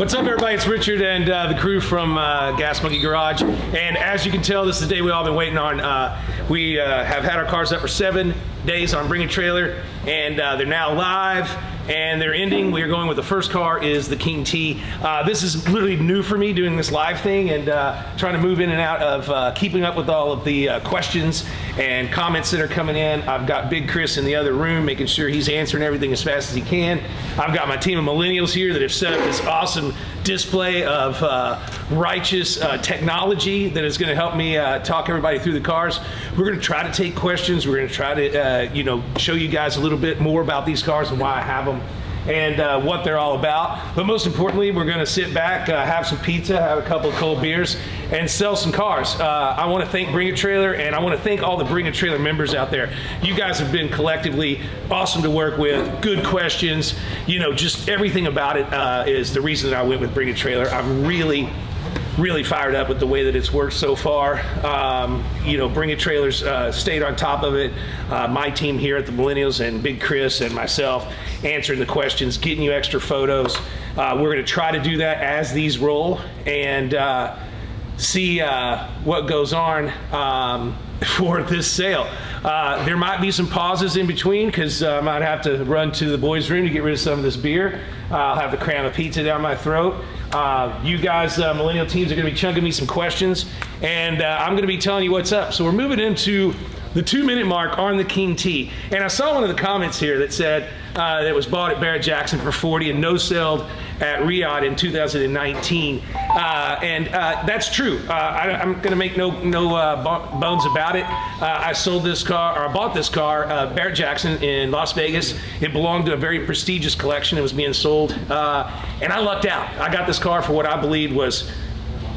What's up, everybody? It's Richard and uh, the crew from uh, Gas Monkey Garage. And as you can tell, this is the day we've all been waiting on. Uh, we uh, have had our cars up for seven days on Bring a Trailer, and uh, they're now live and they're ending. We are going with the first car is the King T. Uh, this is literally new for me doing this live thing and uh, trying to move in and out of uh, keeping up with all of the uh, questions and comments that are coming in. I've got Big Chris in the other room making sure he's answering everything as fast as he can. I've got my team of millennials here that have set up this awesome display of uh, righteous uh, technology that is going to help me talk everybody through the cars. We're going to try to take questions. We're going to try to, you know, show you guys a little bit more about these cars and why I have them and uh, what they're all about. But most importantly, we're going to sit back, uh, have some pizza, have a couple of cold beers, and sell some cars. Uh, I want to thank Bring a Trailer, and I want to thank all the Bring a Trailer members out there. You guys have been collectively awesome to work with, good questions. You know, just everything about it uh, is the reason that I went with Bring a Trailer. I'm really really fired up with the way that it's worked so far. Um, you know, Bring a Trailer's uh, stayed on top of it. Uh, my team here at the Millennials and Big Chris and myself answering the questions, getting you extra photos. Uh, we're going to try to do that as these roll and uh, see uh, what goes on um, for this sale. Uh, there might be some pauses in between because I might have to run to the boys' room to get rid of some of this beer. I'll have to cram a pizza down my throat. Uh, you guys, uh, millennial teams, are going to be chunking me some questions, and uh, I'm going to be telling you what's up. So we're moving into the two minute mark on the King T. And I saw one of the comments here that said uh, that it was bought at Barrett Jackson for 40 and no sold at Riyadh in 2019. Uh, and uh, that's true. Uh, I, am going to make no, no uh, bones about it. Uh, I sold this car, or I bought this car, Barrett Jackson in Las Vegas. It belonged to a very prestigious collection. It was being sold. and I lucked out. I got this car for what I believed was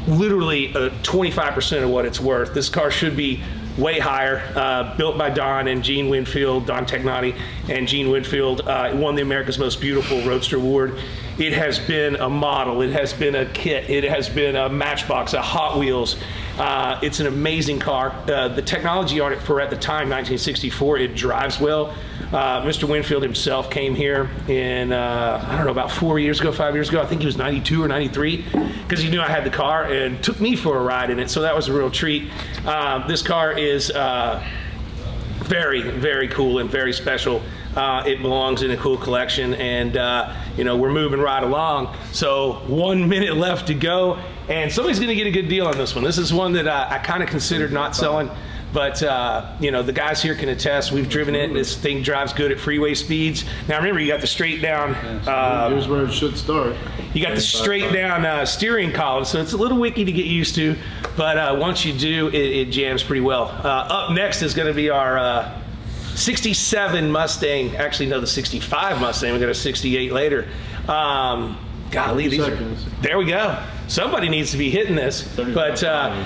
literally 25% of what it's worth. This car should be way higher, uh, built by Don and Gene Winfield, Don Tognotti and Gene Winfield, uh, won the America's Most Beautiful Roadster Award. It has been a model, it has been a kit, it has been a Matchbox, a Hot Wheels. Uh, it's an amazing car. Uh, the technology on it for at the time, 1964, it drives well. Uh, Mr. Winfield himself came here in, uh, I don't know, about four years ago, five years ago. I think he was 92 or 93 because he knew I had the car and took me for a ride in it. So that was a real treat. Uh, this car is uh, very, very cool and very special. Uh, it belongs in a cool collection and uh, you know we're moving right along so one minute left to go and somebody's gonna get a good deal on this one this is one that I kind of considered not selling but uh, you know, the guys here can attest. We've driven it. This thing drives good at freeway speeds. Now remember, you got the straight down. Uh, Here's where it should start. You got the straight down uh, steering column, so it's a little wicky to get used to. But uh, once you do, it, it, jams pretty well. Uh, up next is going to be our uh, 67 Mustang. Actually, no, the 65 Mustang. We got a 68 later. Um, golly, these are, there we go somebody needs to be hitting this. But uh,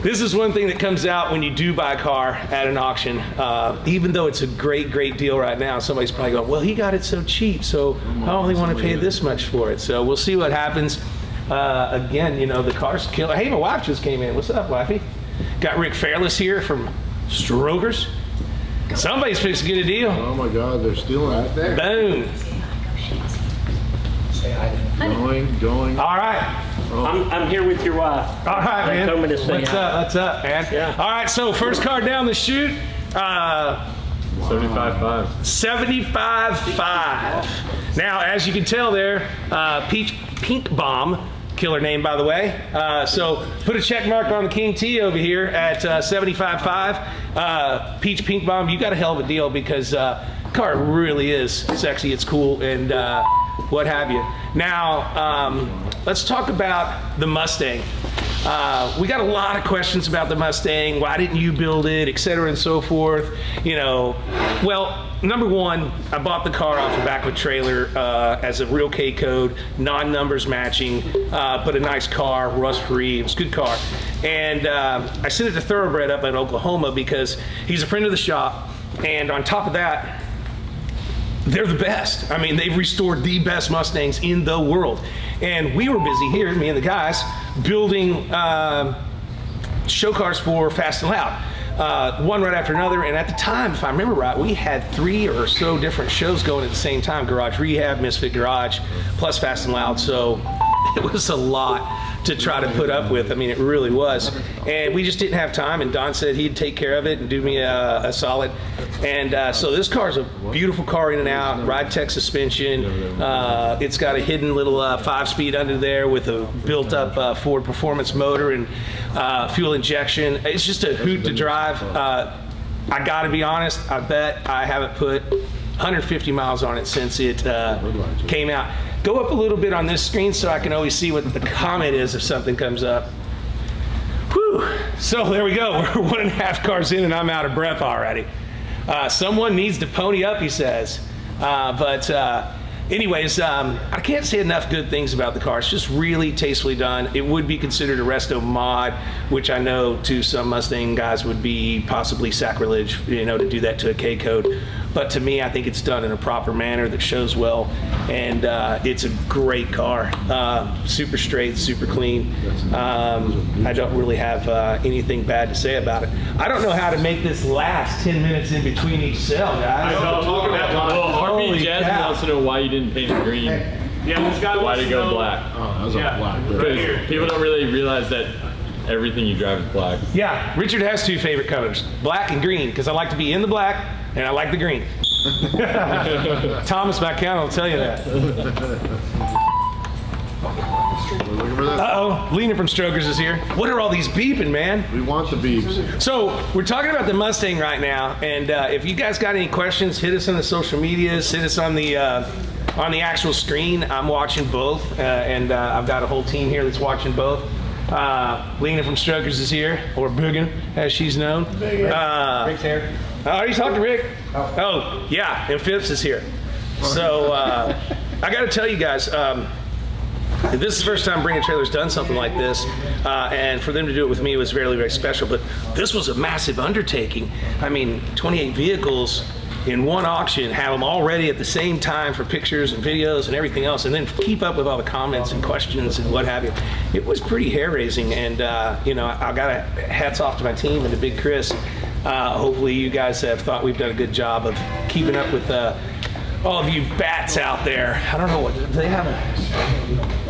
this is one thing that comes out when you do buy a car at an auction. Uh, even though it's a great, great deal right now, somebody's probably going, well, he got it so cheap, so I only want to pay this much for it. So we'll see what happens. Uh, again, you know, the car's killer. Hey, my wife just came in. What's up, wifey? Got Rick Fairless here from Strokers. Somebody's fixing to get a deal. Oh my God, they're stealing right there. Boom. Going, going. All right. Oh. I'm, I'm here with your wife. All right, man. Told me to say What's up? What's up, man? Yeah. All right, so first car down the chute. Uh, 75.5. 75.5. Now, as you can tell there, uh, Peach Pink Bomb, killer name by the way. Uh, so put a check mark on the King T over here at uh, 75.5. Uh, Peach Pink Bomb, you got a hell of a deal because uh, car really is sexy, it's cool, and uh, what have you. Now, um, let's talk about the Mustang. Uh, we got a lot of questions about the Mustang. Why didn't you build it, et cetera, and so forth. You know, well, number one, I bought the car off the back of a trailer uh, as a real K code, non-numbers matching, uh, but a nice car, rust-free. It was a good car. And uh, I sent it to Thoroughbred up in Oklahoma because he's a friend of the shop. And on top of that, they're the best. I mean, they've restored the best Mustangs in the world. And we were busy here, me and the guys, building uh, show cars for Fast and Loud. uh, one right after another. And at the time, if I remember right, we had three or so different shows going at the same time: Garage Rehab, Misfit Garage, plus Fast and Loud. So it was a lot to try to put up with. I mean, it really was. And we just didn't have time. And Don said he'd take care of it and do me a, a solid. And uh, so this car is a beautiful car in and out, Ridetech suspension. Uh, it's got a hidden little uh, five speed under there with a built up uh, Ford performance motor and uh, fuel injection. It's just a hoot to drive. Uh, I got to be honest, I bet I haven't put 150 miles on it since it came out. Go up a little bit on this screen so I can always see what the comment is if something comes up. Whew. So there we go. We're one and a half cars in and I'm out of breath already. Uh, someone needs to pony up, he says. Uh, but uh, anyways, um, I can't say enough good things about the car. It's just really tastefully done. It would be considered a resto mod, which I know to some Mustang guys would be possibly sacrilege, you know, to do that to a K code. But to me, I think it's done in a proper manner that shows well, and uh, it's a great car. Uh, super straight, super clean. Um, I don't really have uh, anything bad to say about it. I don't know how to make this last 10 minutes in between each cell, guys. Talk about Well, Holy Jasmine cow. wants to know why you didn't paint it green. Yeah, this guy Why wants did to it go know- black? Oh, that was Yeah. a black. Because people don't really realize that everything you drive is black. Yeah, Richard has two favorite colors, black and green, because I like to be in the black and I like the green. Thomas McCown will tell you that. We're looking for that. Uh oh, Lena from Strokers is here. What are all these beeping, man? We want the beeps. So we're talking about the Mustang right now, and uh, if you guys got any questions, hit us on the social medias, hit us on the uh, on the actual screen. I'm watching both, uh, and uh, I've got a whole team here that's watching both. Uh, Lena from Strokers is here, or Boogan, as she's known. Uh, Rick's here. Oh, are you talking to Rick? Oh, yeah, and Phipps is here. So uh, I got to tell you guys, um, this is the first time Bring Trailer's done something like this, uh, and for them to do it with me was very, very special. But this was a massive undertaking. I mean, 28 vehicles in one auction, have them all ready at the same time for pictures and videos and everything else, and then keep up with all the comments and questions and what have you. It was pretty hair raising, and uh, you know, I, got a hats off to my team and to Big Chris. Uh, hopefully, you guys have thought we've done a good job of keeping up with uh, all of you bats out there. I don't know what do they have. A,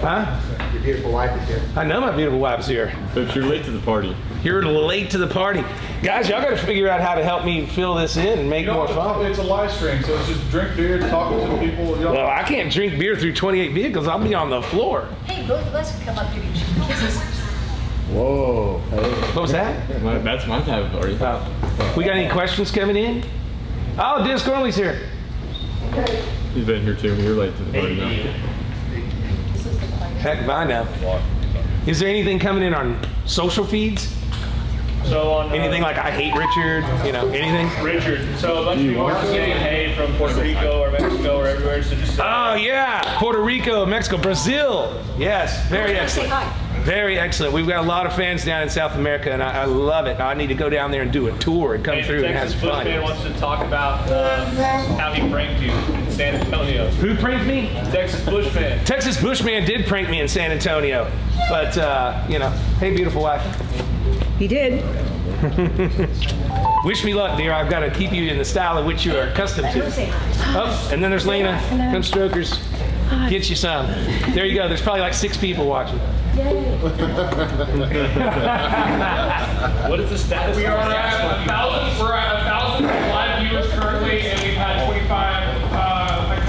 huh? Your beautiful wife is here. I know my beautiful wife's here. But you're late to the party. You're late to the party. Guys, y'all got to figure out how to help me fill this in and make You more know, fun. it's a live stream, so it's just drink beer, talking to people. You know, Well, I can't drink beer through 28 vehicles. I'll be on the floor. Hey, both of us can come up here and give. Whoa. What was that? My, that's my type of party. Oh. We got any questions coming in? Oh, Dennis Gorley's here. He's been here too. You're late to the party now. Heck if I know. Is there anything coming in on social feeds? So on uh, Anything like I hate Richard? You know, anything? Richard. So a bunch of people are getting hay from Puerto Rico or Mexico or everywhere. So just uh, Oh yeah, Puerto Rico, Mexico, Brazil. Yes, very excellent. Very excellent. We've got a lot of fans down in South America, and I, I love it. I need to go down there and do a tour and come Hey, through and have Texas some Bushman fun. wants to talk about um, how he pranked you in San Antonio. Who pranked me? Texas Bushman. Texas Bushman did prank me in San Antonio, but uh, you know, hey, beautiful wife. He did. Wish me luck, dear. I've got to keep you in the style of which you are accustomed to. Oh, and then there's Lena Come, Strokers. Get you some. There you go. There's probably like six people watching. What is the status? We are of at a thousand, we're at a thousand live viewers currently, and we've had 25, uh, like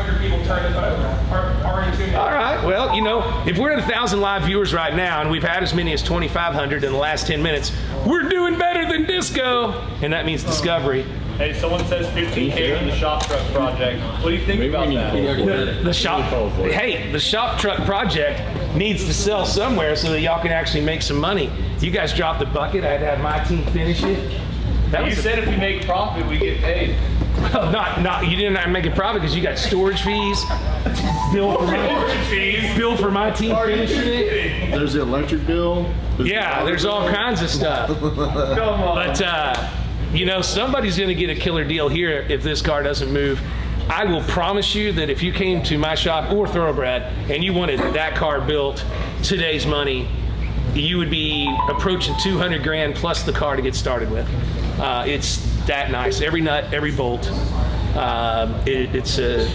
100 people turn already tuned. All right. Well, you know, if we're at a thousand live viewers right now, and we've had as many as 2,500 in the last 10 minutes, we're doing better than Disco, and that means Discovery. Hey, someone says 15k for the shop truck project. What do you think Maybe about that? to The, the shop, hey, the shop truck project needs to sell somewhere so that y'all can actually make some money. You guys dropped the bucket. I had to have my team finish it. That You was said if we make profit, we get paid. not not you didn't make a profit because you got storage fees, bill for my bill for my team finishing it. There's the electric bill. Yeah, there's all kinds of stuff. Come on. But uh, you know, somebody's going to get a killer deal here if this car doesn't move. I will promise you that if you came to my shop or Thoroughbred and you wanted that car built today's money, you would be approaching 200 grand plus the car to get started with. Uh, it's that nice. Every nut, every bolt. Um, it, it's a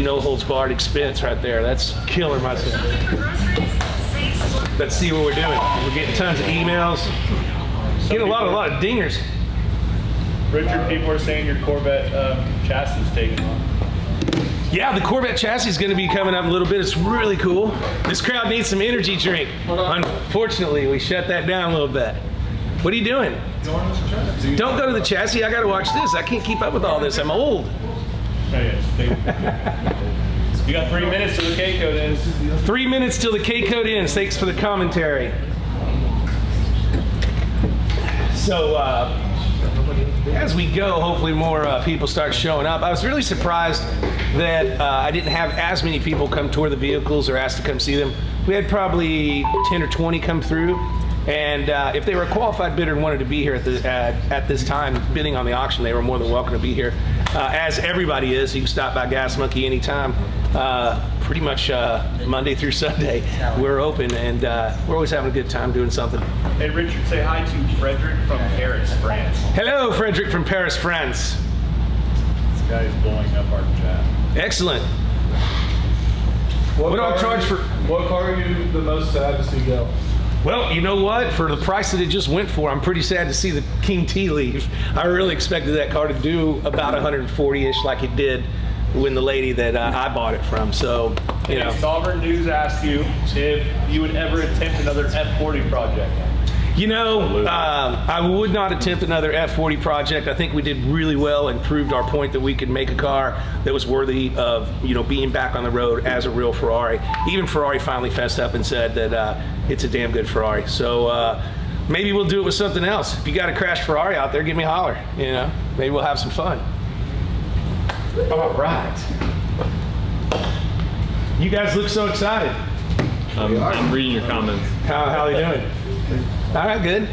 no holds barred expense right there. That's killer myself. Let's see what we're doing. We're getting tons of emails. Getting a lot, a lot of dingers. Richard, people are saying your Corvette um, chassis is taking off. Yeah, the Corvette chassis is going to be coming up in a little bit. It's really cool. This crowd needs some energy drink. Unfortunately, we shut that down a little bit. What are you doing? Don't go to the chassis. I got to watch this. I can't keep up with all this. I'm old. You got three minutes till the K code ends. Three minutes till the K code ends. Thanks for the commentary. So, uh, as we go, hopefully more uh, people start showing up. I was really surprised that uh, I didn't have as many people come tour the vehicles or ask to come see them. We had probably 10 or 20 come through. And uh, if they were a qualified bidder and wanted to be here at, the, at, at this time bidding on the auction, they were more than welcome to be here. Uh, as everybody is, you can stop by Gas Monkey anytime. Uh, pretty much uh, Monday through Sunday, we're open and uh, we're always having a good time doing something. Hey, Richard, say hi to Frederick from Paris, France. Hello, Frederick from Paris, France. This guy is blowing up our chat. Excellent. What do I charge you- for? What car are you the most sad to see go? Well, you know what? For the price that it just went for, I'm pretty sad to see the King T leave. I really expected that car to do about 140-ish like it did when the lady that uh, I bought it from. So, you know. Sovereign News asked you if you would ever attempt another F40 project. You know, um, I would not attempt another F40 project. I think we did really well and proved our point that we could make a car that was worthy of, you know, being back on the road as a real Ferrari. Even Ferrari finally fessed up and said that uh, it's a damn good Ferrari. So uh, maybe we'll do it with something else. If you got a crash Ferrari out there, give me a holler. You know, maybe we'll have some fun. All right. You guys look so excited. I'm, I'm reading your comments. How, how are you doing? All right, good.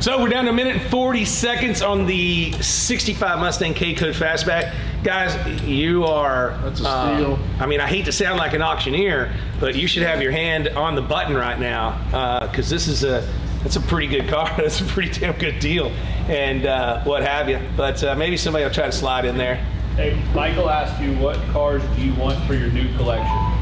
So we're down to a minute and 40 seconds on the 65 Mustang K-Code Fastback. Guys, you are... That's a uh, steal. I mean, I hate to sound like an auctioneer, but you should have your hand on the button right now because this is a... That's a pretty good car. That's a pretty damn good deal, and uh, what have you. But uh, maybe somebody will try to slide in there. Hey, Michael asked you what cars do you want for your new collection?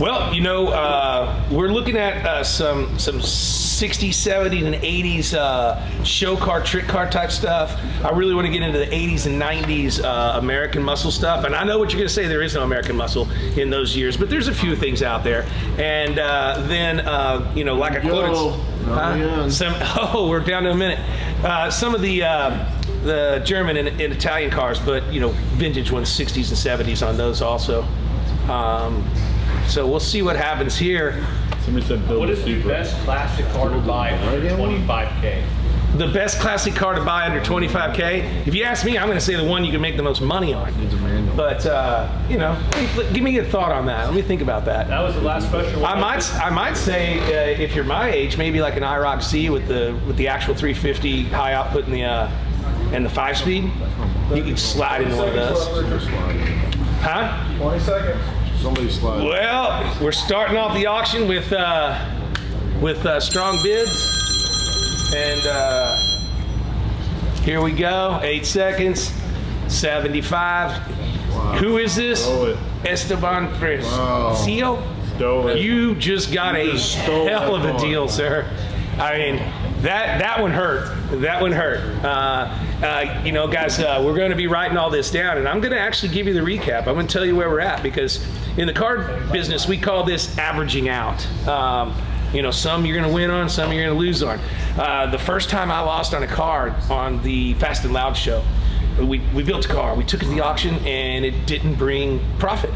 Well, you know, uh, we're looking at uh, some some 60s, 70s, and 80s uh, show car, trick car type stuff. I really want to get into the 80s and 90s uh, American muscle stuff. And I know what you're going to say. There is no American muscle in those years, but there's a few things out there. And uh, then, uh, you know, like I quoted. Go. Not the end. Some, oh, we're down to a minute. Uh, some of the uh, the German and, and Italian cars, but you know, vintage ones, 60s and 70s on those also. Um, so we'll see what happens here. Somebody said build What a is the best classic car to buy under 25K? The best classic car to buy under 25k. If you ask me, I'm going to say the one you can make the most money on. But uh, you know, give me a thought on that. Let me think about that. That was the last question. I might, I might say, uh, if you're my age, maybe like an IROC-Z with the with the actual 350 high output and the uh, and the five speed. You could slide into one of those, huh? 20 seconds. Somebody slide. Well, we're starting off the auction with uh, with uh, strong bids, and uh, here we go. Eight seconds, 75. Who is this? Esteban Wow. Precio. Stole it. You just got a just hell of a deal, sir. I mean, that that one hurt. That one hurt. Uh, uh, you know, guys, uh, we're going to be writing all this down, and I'm going to actually give you the recap. I'm going to tell you where we're at because in the car business, we call this averaging out. Um, you know, some you're going to win on, some you're going to lose on. Uh, the first time I lost on a car on the Fast and Loud show, we, we built a car, we took it to the auction, and it didn't bring profit.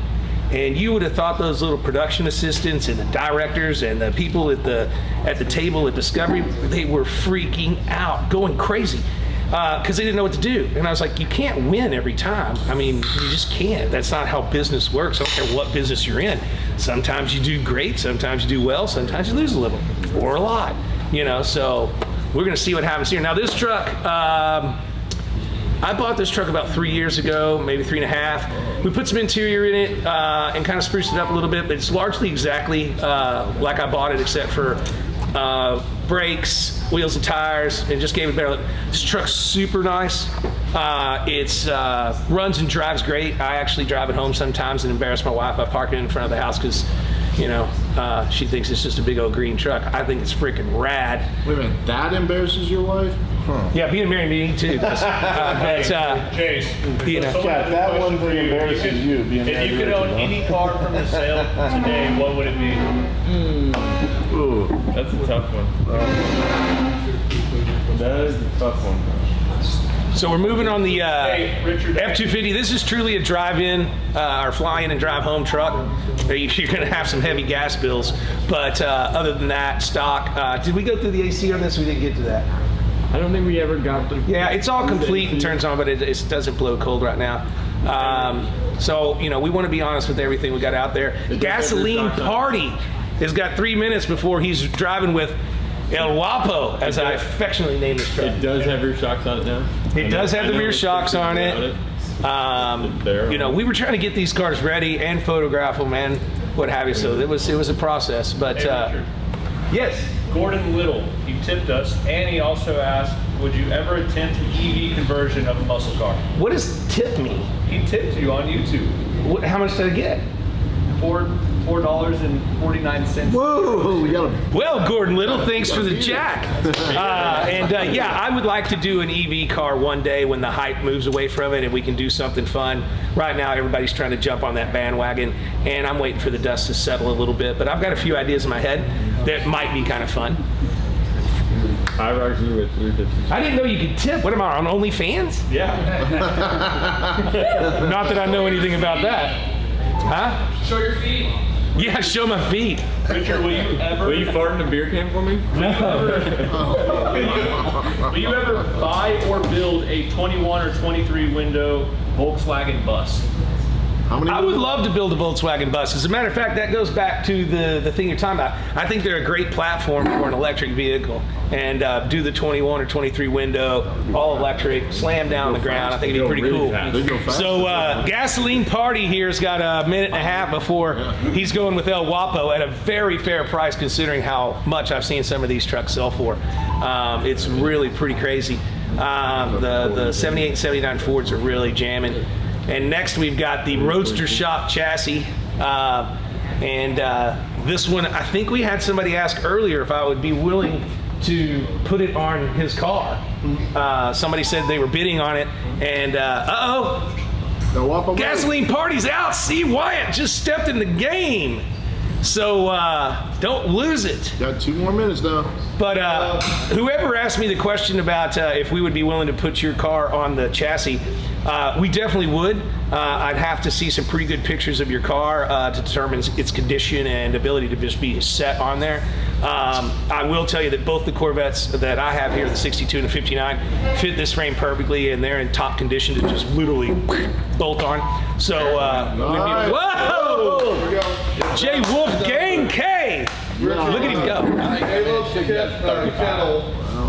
And you would have thought those little production assistants and the directors and the people at the at the table at Discovery, they were freaking out, going crazy, because they didn't know what to do. And I was like, you can't win every time. I mean, you just can't. That's not how business works. I don't care what business you're in. Sometimes you do great, sometimes you do well, sometimes you lose a little or a lot. You know, so we're gonna see what happens here. Now this truck. Um, I bought this truck about three years ago, maybe three and a half. We put some interior in it uh, and kind of spruced it up a little bit, but it's largely exactly uh, like I bought it, except for uh, brakes, wheels and tires, and just gave it a better look. This truck's super nice. Uh, uh, runs and drives great. I actually drive it home sometimes and embarrass my wife by parking it in front of the house because, you know, uh, she thinks it's just a big old green truck. I think it's freaking rad. Wait a minute, that embarrasses your wife? Huh. Yeah, being married to me too. does. Uh, but uh, Chase. you know, Yeah, a that one for thing you. embarrasses If could- you, being If you could own Rachel, any car from the sale today, what would it be? Ooh, that's a tough one. That is a tough one. So we're moving on the uh, F250. This is truly a drive-in uh, or fly-in and drive-home truck. You- You're going to have some heavy gas bills, but uh, other than that, stock. Uh, did we go through the AC on this? We didn't get to that. I don't think we ever got the. Yeah, it's all complete and turns on, but it, it doesn't blow cold right now. Um, so you know, we want to be honest with everything we got out there. Gasoline Party has got three minutes before he's driving with El Guapo, as I affectionately name this truck. It does have rear shocks on it now. It I does know- have I the rear shocks on about it. Um, There. you know, we were trying to get these cars ready and photograph them and what have you. So it was it was a process. But Hey, uh, yes, Gordon Little, he tipped us, and he also asked, would you ever attempt an EV conversion of a muscle car? what does tip mean? He tipped you on YouTube. What, how much did I get? Four four dollars and forty nine cents. Whoa, we got a Well, Gordon Little, thanks for the jack. Uh, and uh, yeah, I would like to do an EV car one day when the hype moves away from it and we can do something fun. Right now, everybody's trying to jump on that bandwagon, and I'm waiting for the dust to settle a little bit. But I've got a few ideas in my head that might be kind of fun. IROC-Z with 350. I didn't know you could tip. What am I on OnlyFans? Yeah. Not that I know anything about that. Huh? Show your feet. Yeah, show my feet. Richard, will you ever Will you fart in a beer can for me? No. will you ever buy or build a 21 or 23 window Volkswagen bus? How many? I would love to build a Volkswagen bus. As a matter of fact, that goes back to the, the thing you're talking about. I think they're a great platform for an electric vehicle. And uh, do the 21 or 23 window, all electric, slam down the ground. I think it'd be pretty really cool. fast. Fast. So, uh, Gasoline Party here's got a minute and a half before he's going with El Guapo at a very fair price considering how much I've seen some of these trucks sell for. Um, it's really pretty crazy. Um, the, the 78 and 79 Fords are really jamming. And next we've got the Roadster Shop chassis. Uh, and uh, this one, I think we had somebody ask earlier if I would be willing to put it on his car. Uh, somebody said they were bidding on it. And uh oh, walk away. gasoline party's out. See, Wyatt just stepped in the game. So uh, don't lose it. Got two more minutes now. But uh, whoever asked me the question about uh, if we would be willing to put your car on the chassis, uh, we definitely would. Uh, I'd have to see some pretty good pictures of your car uh, to determine its condition and ability to just be set on there. Um, I will tell you that both the Corvettes that I have here, the 62 and the 59, fit this frame perfectly, and they're in top condition to just literally bolt on. So, uh, we'd be- Nice. whoa! Jay Wolf Gang K! Look at him go.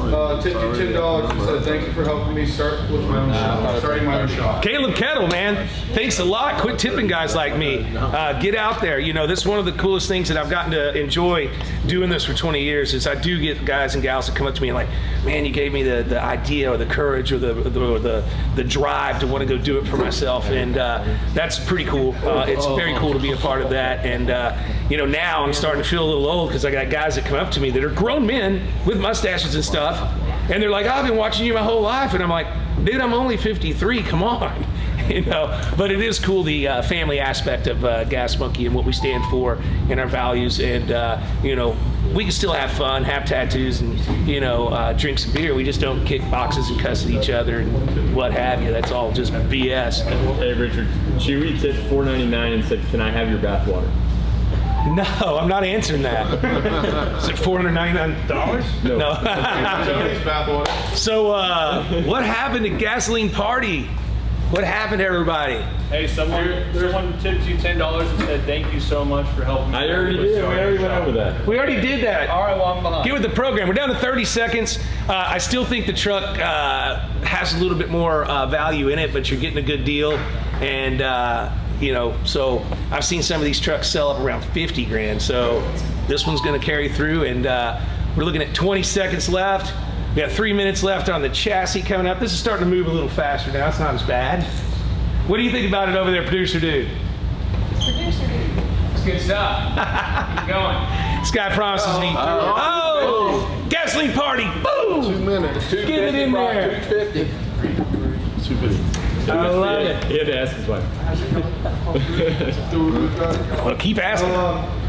Caleb Kett- Kettle uh, tipped you ten dollars and said thank you for helping me start with my own shop, starting my own shop. Caleb Kettle, man, thanks a lot. Quit tipping guys like me. Uh, get out there. You know, this is one of the coolest things that I've gotten to enjoy doing this for 20 years. Is I do get guys and gals that come up to me and like, man, you gave me the, the idea or the courage or the the, or the the drive to want to go do it for myself, and uh, that's pretty cool. Uh, it's very cool to be a part of that. And uh, you know, now I'm starting to feel a little old because I got guys that come up to me that are grown men with mustaches and stuff, and they're like, I've been watching you my whole life, and I'm like, dude, I'm only 53. Come on. you know, but it is cool the uh, family aspect of uh, Gas Monkey and what we stand for and our values, and uh, you know, we can still have fun, have tattoos, and you know, uh, drink some beer. We just don't kick boxes and cuss at each other and what have you. That's all just BS. Hey Richard, She Chewy tipped 4.99 and said, "Can I have your bathwater?" No, I'm not answering that. Is it four hundred ninety-nine dollars? No. Tony's bathwater. So, uh, what happened to Gasoline Party? What happened to everybody? Hey, someone someone tipped you ten dollars and said thank you so much for helping me. I already did. We already went over that. We already did that. All right, well I'm behind. Get with the program. We're down to 30 seconds. Uh, I still think the truck uh, has a little bit more uh, value in it, but you're getting a good deal. And, uh, you know, so I've seen some of these trucks sell up around 50 grand. So this one's going to carry through. And uh, We're looking at 20 seconds left. We got three minutes left on the chassis coming up. This is starting to move a little faster now. It's not as bad. What do you think about it over there, producer dude? Producer dude. It's good stuff. Keep going. This guy promises me. Oh, gasoline party! Boom. Two Boom! minutes. Get it in there. 250. I love it. He had to ask his wife. Well, keep asking.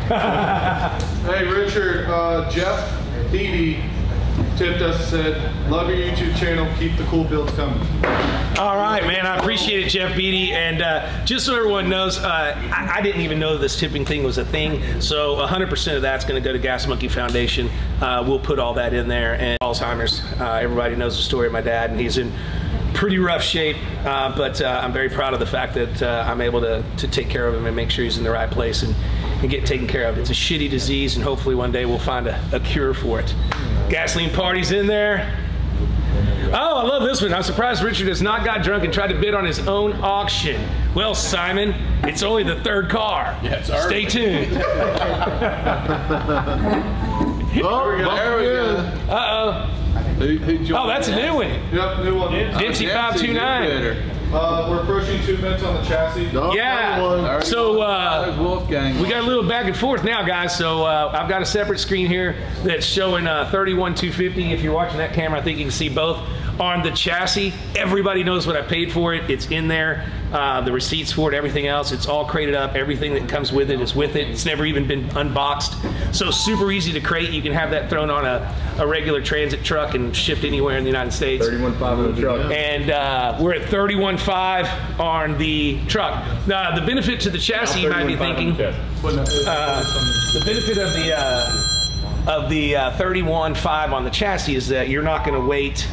Hey, Richard, uh, Jeff Beatty tipped us, said, love your YouTube channel, keep the cool builds coming. All right, man. I appreciate it, Jeff Beatty. And uh, just so everyone knows, uh, I, I didn't even know this tipping thing was a thing. So 100% of that's going to go to Gas Monkey Foundation. Uh, we'll put all that in there. And Alzheimer's. Uh, everybody knows the story of my dad, and he's in pretty rough shape. Uh, but uh, I'm very proud of the fact that uh, I'm able to, to take care of him and make sure he's in the right place and, and get taken care of. It's a shitty disease, and hopefully one day we'll find a, a cure for it. Gasoline party's in there. Oh, I love this one. I'm surprised Richard has not got drunk and tried to bid on his own auction. Well, Simon, it's only the third car. Yeah, it's Stay tuned. Oh, There we go. Uh Who, who oh. That's a new one. Yep, new one. Dempsey 529. Uh, we're approaching two minutes on the chassis. no, Yeah. So, uh, Wolfgang. We got a little back and forth now, guys. So uh, I've got a separate screen here that's showing uh, 31 250. If you're watching that camera, I think you can see both. On the chassis, everybody knows what I paid for it. It's in there. Uh, the receipts for it, everything else. It's all crated up. Everything that comes with it is with it. It's never even been unboxed. So super easy to crate. You can have that thrown on a, a regular transit truck and shipped anywhere in the United States. 31.5 on the truck. And uh, we're at 31.5 on the truck. Now, the benefit to the chassis, you might be 31.5 the thinking, uh, the benefit of the uh, of the uh, 31.5 on the chassis is that you're not going to wait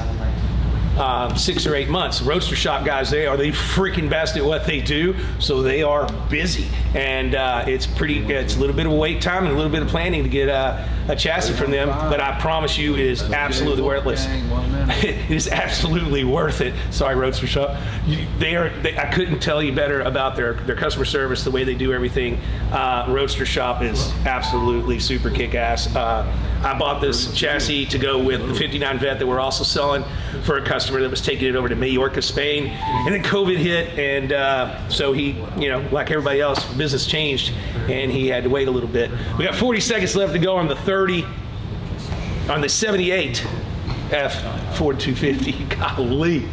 um, six or eight months. Roadster shop guys, they are the freaking best at what they do, so they are busy, and uh, it's pretty. It's a little bit of wait time and a little bit of planning to get uh, a chassis from them. But I promise you, it is absolutely worthless. One minute. it is absolutely worth it. Sorry, Roadster Shop. You, they are. They, I couldn't tell you better about their their customer service, the way they do everything. Uh, Roadster Shop is absolutely super kick-ass. Uh, I bought this chassis to go with the 59 Vette that we're also selling for a customer that was taking it over to Majorca, Spain, and then COVID hit, and uh, so he, you know, like everybody else, business changed, and he had to wait a little bit. We got 40 seconds left to go on the 30 on the 78 F Ford 250. Golly.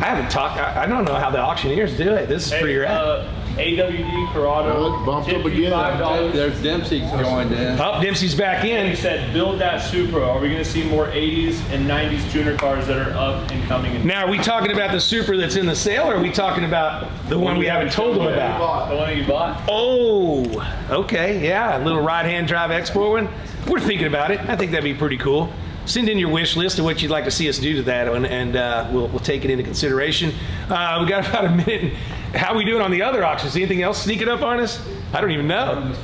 I haven't talked, I, I don't know how the auctioneers do it. This is pretty Hey, rad. uh, AWD Corrado. Well, bumped up again. $5. There's Dempsey joined in. Oh, Dempsey's back in. He said, build that Supra. Are we going to see more 80s and 90s tuner cars that are up and coming? In- Now, are we talking about the Supra that's in the sale, or are we talking about the one we haven't told them about? The one you bought? Oh, okay, yeah, a little right-hand drive export one. We're thinking about it. I think that'd be pretty cool. Send in your wish list of what you'd like to see us do to that one, and uh, we'll, we'll take it into consideration. Uh, we got about a minute. How we doing on the other auctions? Anything else sneaking up on us? I don't even know.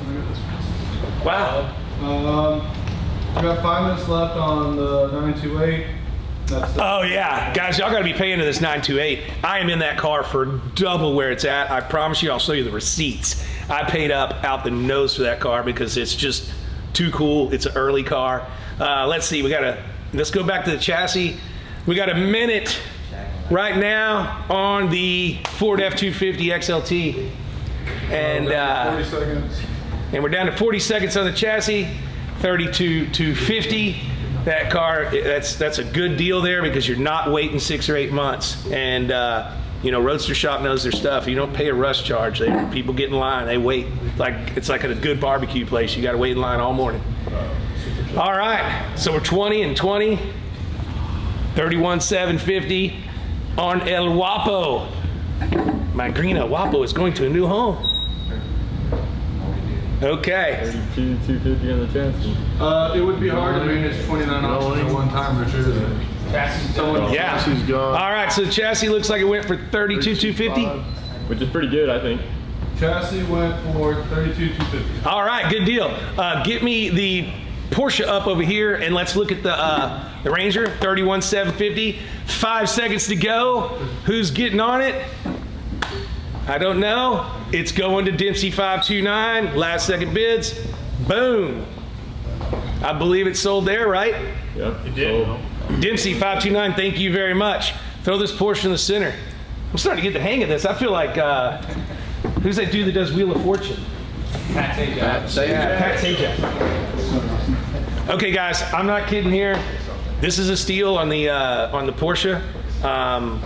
Wow. Um, we got five minutes left on the 928. Oh yeah, guys, y'all got to be paying to this 928. I am in that car for double where it's at. I promise you, I'll show you the receipts. I paid up out the nose for that car because it's just too cool. It's an early car. Uh, let's see, we got a, let's go back to the chassis. We got a minute right now on the Ford F250 XLT, and uh, and we're down to 40 seconds on the chassis 32 to 50 that car that's that's a good deal there because you're not waiting six or eight months. And uh, you know roadster shop knows their stuff. You don't pay a rush charge. They, people get in line they wait. Like it's like at a good barbecue place. You got to wait in line all morning all right so we're 20 and 20 31 750 on el Guapo. my green el Guapo is going to a new home okay 32, 250 on the chassis. Uh, it would be hard to manage 29 options at one time, Richard, isn't it? Someone, Yeah. Chassis's gone. All right, so the chassis looks like it went for 32 250. Which is pretty good, I think. Chassis went for 32 250. All right, good deal. Uh, get me the Porsche up over here and let's look at the uh, the Ranger 31 750. Five seconds to go. Who's getting on it? I don't know. It's going to Dempsey 529. Last second bids. Boom. I believe it sold there, right? Yep. It did. Dempsey 529, thank you very much. Throw this Porsche in the center. I'm starting to get the hang of this. I feel like, uh, who's that dude that does Wheel of Fortune? Pat Sajak. Yeah, Pat Sajak. Okay, guys, I'm not kidding here. This is a steal on the uh, on the Porsche. Um,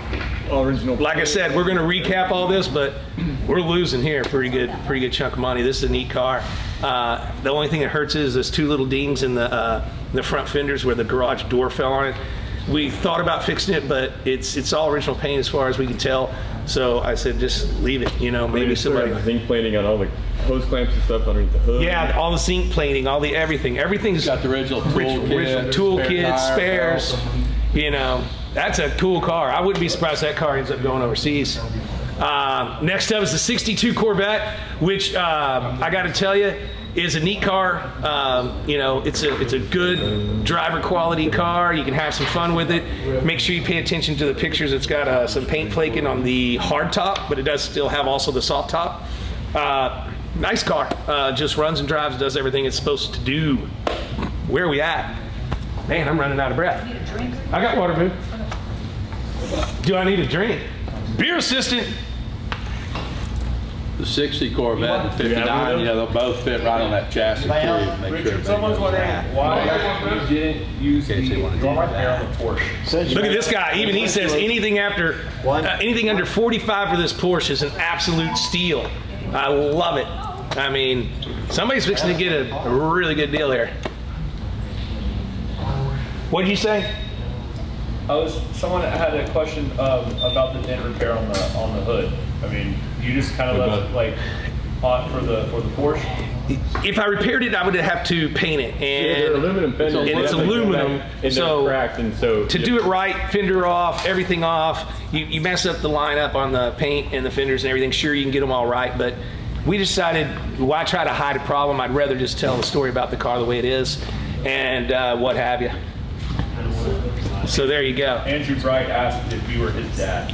Original. like I said, we're going to recap all this, but we're losing here. Pretty good, pretty good chunk of money. This is a neat car. Uh, the only thing that hurts is those two little dings in the uh, the front fenders where the garage door fell on it. We thought about fixing it, but it's it's all original paint as far as we can tell. So I said, just leave it. You know, maybe somebody. Think planning on all the hose clamps and stuff underneath the hood. Yeah, all the zinc plating, all the everything, everything's Got the original tool original, kit, tool spare kit, tire, spares. You know, that's a cool car. I wouldn't be surprised if that car ends up going overseas. Um, next up is the 62 Corvette, which uh, I got to tell you is a neat car. Um, you know, it's a it's a good driver quality car. You can have some fun with it. Make sure you pay attention to the pictures. It's got uh, some paint flaking on the hard top, but it does still have also the soft top. Uh, nice car. Uh, just runs and drives, does everything it's supposed to do. Where are we at? Man, I'm running out of breath. I got water, boo. Do I need a drink? Beer assistant. The 60 Corvette and the You have one 59, of you know, they'll both fit right on that chassis too. Make sure Richard, everything someone's goes wondering right. why you didn't use the case they wanna do draw that. repair on the Porsche. Look at this guy. Even he says anything after, uh, anything under 45 for this Porsche is an absolute steal. I love it. I mean, somebody's fixing to get a, a really good deal here. What did you say? I was someone had a question um, about the dent repair on the on the hood. I mean, you just kind of left like on for the for the Porsche. If I repaired it, I would have to paint it. Yeah, they're And aluminum fenders. and it's aluminum, And so cracked, and so to do it right, fender off, everything off. You, you mess up the lineup on the paint and the fenders and everything. Sure, you can get them all right, but we decided why try to hide a problem? I'd rather just tell the story about the car the way it is and uh, what have you. So there you go. Andrew Bright asked if you were his dad.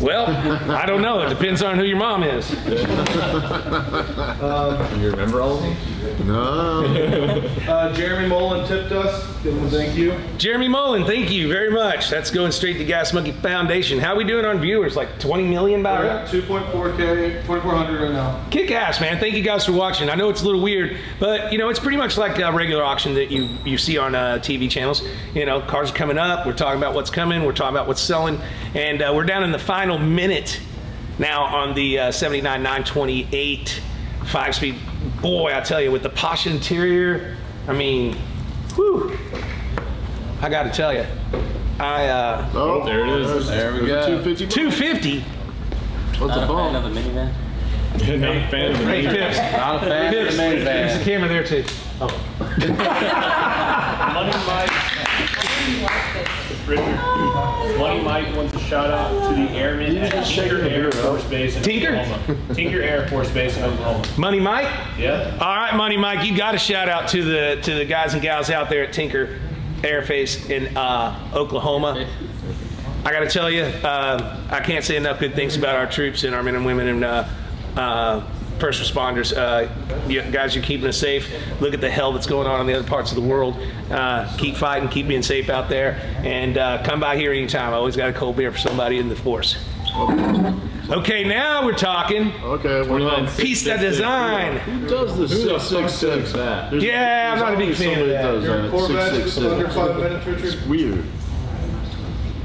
Well, I don't know. It depends on who your mom is. Do You remember all of them? No. Uh, Jeremy Mullen tipped us. Give him thank you. Jeremy Mullen, thank you very much. That's going straight to Gas Monkey Foundation. How are we doing on viewers? Like 20 million by We're now? 2.4K, 2,400 right now. Kick ass, man. Thank you guys for watching. I know it's a little weird, but you know, it's pretty much like a regular auction that you, you see on uh, TV channels. You know, cars are coming up. We're talking about what's coming. We're talking about what's selling. And uh, we're down in the final minute now on the uh, 79 928 five speed. Boy, I tell you, with the posh interior, I mean, whew. I got to tell you, I, uh, Oh, There it is. There we go. 250. 250. What's a bump? Another minivan. Not a fan of the Hey, Phipps. Not a fan of Phipps, the there's a camera there too. Money Mike, Richard. Money Mike wants a shout out to the airmen at Tinker Air Force Base in Tinker? Oklahoma. Tinker Air Force Base in Oklahoma. Money Mike? Yeah. All right, Money Mike, you got a shout out to the to the guys and gals out there at Tinker Airface in uh, Oklahoma. I got to tell you, uh, I can't say enough good things about our troops and our men and women and uh, uh, first responders. Uh, you guys, you're keeping us safe. Look at the hell that's going on in the other parts of the world. Uh, keep fighting, keep being safe out there, and uh, come by here anytime. I always got a cold beer for somebody in the force. Okay, now we're talking. Okay, we're on. Piece de design. Who does the 666? that? There's- Yeah, I'm not a big only fan of somebody that. does Your that, Corvette's under 666. five minutes, Richard. It's weird.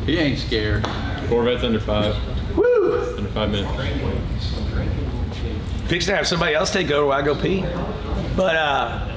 He ain't scared. Corvette's under five. Woo! Under five minutes. Fixing to have somebody else take over while I go pee. But uh,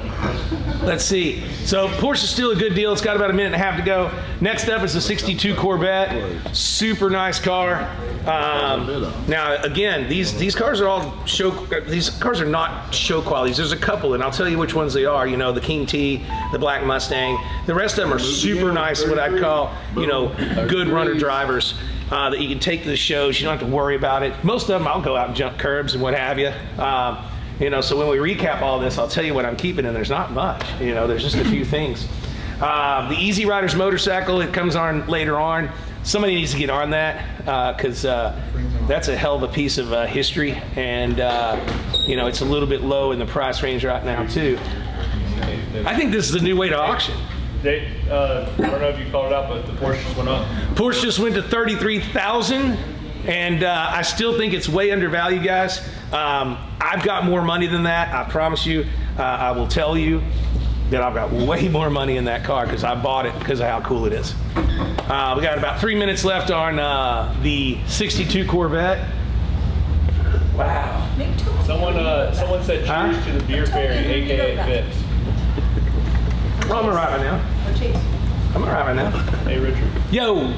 let's see. So Porsche is still a good deal. It's got about a minute and a half to go. Next up is the 62 Corvette. Super nice car. Um, now again, these these cars are all show. These cars are not show qualities. There's a couple, and I'll tell you which ones they are. You know, the King T, the Black Mustang. The rest of them are super nice. What I'd call, you know, good runner drivers uh, that you can take to the shows. You don't have to worry about it. Most of them, I'll go out and jump curbs and what have you. Um, you know, so when we recap all this, I'll tell you what I'm keeping, and there's not much. You know, there's just a few things. Uh, the Easy Riders motorcycle, it comes on later on. Somebody needs to get on that because uh, that's a hell of a piece of uh, history, and uh, you know, it's a little bit low in the price range right now too. I think this is a new way to auction. They, uh, I don't know if you called it out, but the Porsche just went up. Porsche just went to 33,000 and uh, I still think it's way undervalued, guys. Um, I've got more money than that. I promise you. Uh, I will tell you that I've got way more money in that car because I bought it because of how cool it is. Uh, we got about three minutes left on uh, the 62 Corvette. Wow. Someone, uh, someone said Huh? cheers to the beer fairy, aka Phipps. Oh, I'm all right right now. I'm all right right now. Hey Richard. Yo.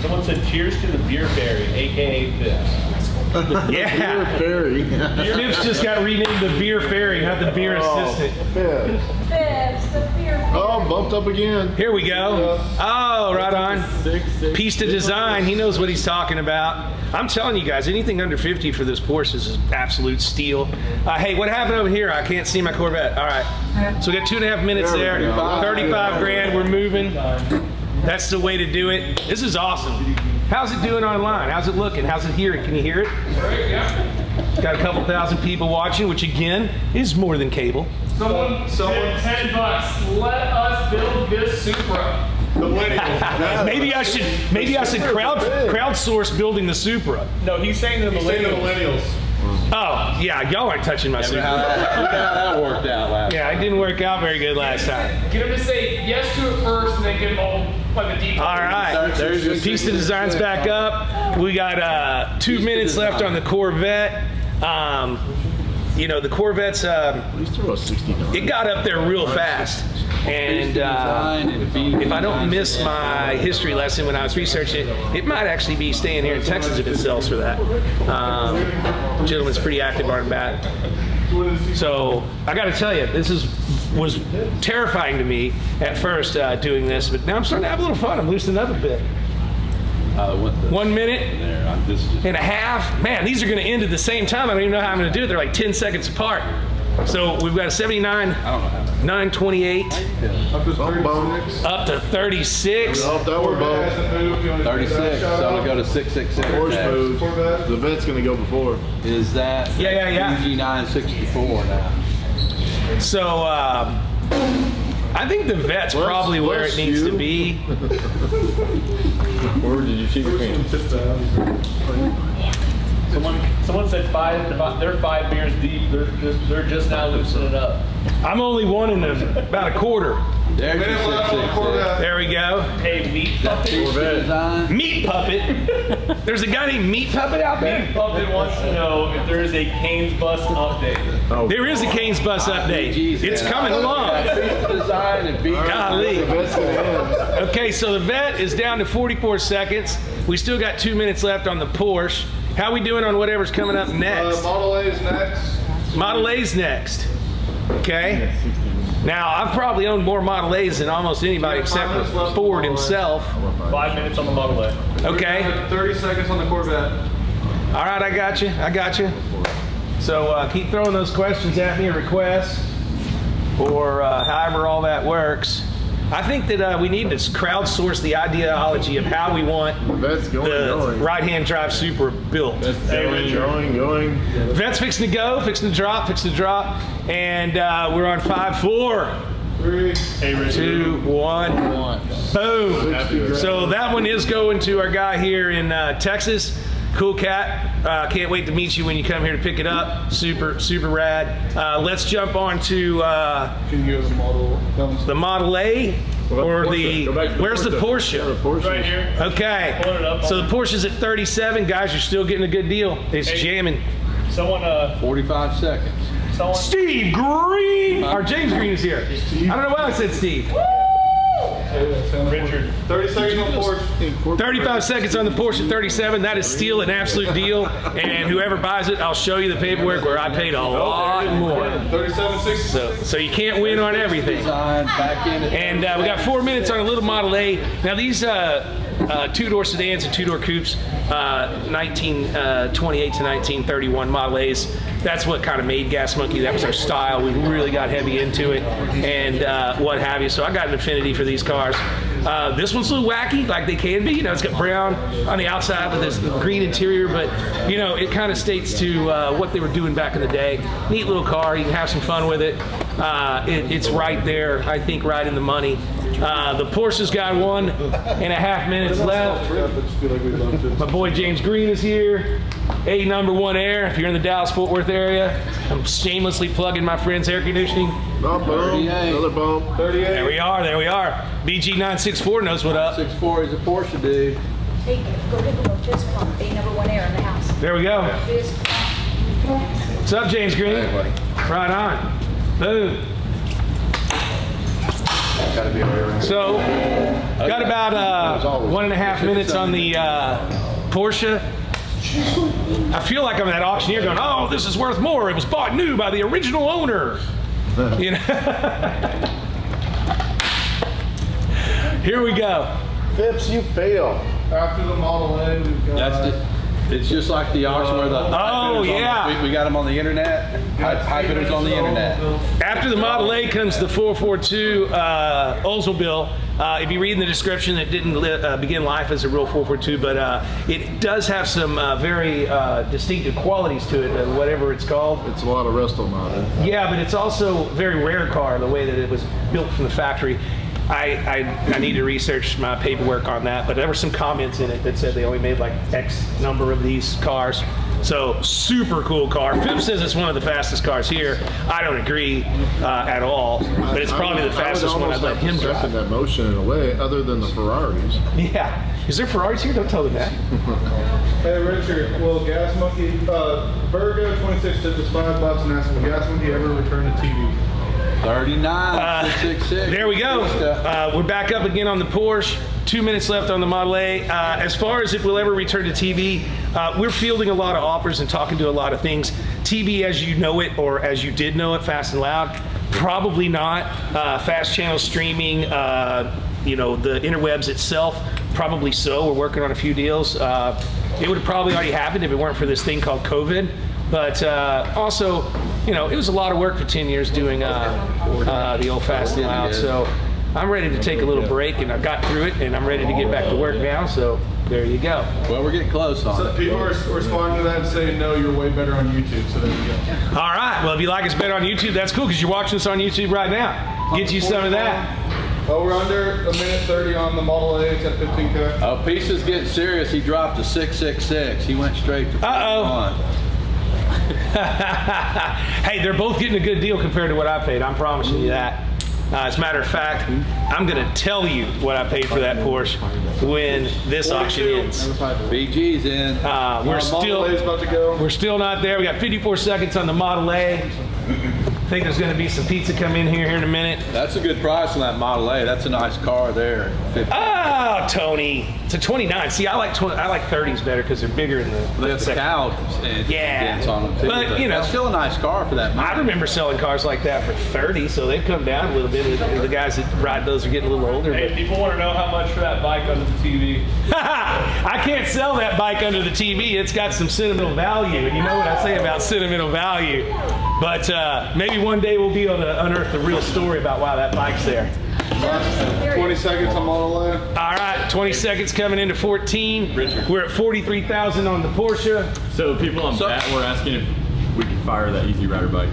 Someone said cheers to the beer fairy, aka Phipps. Yeah. Very. Phipps just got renamed the Beer Fairy, not the Beer Assistant. Phipps, the fear. Oh, bumped up again. Here we go. Oh, right on. Six, six. Piece to design. He knows what he's talking about. I'm telling you guys, anything under 50 for this Porsche is absolute steal. Uh, hey, what happened over here? I can't see my Corvette. All right. So we got two and a half minutes There there. 35 grand. We're moving. That's the way to do it. This is awesome. How's it doing online? How's it looking? How's it hearing? Can you hear it? Right, yeah. Got a couple thousand people watching, which again is more than cable. Someone, Someone- ten bucks. Let us build this Supra. Maybe I should maybe I should crowd crowdsource building the Supra. No, he's saying the Say the millennials. Millennials. Oh yeah, y'all aren't touching my Look Supra. how that, look how that worked out last. Yeah, it didn't work out very good last time. Get them to say yes to it first, and then get involved by the deep. All right, There's your piece of designs back up. We got uh, two minutes left on the Corvette. Um, you know the Corvette's uh, At least throw a 69. it got up there real fast, and uh, Design and beat if I don't miss my history lesson when I was researching it, it might actually be staying here in Texas if it sells for that. Um, gentleman's pretty active on that. So I got to tell you, this is was terrifying to me at first uh, doing this, but now I'm starting to have a little fun. I'm loosening up a bit. Uh, One minute there, I'm just, just and a half. Man, these are going to end at the same time. I don't even know how I'm going to do it. They're like 10 seconds apart. So we've got a 79, I don't know how. 928, Up to Bump, bump. 36. up to 36. Oh, that one Corvette bumped. hasn't moved. You wanna 36, a so it'll go to 666. Porsche next. moved. Corvette. The vet's gonna go before. Is that Yeah, yeah, yeah. UG 964 now? So um, I think the vet's Bless- probably where it needs you. to be. Where did you cheat your pants? Someone, someone said five. They're five beers deep. They're just, they're just now loosening up. I'm only one in them, about a quarter. There's your Minute left on the 666. There we go. Hey, meat puppet. Piece to design. Meat Puppet. There's a guy named Meat Puppet out there. Meat puppet wants to know if there is a Canes bus update. Oh. There is a Canes Bus ah, update. Jesus. It's coming along. Design and beat. Golly. The vet's gonna end. Okay, so the vet is down to 44 seconds. We still got two minutes left on the Porsche. How we doing on whatever's coming up Uh, next? Model A is next. Model A's next. Okay. Now I've probably owned more Model A's than almost anybody except for Ford himself. Five minutes on the Model A. Okay. 30 seconds on the Corvette. All right, I got you. I got you. So uh, keep throwing those questions at me or requests, or uh, however all that works. I think that uh, we need to crowdsource the ideology of how we want The vet's going, the going. right-hand drive super built. Going, going, going. Vet's fixing to go, fixing to drop, fixing to drop, and uh, we're on five, four, Three. Richard. one, boom. So that one is going to our guy here in uh, Texas. Cool cat. Uh, can't wait to meet you when you come here to pick it up. Super, super rad. Uh, let's jump on to uh, Can you give us a model? the Model A or the. Go back to the Where's the Porsche? Porsche. Right here. Okay. Pulling it up. So the Porsche's at 37. Guys, you're still getting a good deal. It's Hey. jamming. Someone, uh, 45 seconds. someone. Steve Green! Our James Green is here. I don't know why I said Steve. Richard. 30 seconds on Porsche. 35 seconds on the Porsche 37. That is still an absolute deal. And whoever buys it, I'll show you the paperwork where I paid a lot more. 37, 60. So, so you can't win on everything. Design back in it. And uh, we got four minutes on a little Model A. Now these uh, uh, two-door sedans and two-door coupes, uh, 1928 to 1931 Model A's. That's what kind of made Gas Monkey. That was our style. We really got heavy into it and uh, what have you. So I got an affinity for these cars. Uh, this one's a little wacky, like they can be. You know, it's got brown on the outside with this green interior, but you know, it kind of states to uh, what they were doing back in the day. Neat little car. You can have some fun with it. Uh, it it's right there, I think, right in the money. Uh, the Porsche's got one and a half minutes left. My boy James Green is here. A number one air. If you're in the Dallas Fort Worth area, I'm shamelessly plugging my friend's air conditioning. Bump, bump, 38. another bump. There we are. There we are. BG964 knows what up. Six four is a Porsche dude. Hey, go give him a fist pump. A number one air in the house. There we go. Fist pump. What's up, James Green? Right on. Boom. So, got about uh, one and a half minutes on the uh, Porsche. I feel like I'm that auctioneer going, oh, this is worth more. It was bought new by the original owner. You know? Here we go. Phipps, you fail. After the Model A, we've got. That's the, it's just like the auction where the. Oh, yeah. We, we got them on the internet. High, high bidders on the internet. After the Model A comes the 442 uh, Oldsmobile. Uh, if you read in the description, it didn't li- uh, begin life as a real 442, but uh, it does have some uh, very uh, distinctive qualities to it, uh, whatever it's called. It's a lot of rust on it. Yeah, but it's also a very rare car, the way that it was built from the factory. I, I, I need to research my paperwork on that, but there were some comments in it that said they only made like X number of these cars. So super cool car. Phipps says it's one of the fastest cars here. I don't agree uh, at all, but it's probably the fastest one. I'd let him in drive. that motion in a way, other than the Ferraris. Yeah. Is there Ferraris here? Don't tell them that. Hey Richard, will Gas Monkey, uh, Virgo 26 took us five bucks and asked will Gas Monkey ever return the TV? 39, 666. Uh, There we go. Uh, we're back up again on the Porsche. Two minutes left on the Model A. Uh, as far as if we'll ever return to TV, uh, we're fielding a lot of offers and talking to a lot of things. TV as you know it, or as you did know it, Fast N' Loud, probably not. Uh, fast channel streaming, uh, you know, the interwebs itself, probably so. We're working on a few deals. Uh, it would have probably already happened if it weren't for this thing called COVID. But uh, also, you know, it was a lot of work for 10 years doing uh, uh, the old Fast N' Loud. So I'm ready to take a little break, and I got through it, and I'm ready to get back to work now. So there you go. Well, we're getting close on So it. people are responding to that and saying, no, you're way better on YouTube, so there you go. All right. Well, if you like us better on YouTube, that's cool because you're watching us on YouTube right now. Get you some of that. Oh, we're under a minute 30 on the Model A, it's at 15K. Oh, Peace is getting serious. He dropped to 666. He went straight to Uh-oh. 41. hey, they're both getting a good deal compared to what I paid. I'm promising you that. Uh, as a matter of fact, I'm going to tell you what I paid for that Porsche when this auction ends. BG's in. Uh, we're still A is about to go. we're still not there. We got 54 seconds on the Model A. I think there's going to be some pizza come in here here in a minute. That's a good price on that Model A. That's a nice car there. 50. Oh, Tony, it's a 29. See, I like 20, I like 30s better because they're bigger in the, They have the cow Yeah. dents on them too. But, you know. that's still a nice car for that. I remember selling cars like that for 30, so they've come down a little bit. The the guys that ride those are getting a little older. Hey, But people want to know how much for that bike under the TV. I can't sell that bike under the TV. It's got some sentimental value, and you know what I say about sentimental value. But uh, maybe one day we'll be able to unearth the real story about why that bike's there. 20 seconds on Model A. All right, 20 seconds coming into 14. We're at 43,000 on the Porsche. So people on So- bat were asking if we could fire that Easy Rider bike.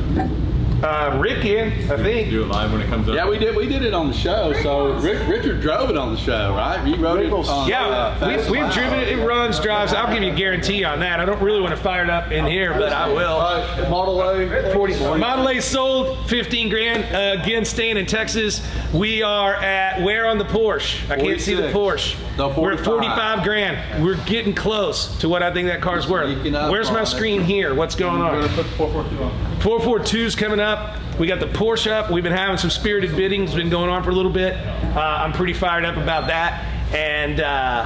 Uh, Rick in, I think. Do it live when it comes up. Yeah, we did. We did it on the show. So Rick, Richard drove it on the show, right? You rode it. On, Yeah, uh, Fast we've, we've driven it. It runs, drives. I'll give you a guarantee on that. I don't really want to fire it up in here, but I will. All right, Model A, 40. Model A sold, 15 grand. Uh, again, staying in Texas. We are at where on the Porsche? I can't see the Porsche. The We're at 45. 45 grand. We're getting close to what I think that car's worth. Where's my screen here? What's going We're on? Gonna put 442 on. 442's coming up. We got the Porsche up. We've been having some spirited bidding. It's been going on for a little bit. Uh, I'm pretty fired up about that. And uh,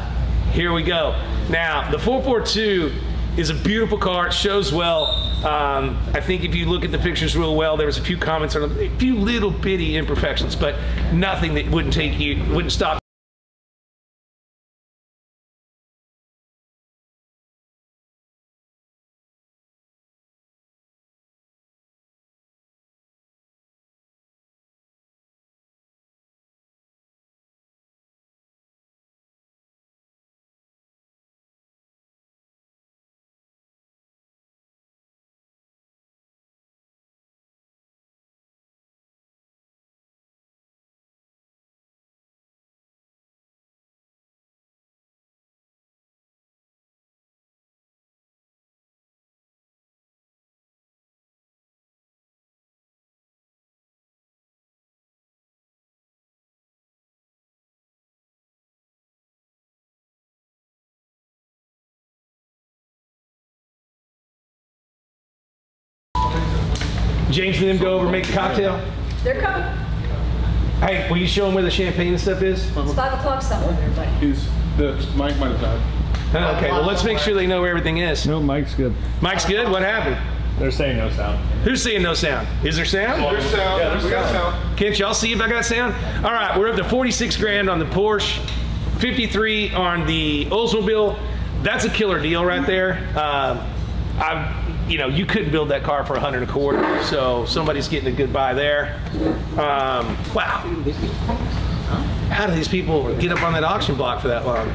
here we go. Now, the 442 is a beautiful car. It shows well. Um, I think if you look at the pictures real well, there was a few comments on a few little bitty imperfections, but nothing that wouldn't take you, wouldn't stop James and them go over and make a cocktail. They're coming. Hey, will you show them where the champagne and stuff is? It's five o'clock somewhere there, buddy. He's, the, Mike might have died. Okay, well let's make sure they know where everything is. No, Mike's good. Mike's good. What happened? They're saying no sound. Who's saying no sound? Is there sound? There's sound, we got sound. Can't y'all see if I got sound? All right, we're up to 46 grand on the Porsche, 53 on the Oldsmobile. That's a killer deal right there. Uh, I, you know, you couldn't build that car for a 100 and a quarter, so somebody's getting a good buy there. Um, wow. How do these people get up on that auction block for that long?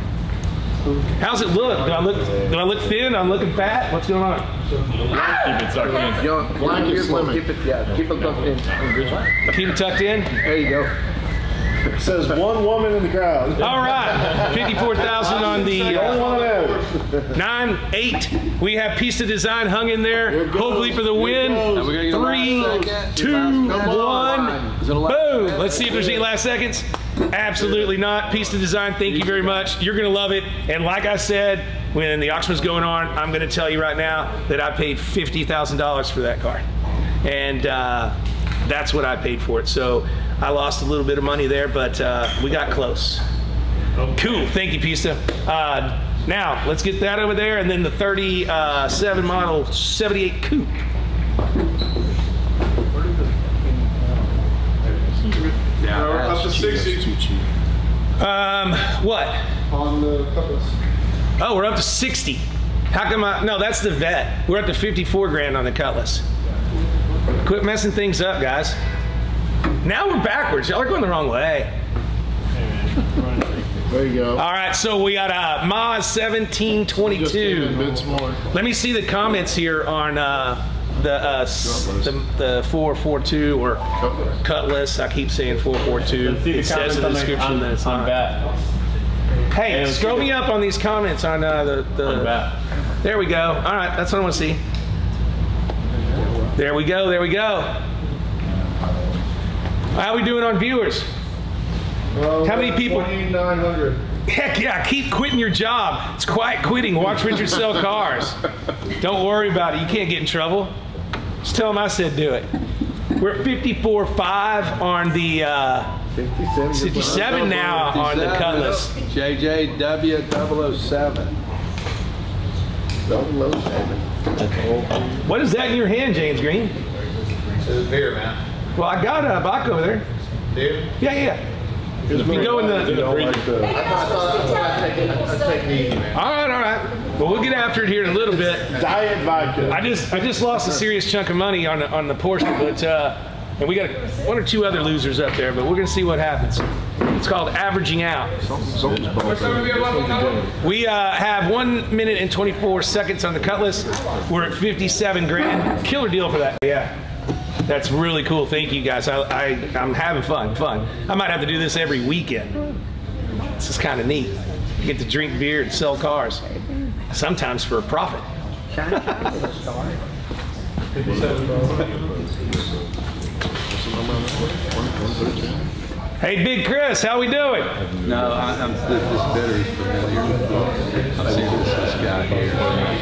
How's it look? Do I look do I look thin? I'm looking fat? What's going on? Keep it sucked in. Young, black is slimming. Keep it, yeah, keep it tucked in. Keep it tucked in? There you go. Says one woman in the crowd. All right, 54,000 on the Only one of those. nine, eight. We have piece of Design hung in there, goes. hopefully for the win. goes. Are we gonna get a Three, last second? two, Last- come on. one. Is it a last Boom. Let's see if there's any last seconds. Absolutely not. Piece of Design, thank you very much. You're gonna love it. And like I said, when the auction was going on, I'm gonna tell you right now that I paid $50,000 for that car. And uh, that's what I paid for it. So I lost a little bit of money there, but uh, we got close. Cool. Thank you, Pista. Uh, now, let's get that over there, and then the 37 model 78 coupe. Yeah, We're up to that's cheap. 60 Um, what? on the Cutlass. Oh, we're up to 60. How come I? No, that's the vet. We're up to 54 grand on the Cutlass. Quit messing things up, guys. Now we're backwards. Y'all are going the wrong way. There you go. All right, so we got a Maz Just came in 1722. bid some more. Let me see the comments here on uh, the, uh, s- the the 442 or Cutlass. Cutlass. I keep saying 442. It says in the comments on description that it's on, on not. bat. Hey, And scroll me up on these comments on uh, the On the. bat. There we go. All right, that's what I want to see. There we go. There we go. How we doing on viewers? How many people- 2,900. Heck yeah, keep quitting your job. It's quiet quitting. Watch Richard sell cars. Don't worry about it. You can't get in trouble. Just tell him I said do it. We're at 54.5 on the uh, 57 now on the Cutlass. JJW 007. What is that in your hand, James Green? It's beer, man. Well, I got a Bach over there. Dude. Yeah, yeah. If you go in the. You the. Hey, guys, just I'd take it, I'd take it easy, man. All right, all right. Well, we'll get after it here in a little bit. Diet vodka. I just I just lost a serious chunk of money on the, on the Porsche, but uh, and we got one or two other losers up there, but we're gonna see what happens. It's called averaging out. We uh, have one minute and 24 seconds on the Cutlass. We're at 57 grand. Killer deal for that. Yeah. That's really cool. Thank you guys. I, I, I'm having fun. Fun. I might have to do this every weekend. This is kind of neat. You get to drink beer and sell cars, sometimes for a profit. Hey, Big Chris, how we doing? No, I, I'm, this, this bidder is familiar. I've seen this, this guy here.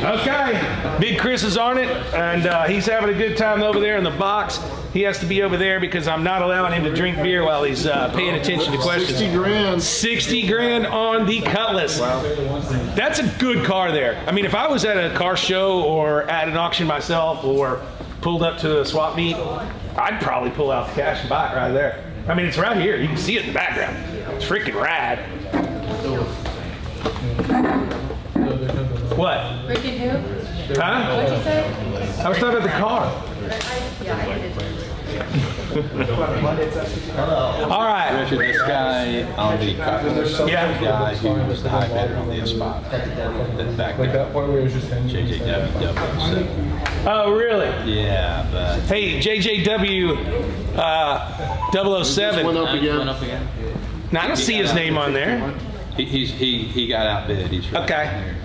Okay. Big Chris is on it, and uh, he's having a good time over there in the box. He has to be over there because I'm not allowing him to drink beer while he's uh, paying attention to questions. 60 grand. 60 grand on the Cutlass. Wow. That's a good car there. I mean, if I was at a car show or at an auction myself or pulled up to a swap meet, I'd probably pull out the cash and buy it right there. I mean, it's right here. You can see it in the background. It's freaking rad. What? Freaking who? Huh? What'd you say? I was talking about the car. Yeah, I did. All right. Richard, this guy on the Cutlass, the Yeah. guy who was the high bidder on the Espada, that back Like there, that point where was just hanging. JJW Oh, really? Yeah, but Hey, JJW uh, Just went 007. up again. Now, I don't see his name on there. he, he's, he, he got outbid. He's right Okay. here.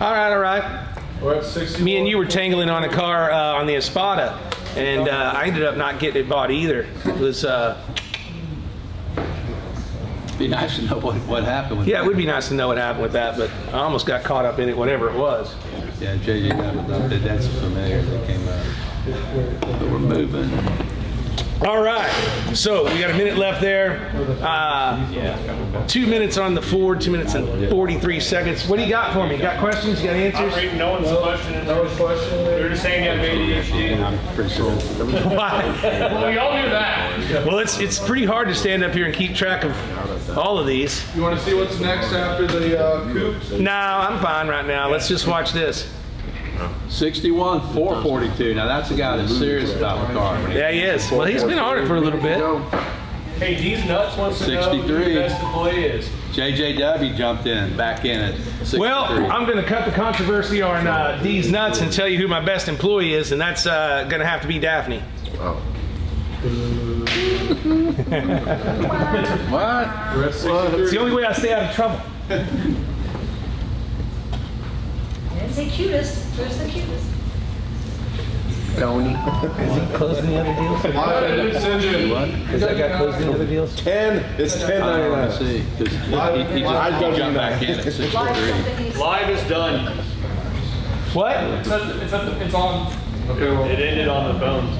All right, all right. We're at 60. Me and you were tangling on a car uh, on the Espada, and uh, I ended up not getting it bought either. It was, uh, Be nice to know what, what happened with yeah, it would be nice to know what happened with that, but I almost got caught up in it, whatever it was. Yeah, JJ got. That's familiar. That came out. But we're moving. All right, so we got a minute left there. Uh, two minutes on the Ford, two minutes and 43 seconds. What do you got for me? You Got questions? You got I'm answers? reading, no one's questioning. No question. They're just saying you have ADHD. I'm pretty Why? Well, we all knew that. Well, it's it's pretty hard to stand up here and keep track of all of these. You want to see what's next after the uh, coupe? No, I'm fine right now. Let's just watch this. 61, 442. Now that's a guy that's serious about the car. Yeah, he is. Well, he's been on it for a little bit. Hey, these nuts wants to know who 63. your best employee is. JJW jumped in, back in at 63. Well, I'm going to cut the controversy on uh, D's nuts and tell you who my best employee is, and that's uh, going to have to be Daphne. what? We're It's the only way I stay out of trouble. Didn't say cutest, who's the cutest? Tony. Closing the other deals? Live Edits engine. Has that guy closed the other deals? Ten, it's ten I don't wanna nine. see, because he, he I'd go just do jumped that. back in at 63. Live something needs- Live is done. What? It says, it says it's on. Okay, well, It ended on the phones.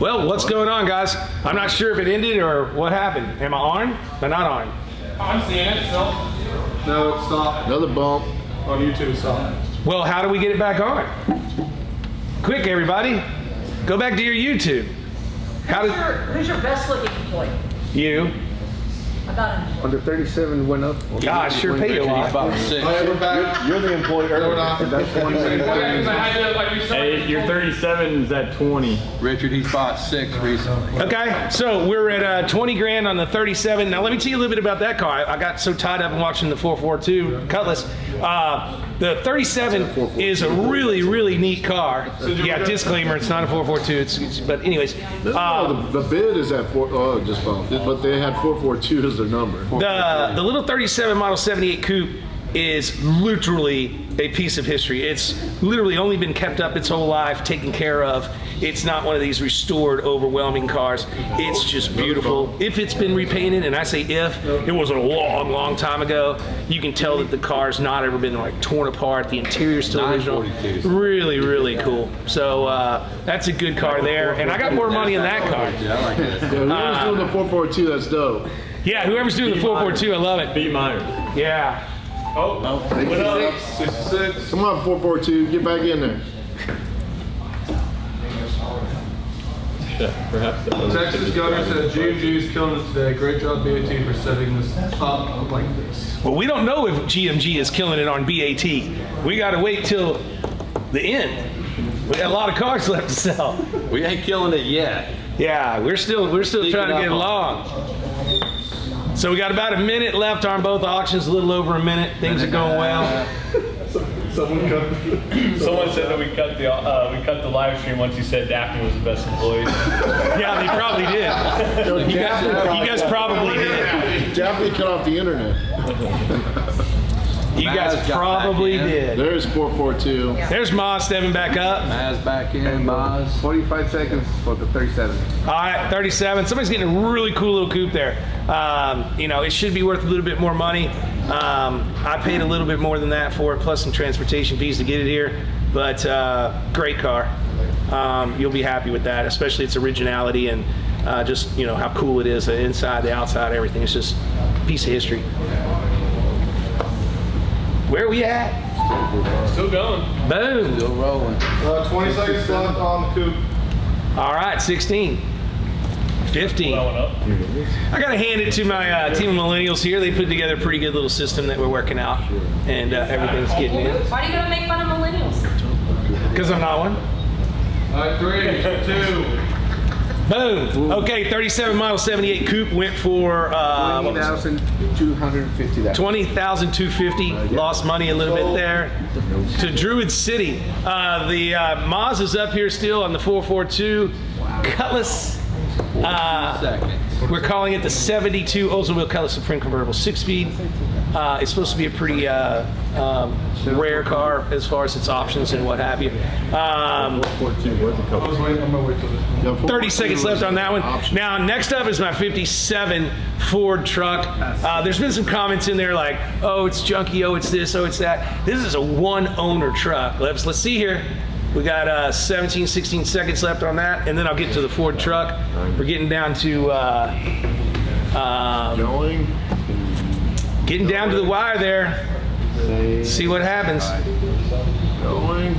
Well, what's going on, guys? I'm not sure if it ended or what happened. Am I on? Am I not on? I'm seeing it still. no, it stopped Another bump. on YouTube. Stop. Well, how do we get it back on? Quick, everybody. Go back to your YouTube. How Who's did your, who's your best looking employee? you? Under 37 went up. God, I sure paid you a He's lot. about six. All right, we're back. You're the employee. No, we're not. That's one Okay, 'cause I had to like restart. Hey, your 37 is at 20. Richard, he's bought six recently. Okay, so we're at uh, 20 grand on the 37. Now let me tell you a little bit about that car. I, I got so tied up in watching the 442 Cutlass. Uh, the 37 is a really, really neat car. Yeah, disclaimer, it's not a 442. It's, it's but anyways, uh, the, the bid is at four, oh, just bumped. But they had four four two as their number. the the little 37 model 78 coupe is literally a piece of history. It's literally only been kept up its whole life, taken care of. It's not one of these restored, overwhelming cars. It's just beautiful. If it's been repainted, and I say if, it was a long, long time ago. You can tell that the car's not ever been like torn apart. The interior's still original. Really, really cool. So uh, that's a good car there. And I got more money in that car. Yeah, I like that. Yeah, whoever's doing the four four two, that's dope. Yeah, whoever's doing the 442, I love it. B Myers. Yeah. Oh, what up? 66. Come on, four four two, get back in there. Yeah, perhaps Texas Gunner said GMG is killing it today. Great job, BAT, for setting this up like this. Well, we don't know if GMG is killing it on BAT. We got to wait till the end. We got a lot of cars left to sell. We ain't killing it yet. Yeah, we're still we're still Sneak trying to get up along. So we got about a minute left on both auctions, a little over a minute. Things are going well. Someone cut. Someone said that we cut the uh, we cut the live stream once you said Daphne was the best employee. Yeah, they probably did. You guys, you guys probably did. Daphne cut off the internet. You guys Maz got probably back in. did. There's four four two. There's Ma stepping back up. Maz back in, Maz. 45 seconds for the 37. All right, 37. Somebody's getting a really cool little coupe there. Um, you know, it should be worth a little bit more money. Um, I paid a little bit more than that for it, plus some transportation fees to get it here. But uh, great car. Um, you'll be happy with that, especially its originality and uh, just you know how cool it is, the inside, the outside, everything. It's just a piece of history. Where are we at? Still going. Boom. Still rolling. Uh, 20 seconds left on the coupe. All right, 16. 15. That went up. I gotta hand it to my uh, team of millennials here. They put together a pretty good little system that we're working out, and uh, everything's getting in. Why are you gonna make fun of millennials? Because I'm not one. All right, three, two. Boom. Okay, 37 model 78 coupe went for uh, what was 20,250. That. 20,250. Lost money a little bit there to Druid City. Uh, the uh, Maz is up here still on the 442 Cutlass. Uh, we're calling it the 72 Oldsmobile Cutlass Supreme Convertible six speed. Uh, it's supposed to be a pretty uh, um, rare car as far as its options and what have you. Um, 14 was a I couple. was waiting, I'm gonna wait till this. Yeah, 30 seconds left on that one. Now, next up is my 57 Ford truck. Uh, there's been some comments in there like, oh, it's junky, oh, it's this, oh, it's that. This is a one owner truck. Let's, let's see here. We got uh, 17, 16 seconds left on that, and then I'll get to the Ford truck. We're getting down to uh, um. Getting down to the wire there. See what happens. Going.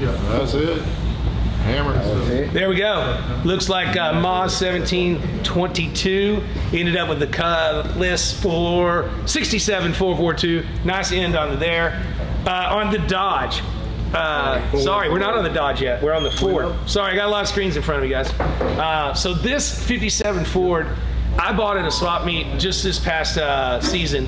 Yeah, that's it. Hammer. There we go. Looks like uh, Maz 1722 ended up with the Cutlass for 67442. Nice end on there. Uh, on the Dodge. Uh, sorry, we're not on the Dodge yet. We're on the Ford. Sorry, I got a lot of screens in front of me, guys. Uh, so this 57 Ford, I bought it at a swap meet just this past uh, season.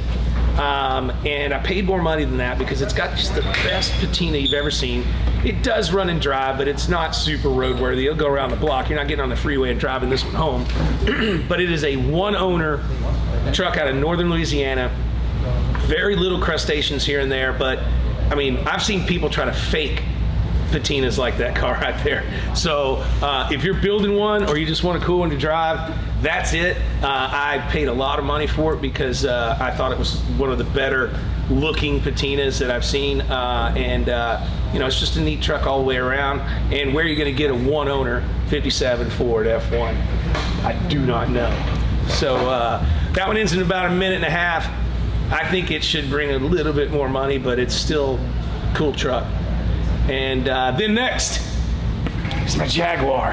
Um, and I paid more money than that because it's got just the best patina you've ever seen. It does run and drive, but it's not super roadworthy. It'll go around the block. You're not getting on the freeway and driving this one home. but it is a one owner truck out of northern Louisiana. Very little crustaceans here and there, but I mean, I've seen people try to fake patinas like that car right there. So uh, if you're building one or you just want a cool one to drive, that's it. Uh, I paid a lot of money for it because uh, I thought it was one of the better looking patinas that I've seen. Uh, and uh, you know, it's just a neat truck all the way around. And where are you going to get a one owner 57 Ford F1? I do not know. So uh, that one ends in about a minute and a half. I think it should bring a little bit more money, but it's still cool truck. And uh, then next is my Jaguar.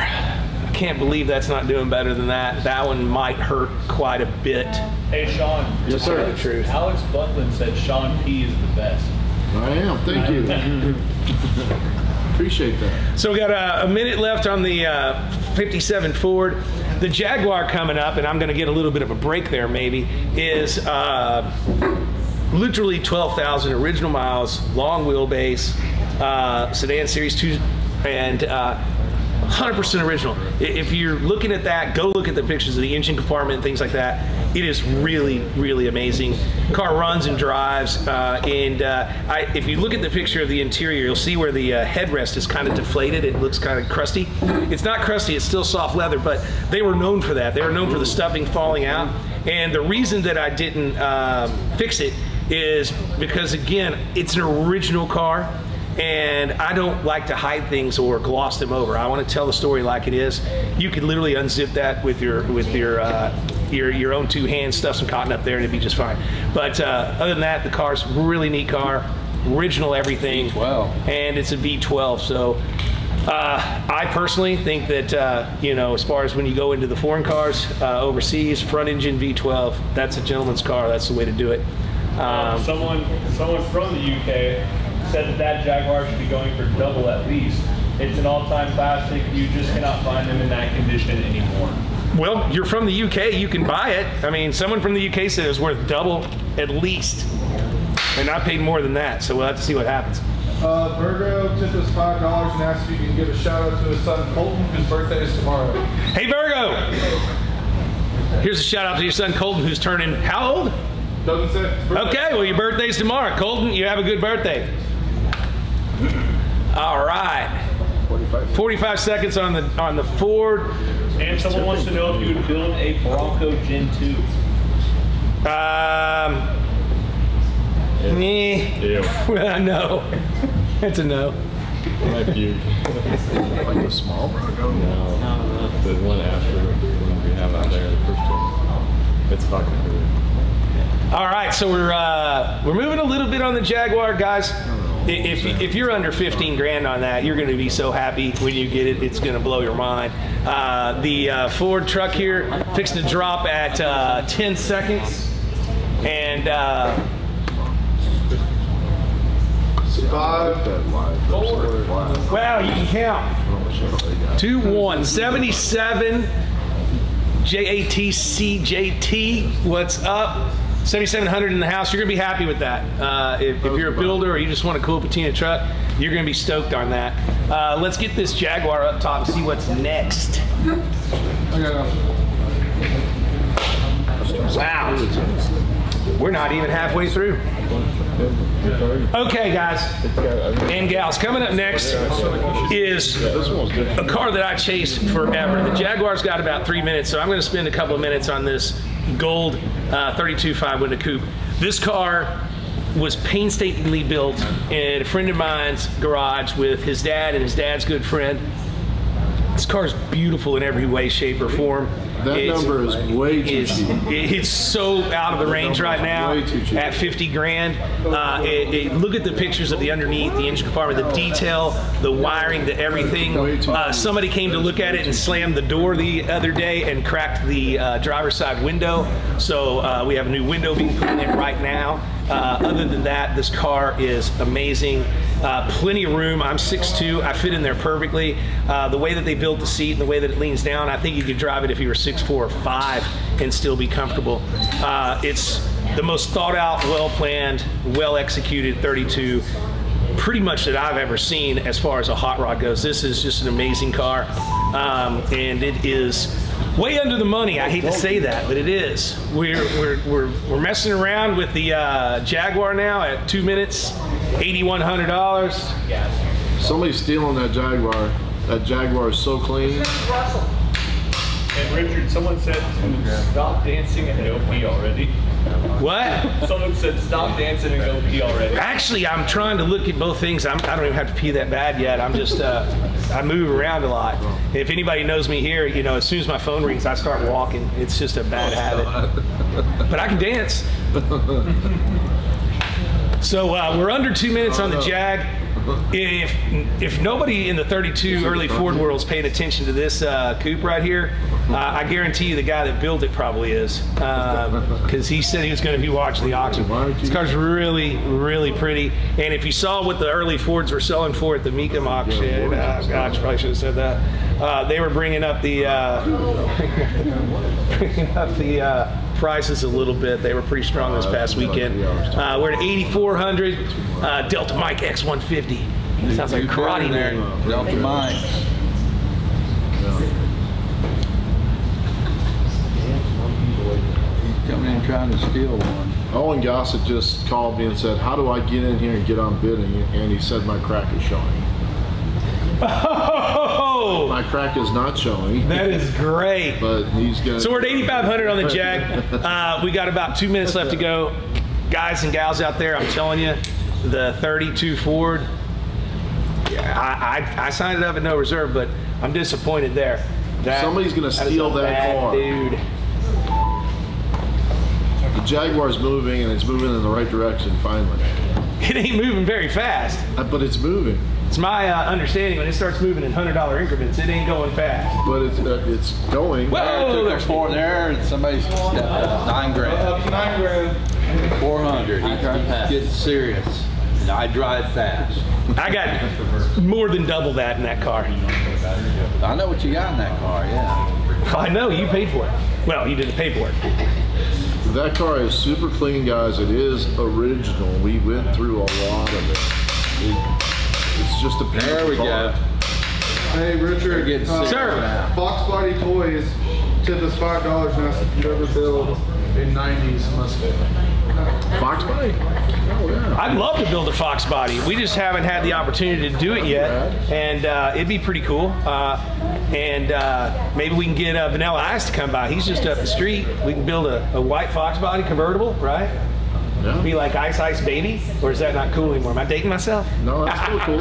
I can't believe that's not doing better than that. That one might hurt quite a bit. Hey, Sean. Yes, Tell sir. the truth. Alex Buckland said Sean P is the best. I am. Thank you. Appreciate that. So we got a, a minute left on the uh, 57 Ford. The Jaguar coming up, and I'm going to get a little bit of a break there maybe, is uh, literally 12,000 original miles, long wheelbase, uh, sedan series 2, and uh, 100% original. If you're looking at that, go look at the pictures of the engine compartment things like that. It is really, really amazing. Car runs and drives, uh, and uh, I, if you look at the picture of the interior, you'll see where the uh, headrest is kind of deflated. It looks kind of crusty. It's not crusty; it's still soft leather, but they were known for that. They were known for the stuffing falling out. And the reason that I didn't um, fix it is because, again, it's an original car and I don't like to hide things or gloss them over. I want to tell the story like it is. You could literally unzip that with your with your uh, your your own two hands, stuff some cotton up there, and it'd be just fine. But uh, other than that, the car's really neat car, original everything, V12. and it's a V12. So. Uh, I personally think that uh, you know, as far as when you go into the foreign cars uh, overseas, front engine V12, that's a gentleman's car. That's the way to do it. Um, someone, someone from the UK said that that Jaguar should be going for double at least. It's an all-time classic. You just cannot find them in that condition anymore. Well, you're from the UK, you can buy it. I mean, someone from the UK said it was worth double at least. And I paid more than that, so we'll have to see what happens. Uh, Virgo tipped us five dollars and asked if you can give a shout out to his son Colton, whose birthday is tomorrow. Hey, Virgo! Here's a shout out to your son Colton, who's turning how old? Doesn't say. Okay, well, your birthday's tomorrow. Colton, you have a good birthday. All right. 45 seconds on the on the Ford. And someone wants to know if you would build a Bronco Gen 2. Um, meh. Ew. no. That's a no. My puke. Like a small Bronco. No. The one after the one we have out there, the first one. It's fucking weird. All right, so we're uh, we're moving a little bit on the Jaguar, guys. If, if you're under 15 grand on that, you're going to be so happy when you get it. It's going to blow your mind. Uh, the uh, Ford truck here, fixing to drop at uh, 10 seconds, and Five. Wow, you can count. Two one seventy seven. JATCJT. What's up? 7700 in the house. You're gonna be happy with that. Uh, if, if you're a builder or you just want a cool patina truck, you're gonna be stoked on that. Uh, let's get this Jaguar up top and see what's next. Wow. We're not even halfway through. Okay, guys and gals, coming up next is a car that I chased forever. The Jaguar's got about three minutes, so I'm going to spend a couple of minutes on this gold uh, 32.5 window coupe. This car was painstakingly built in a friend of mine's garage with his dad and his dad's good friend. This car is beautiful in every way, shape, or form. That It's- number is way too it's- cheap. It's so out of the range right now Way too cheap. at 50 grand. Uh, it, it- look at the pictures of the underneath, the engine compartment, the detail, the wiring, the everything. Uh, somebody came to look at it and slammed the door the other day and cracked the uh, driver's side window. So uh, we have a new window being put in there right now. Uh, other than that, this car is amazing. Uh, plenty of room. I'm 6'2". I fit in there perfectly. Uh, the way that they built the seat and the way that it leans down, I think you could drive it if you were 6'4 or 5 and still be comfortable. Uh, it's the most thought out, well planned, well executed 32 pretty much that I've ever seen as far as a hot rod goes. This is just an amazing car, um, and it is way under the money. I hate to say that, but it is. We're we're we're, we're messing around with the uh, Jaguar now at two minutes, eighty one hundred dollars. Somebody's stealing that Jaguar. That Jaguar is so clean. And Richard, someone said stop dancing and go pee already. What? Someone said stop dancing and go pee already. Actually, I'm trying to look at both things. I'm, I don't even have to pee that bad yet. I'm just, uh, I move around a lot. If anybody knows me here, you know, as soon as my phone rings, I start walking. It's just a bad habit. But I can dance. So uh, we're under two minutes on the Jag. If if nobody in the 32 early Ford world is paying attention to this uh, coupe right here, uh, I guarantee you the guy that built it probably is, because he said he was going to be watching the auction. This car's really really pretty, and if you saw what the early Fords were selling for at the Mecum auction, uh, gosh, probably should have said that. Uh, they were bringing up the uh, bringing up the uh, prices a little bit. They were pretty strong this past weekend. Uh, we're at 8,400 uh, Delta Mike X150. Sounds like karate there. Delta Mike. He's coming in trying to steal one. Owen Gossett just called me and said, "How do I get in here and get on bidding?" And he said my crack is showing. My crack is not showing, that is great. but he's gonna. So we're at 8,500 on the Jag. Uh, we got about two minutes left to go. Guys and gals out there, I'm telling you, the 32 Ford, yeah, I, I, I signed it up at no reserve, but I'm disappointed there. That- Somebody's gonna steal a that bad car. Dude. The Jaguar's moving and it's moving in the right direction finally. It ain't moving very fast. Uh, But it's moving. It's my uh, understanding when it starts moving in hundred dollar increments, it ain't going fast. But it's uh, it's going. Whoa, Took there's four there, and somebody stepped up. Nine grand. Nine grand. Four hundred. He getting serious. I drive fast. I got more than double that in that car. I know what you got in that car, yeah. I know you paid for it. Well, you didn't pay for it That car is super clean, guys. It is original. We went through a lot of it. It- it's just a beautiful There we car. go. Hey, Richard. getting uh, sick Sir. Fox Body Toys tip us five dollars and ask if you ever build in nineties Mustang. Fox body. Oh yeah. I'd love to build a Fox body. We just haven't had the opportunity to do it yet, and uh, it'd be pretty cool. Uh, and uh, maybe we can get uh, Vanilla Ice to come by. He's just up the street. We can build a, a white Fox body convertible, right? Yeah. Be like Ice Ice Baby, or is that not cool anymore? Am I dating myself? No, that's still cool.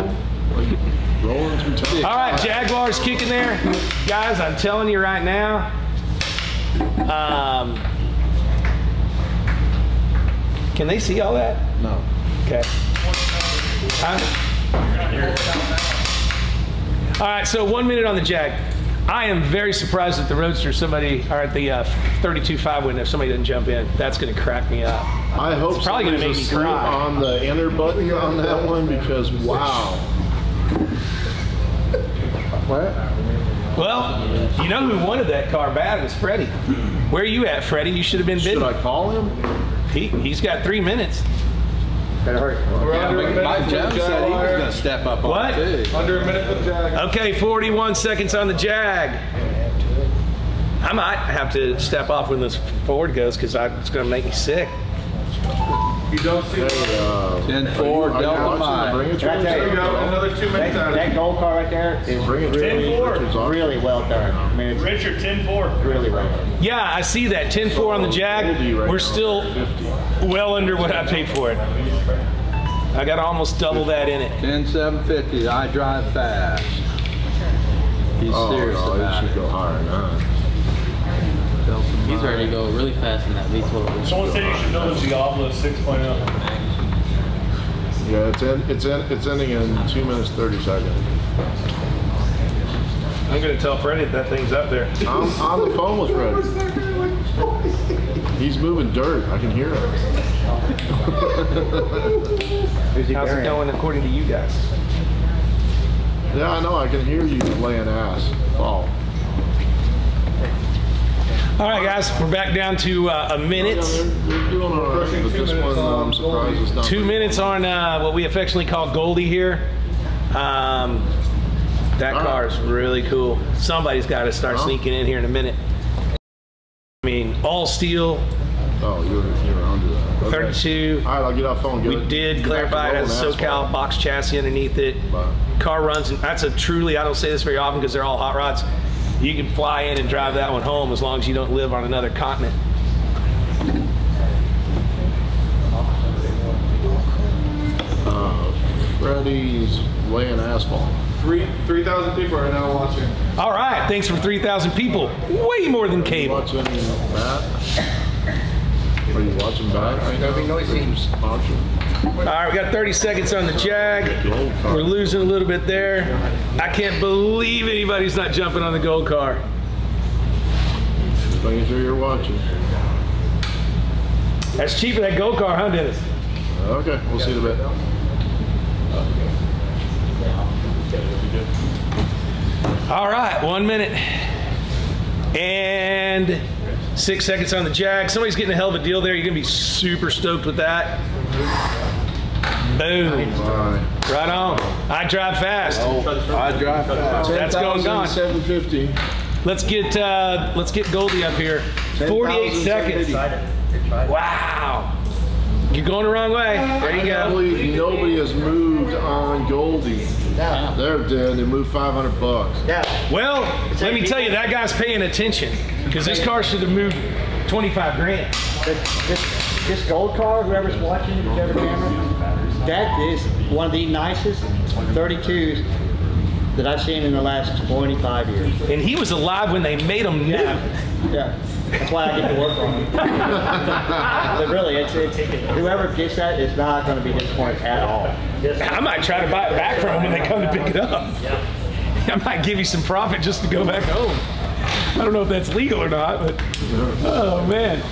Like, rolling through. All right, Jaguars kicking there, guys. I'm telling you right now. Um, can they see all that? No. Okay. Huh? All right, so one minute on the Jag. I am very surprised at the Roadster. Somebody, or at the uh, 32.5 window, if somebody doesn't jump in. That's going to crack me up. I hope probably gonna somebody's make me asleep cry. on the enter button on that one because wow. What? Well, you know who wanted that car bad was Freddie. Where are you at, Freddie? You should have been Should bidding. I call him? He, he's got three minutes. We're Yeah, under a but minute Mike Jones said he was gonna step up on What? it too. Under a minute for the Jag. Okay, 41 seconds on the Jag. I might have to step off when this Ford goes because it's going to make me sick. You don't see. Hey, uh, 10-4 are you Delta watching the Bring It to Right Us? there. There we go, another two That, minutes out of that it. gold car right there is Bring it to really, Us. Richard's on. really well done. I mean, it's Richard, 10-4. really well done. Yeah, I see that 10-4 on the Jag. Right We're still 50. Well under what I paid for it. I got almost double that in it. 10750. I drive fast. He's Oh, serious oh, no, it about should it. go higher than that. He's ready to go really fast in that V12. Someone said you should build a Diablo oh. 6.0. Yeah, it's in, it's in, it's ending in two minutes thirty seconds. I'm gonna tell Freddie that thing's up there. I'm on the phone with Fred. He's moving dirt. I can hear him. How's it going according to you guys? Yeah, I know. I can hear you laying ass. Fall. All right, guys, we're back down to uh, a minute. Yeah, they're, they're doing all right, Pushing but two minutes one, on I'm surprised it's not. Two minutes on uh, what we affectionately call Goldie here. Um, that All right. car is really cool. Somebody's got to start Well. sneaking in here in a minute. I mean, all steel, Oh, you're, you're under that. Okay. 32. All right, I'll get off phone. Get We it- did clarify it to as rolling SoCal box chassis underneath it. But- Car runs, and that's a truly, I don't say this very often because they're all hot rods. You can fly in and drive that one home as long as you don't live on another continent. Uh, Freddie's laying asphalt. Three, 3,000 people are now watching. All right, thanks for 3,000 people. Way more than You cable. watching that? Are you watching back right now? Don't be noisy. Richard's auction. All right, we got 30 seconds on the Jag. We're losing a little bit there. I can't believe anybody's not jumping on the gold car. Just making sure you're watching. That's cheaper than that gold car, huh, Dennis? Okay, we'll see you in a bit. All right, one minute. And six seconds on the Jag. Somebody's getting a hell of a deal there. You're going to be super stoked with that. Boom. Right. On. I drive fast. I drive fast. That's going gone. 750. Let's get uh, let's get Goldie up here. 48 seconds. Wow. You're going the wrong way. There you I go. believe nobody has moved on Goldie. They're dead. They moved 500 bucks. Yeah. Well, let me tell you, that guy's paying attention because this car should have moved 25 grand. This, this, this gold car, whoever's watching, whichever camera, that is one of the nicest 32s that I've seen in the last 25 years. And he was alive when they made him new. Yeah. Yeah, that's why I get to work on it. but really, it's, it's, whoever gets that is not going to be disappointed at all. I might try to buy it back from them when they come to pick it up. I might give you some profit just to go back home. I don't know if that's legal or not, but oh man.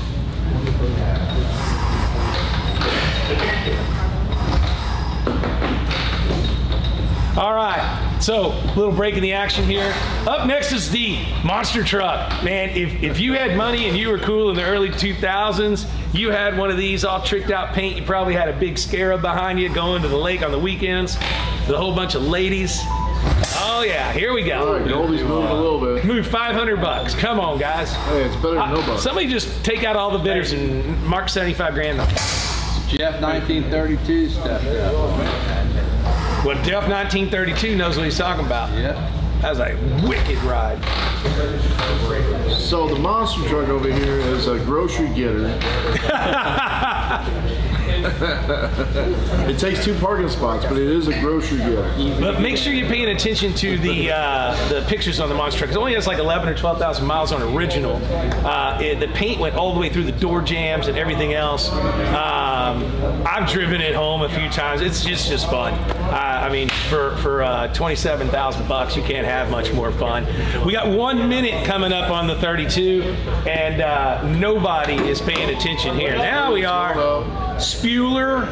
All right, so a little break in the action here. Up next is the monster truck. Man, if, if you had money and you were cool in the early 2000s, you had one of these all tricked out paint, you probably had a big scarab behind you going to the lake on the weekends with a whole bunch of ladies. Oh yeah, here we go. All right, go. Goldie's moving a little bit. Move 500 bucks. Come on, guys. Hey, it's better than no bucks. somebody just take out all the bidders and mark 75 grand. Jeff 1932 stepped up. Well, Jeff 1932 knows what he's talking about. Yep. That was a wicked ride. So the monster truck over here is a grocery getter. it takes two parking spots, but it is a grocery getter. But make sure you're paying attention to the uh, the pictures on the monster truck. 'cause It only has like 11 or 12,000 miles on original. Uh, it, the paint went all the way through the door jams and everything else. Um, I've driven it home a few times. It's just just fun. Uh, I mean, for for uh, 27,000 bucks, you can't have much more fun. We got one minute coming up on the 32, and uh, nobody is paying attention here. Now we are. Spuler.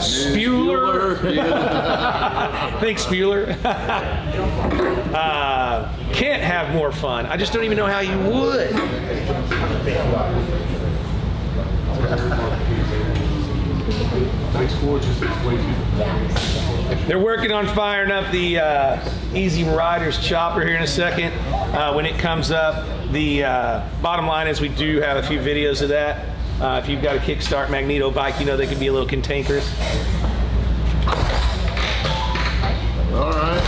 Spuler. Thanks, Spuler. uh, can't have more fun. I just don't even know how you would. They're working on firing up the uh, Easy Riders chopper here in a second. Uh, when it comes up, the uh, bottom line is we do have a few videos of that. Uh, if you've got a kickstart magneto bike, you know they can be a little cantankerous. All right.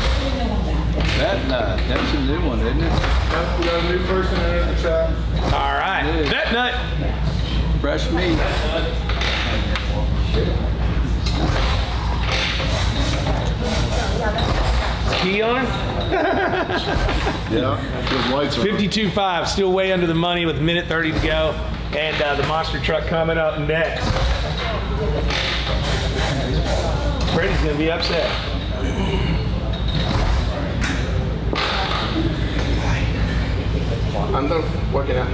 That, uh, that's a new one, isn't it? We got a new person in the chat. All right, that nut. Fresh meat. Key on. Yeah. With lights on. 52.5, still way under the money with a minute 30 to go. And uh, the monster truck coming up next. Freddie's gonna be upset. I'm done working out.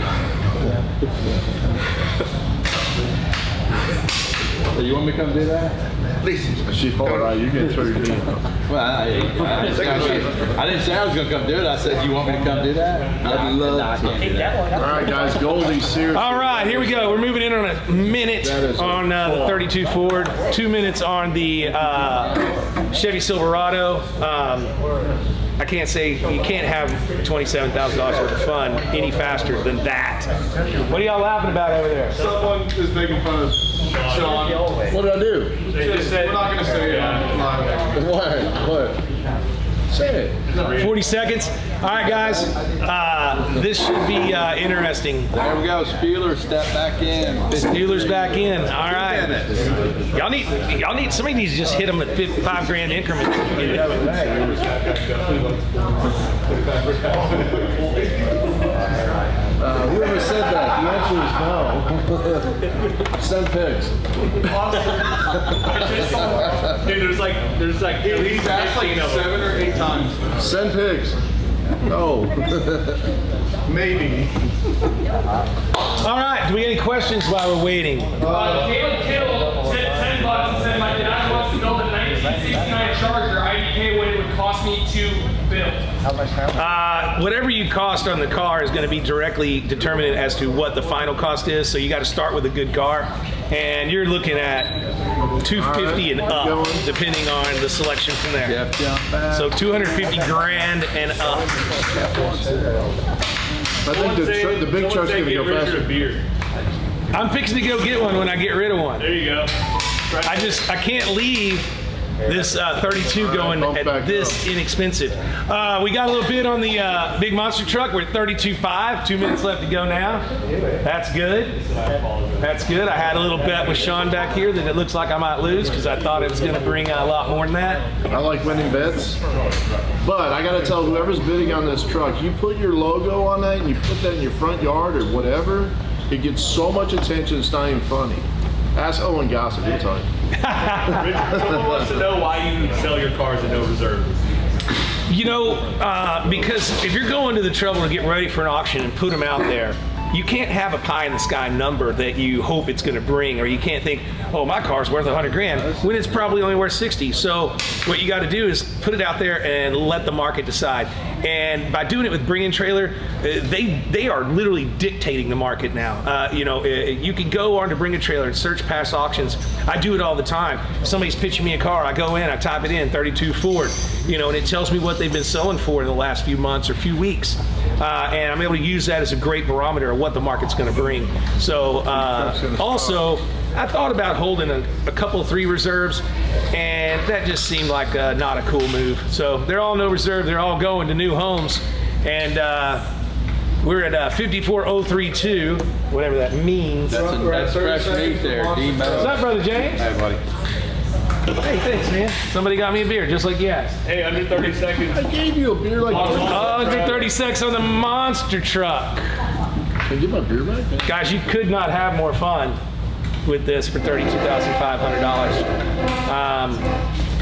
You want me to come do that? Please. She, all right, you get turned in. Well, I, I, didn't say I, was, I didn't say I was gonna come do it. I said, you want me to come do that? I'd love to do that. All right, guys, Goldie, seriously. All right, here we go. We're moving in on a minute That is a on uh, the 32 Ford, two minutes on the uh, Chevy Silverado. Um, I can't say you can't have $27,000 worth of fun any faster than that. What are y'all laughing about over there? Someone is making fun of Sean. What did I do? Just, we're not gonna say it on live. What? Say it. 40 seconds. All right, guys. Uh, this should be uh, interesting. There we go. Spieler, step back in. Steelers back in. All right. Y'all need y'all need somebody needs to just hit them at fif- five grand increments. Uh, whoever said that, the answer is no. Send pics. Dude, there's like, there's like at least He's asked like 15 of them. seven or eight times. Send pigs. No. Maybe. All right. Do we have any questions while we're waiting? Uh, Caleb Kittle sent 10 bucks and said, my dad wants to build a 1969 Charger. IDK what it would cost me to build. Uh, whatever you cost on the car is going to be directly determined as to what the final cost is. So you got to start with a good car, and you're looking at 250 and up, depending on the selection from there. Jeff. So 250 grand and up. I think the, tr- the big truck's gonna go faster. I'm fixing to go get one when I get rid of one. There you go. I just I can't leave this uh, 32 going at this inexpensive. Uh, we got a little bid on the uh, big monster truck. We're at 32.5. Two minutes left to go now. That's good. That's good. I had a little bet with Sean back here that it looks like I might lose because I thought it was going to bring a lot more than that. I like winning bets. But I gotta tell whoever's bidding on this truck, you put your logo on that and you put that in your front yard or whatever, it gets so much attention it's not even funny. Ask Owen Gossett, he'll tell you. Richard, someone wants to know why you sell your cars at no reserve. You know, uh, because if you're going to the trouble to get ready for an auction and put them out there, you can't have a pie in the sky number that you hope it's going to bring, or you can't think, oh, my car's worth 100 grand when it's probably only worth 60. So what you got to do is put it out there and let the market decide. And by doing it with Bring a Trailer, uh, they they are literally dictating the market now. Uh, you know, uh, you can go on to Bring a Trailer and search past auctions. I do it all the time. Somebody's pitching me a car, I go in, I type it in, 32 Ford, you know, and it tells me what they've been selling for in the last few months or few weeks. Uh, and I'm able to use that as a great barometer of what the market's going to bring. So uh, also, I thought about holding a, a couple three reserves, and that just seemed like uh, not a cool move. So they're all no reserve. They're all going to new homes, and uh, we're at uh, 54032, whatever that means. That's, a, that's fresh meat there, What's D-Mo. up, brother James? Hey, buddy. Hey, thanks, man. Somebody got me a beer, just like you asked. Hey, under 30 seconds. I gave you a beer like Oh, under 36 on the monster truck. Can I get my beer back? man? Guys, you could not have more fun with this for $32,500. Um,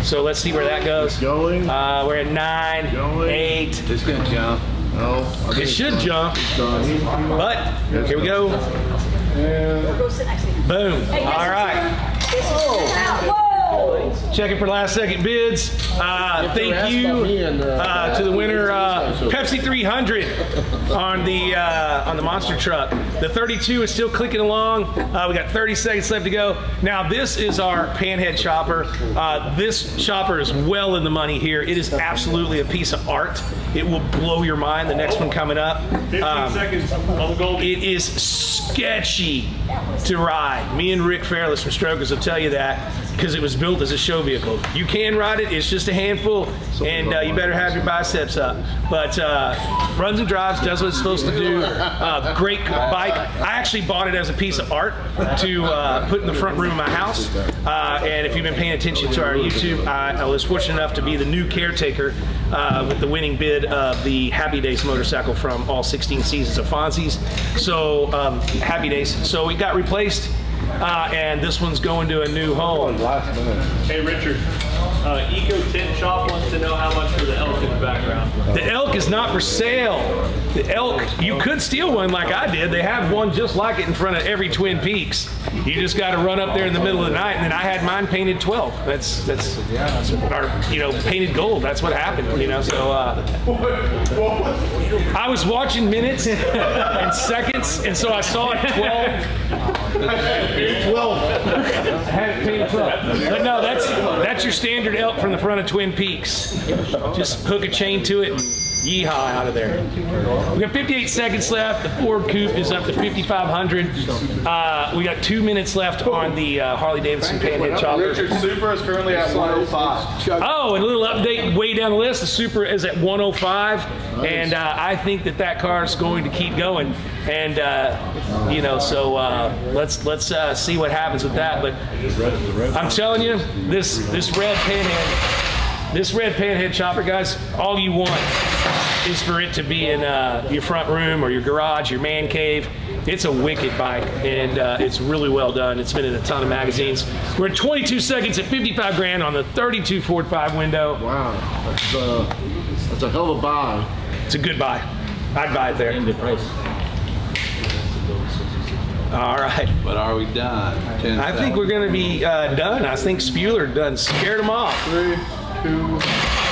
so let's see where that goes. Going? Uh, we're at nine, Going. eight. It's gonna jump. No. It should done. jump, It's done. but here we go. Go sit next to me. Boom. Hey, All right. This is, whoa! Checking for last second bids. Uh, thank you about me and, uh, uh, to the winner, uh, Pepsi 300 on the uh, on the monster truck. The 32 is still clicking along. Uh, we got 30 seconds left to go. Now this is our panhead chopper. Uh, this chopper is well in the money here. It is absolutely a piece of art. It will blow your mind. The next one coming up. 15 Um, seconds on gold. it is sketchy to ride. Me and Rick Fairless from Strokers will tell you that because it was built as a show vehicle. You can ride it, it's just a handful, and uh, you better have your biceps up. But uh, runs and drives, does what it's supposed to do. Uh, great bike. I actually bought it as a piece of art to uh, put in the front room of my house. Uh, and if you've been paying attention to our YouTube, I, I was fortunate enough to be the new caretaker uh, with the winning bid of the Happy Days motorcycle from all 16 seasons of Fonzie's. So um, Happy Days. So we got replaced, uh, and this one's going to a new home. Hey, Richard. Uh, Eco Tint Shop wants to know how much for the elk in the background. The elk is not for sale. The elk, you could steal one like I did. They have one just like it in front of every Twin Peaks. You just got to run up there in the middle of the night, and then I had mine painted 12. That's that's, that's our, you know painted gold. That's what happened. You know, so uh, I was watching minutes and seconds, and so I saw it 12. 12. Had it 12. But no, that's that's your standard elk from the front of Twin Peaks. Just hook a chain to it yeehaw out of there. We got 58 seconds left. The Ford Coupe is up to 5,500. Uh, we got two minutes left on the uh, Harley Davidson Panhead Chopper. Richard Supra is currently at 105. Oh, and a little update way down the list. The Supra is at 105, and uh, I think that that car is going to keep going. And uh, you know, so uh, let's let's uh, see what happens with that. But I'm telling you, this this red panhead, this red panhead chopper, guys, all you want is for it to be in uh, your front room or your garage, your man cave. It's a wicked bike, and uh, it's really well done. It's been in a ton of magazines. We're at 22 seconds at 55 grand on the 32 Ford 5 window. Wow, that's, uh, that's a hell of a buy. It's a good buy. I'd buy it there. Good price. All right. But are we done? Ten I think we're going to be uh, done. I think Spuler done scared them off. Three, two,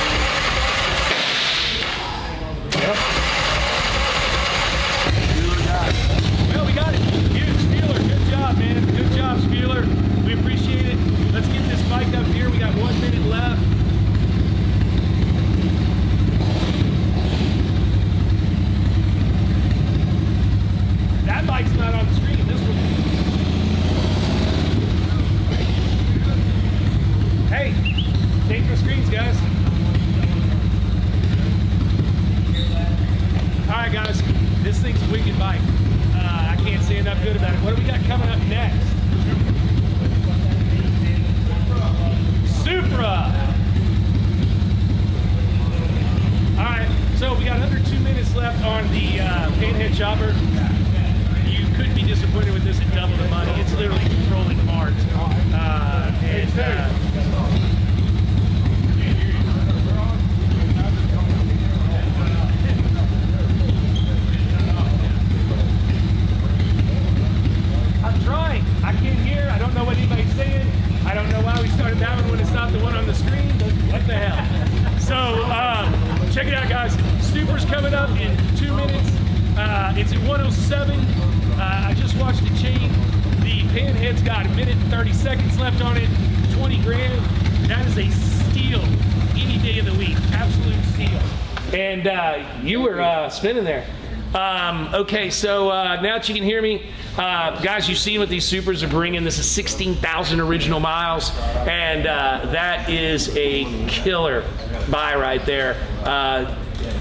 spinning there. Um, okay, so uh, now that you can hear me, uh, guys, you've seen what these Supras are bringing. This is 16,000 original miles, and uh, that is a killer buy right there. Uh,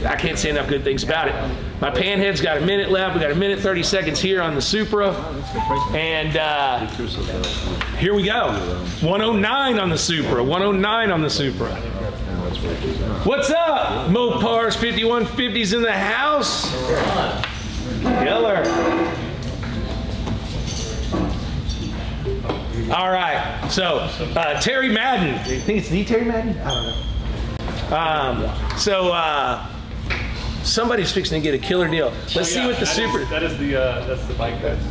I can't say enough good things about it. My panhead's got a minute left. We got a minute 30 seconds here on the Supra, and uh, here we go. 109 on the Supra. 109 on the Supra. What's up? Mopars 5150s in the house. Killer. All right. So uh, Terry Madden. I think it's the Terry Madden. I don't know. Um, so uh, somebody's fixing to get a killer deal. Let's see Yeah, what the that is- super. that is the uh, that's the bike that's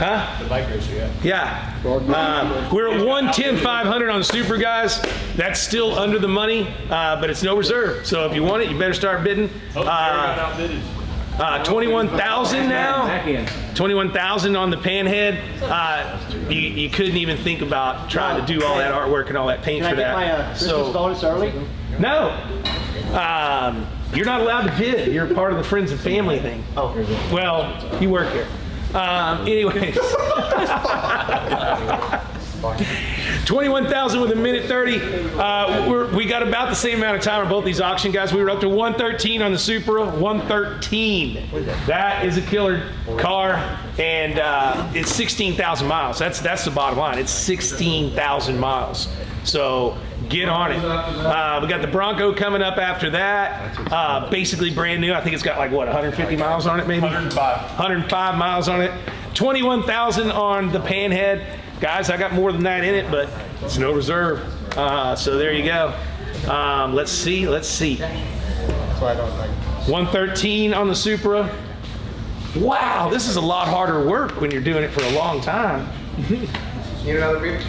Huh? The bike race, yeah. Yeah. Um, we're at 110 500 on the Supra, guys. That's still under the money, uh, but it's no reserve. So if you want it, you better start bidding. Oh, Terry got Uh, outbidded. uh, 21,000 now. 21,000 on the panhead. Uh, you, you couldn't even think about trying to do all that artwork and all that paint Can I for get that. my uh, Christmas bonus early? No. Um, you're not allowed to bid. You're part of the friends and family thing. Oh. Well, you work here. Um, anyways. 21,000 with a minute 30. Uh, we got about the same amount of time on both these auction guys. We were up to 113 on the Supra, 113. That is a killer car, and uh, it's 16,000 miles. That's that's the bottom line. It's 16,000 miles. So get on it. Uh, we got the Bronco coming up after that. Uh, basically brand new. I think it's got like what 150 miles on it, maybe 105. 105 miles on it. 21,000 on the Panhead. Guys, I got more than that in it, but it's no reserve. Uh, so there you go. Um, let's see. Let's see. That's why I don't like. 113 on the Supra. Wow, this is a lot harder work when you're doing it for a long time. Need another beer?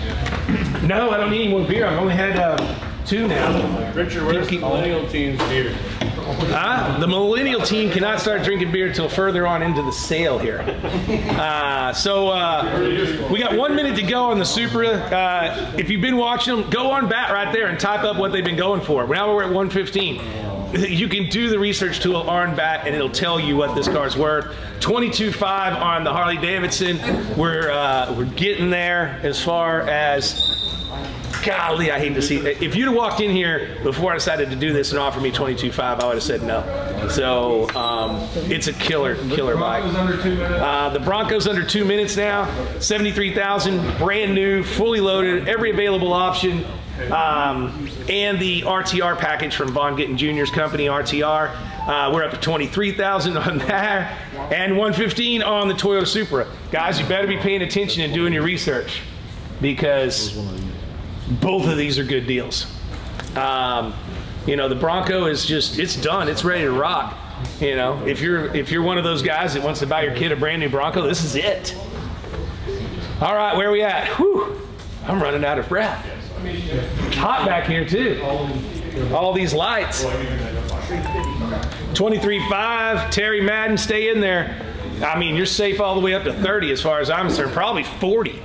No, I don't need any more beer. I've only had uh, two now. Richard, where's the millennial team's beer? Uh, the millennial team cannot start drinking beer until further on into the sale here. Uh, so uh, we got one minute to go on the Supra. Uh, if you've been watching them, go on bat right there and type up what they've been going for. Now we're at 115. You can do the research tool on bat and it'll tell you what this car's worth. 22.5 on the Harley Davidson. We're uh, we're getting there as far as golly, I hate to see. If you'd have walked in here before I decided to do this and offered me 22.5, I would have said no. So um, it's a killer, killer bike. under two minutes. Uh, the Bronco's under two minutes now. 73,000, brand new, fully loaded, every available option. Um, and the RTR package from Vaughn Gittin Jr.'s company, RTR. Uh, we're up to 23,000 on that, and 115 on the Toyota Supra. Guys, you better be paying attention and doing your research because both of these are good deals. Um, you know, the Bronco is just it's done. It's ready to rock. You know, if you're if you're one of those guys that wants to buy your kid a brand new Bronco, this is it. All right, where are we at? Whew, I'm running out of breath. Hot back here too. All these lights. 23.5, Terry Madden, stay in there. I mean, you're safe all the way up to 30 as far as I'm concerned, probably 40.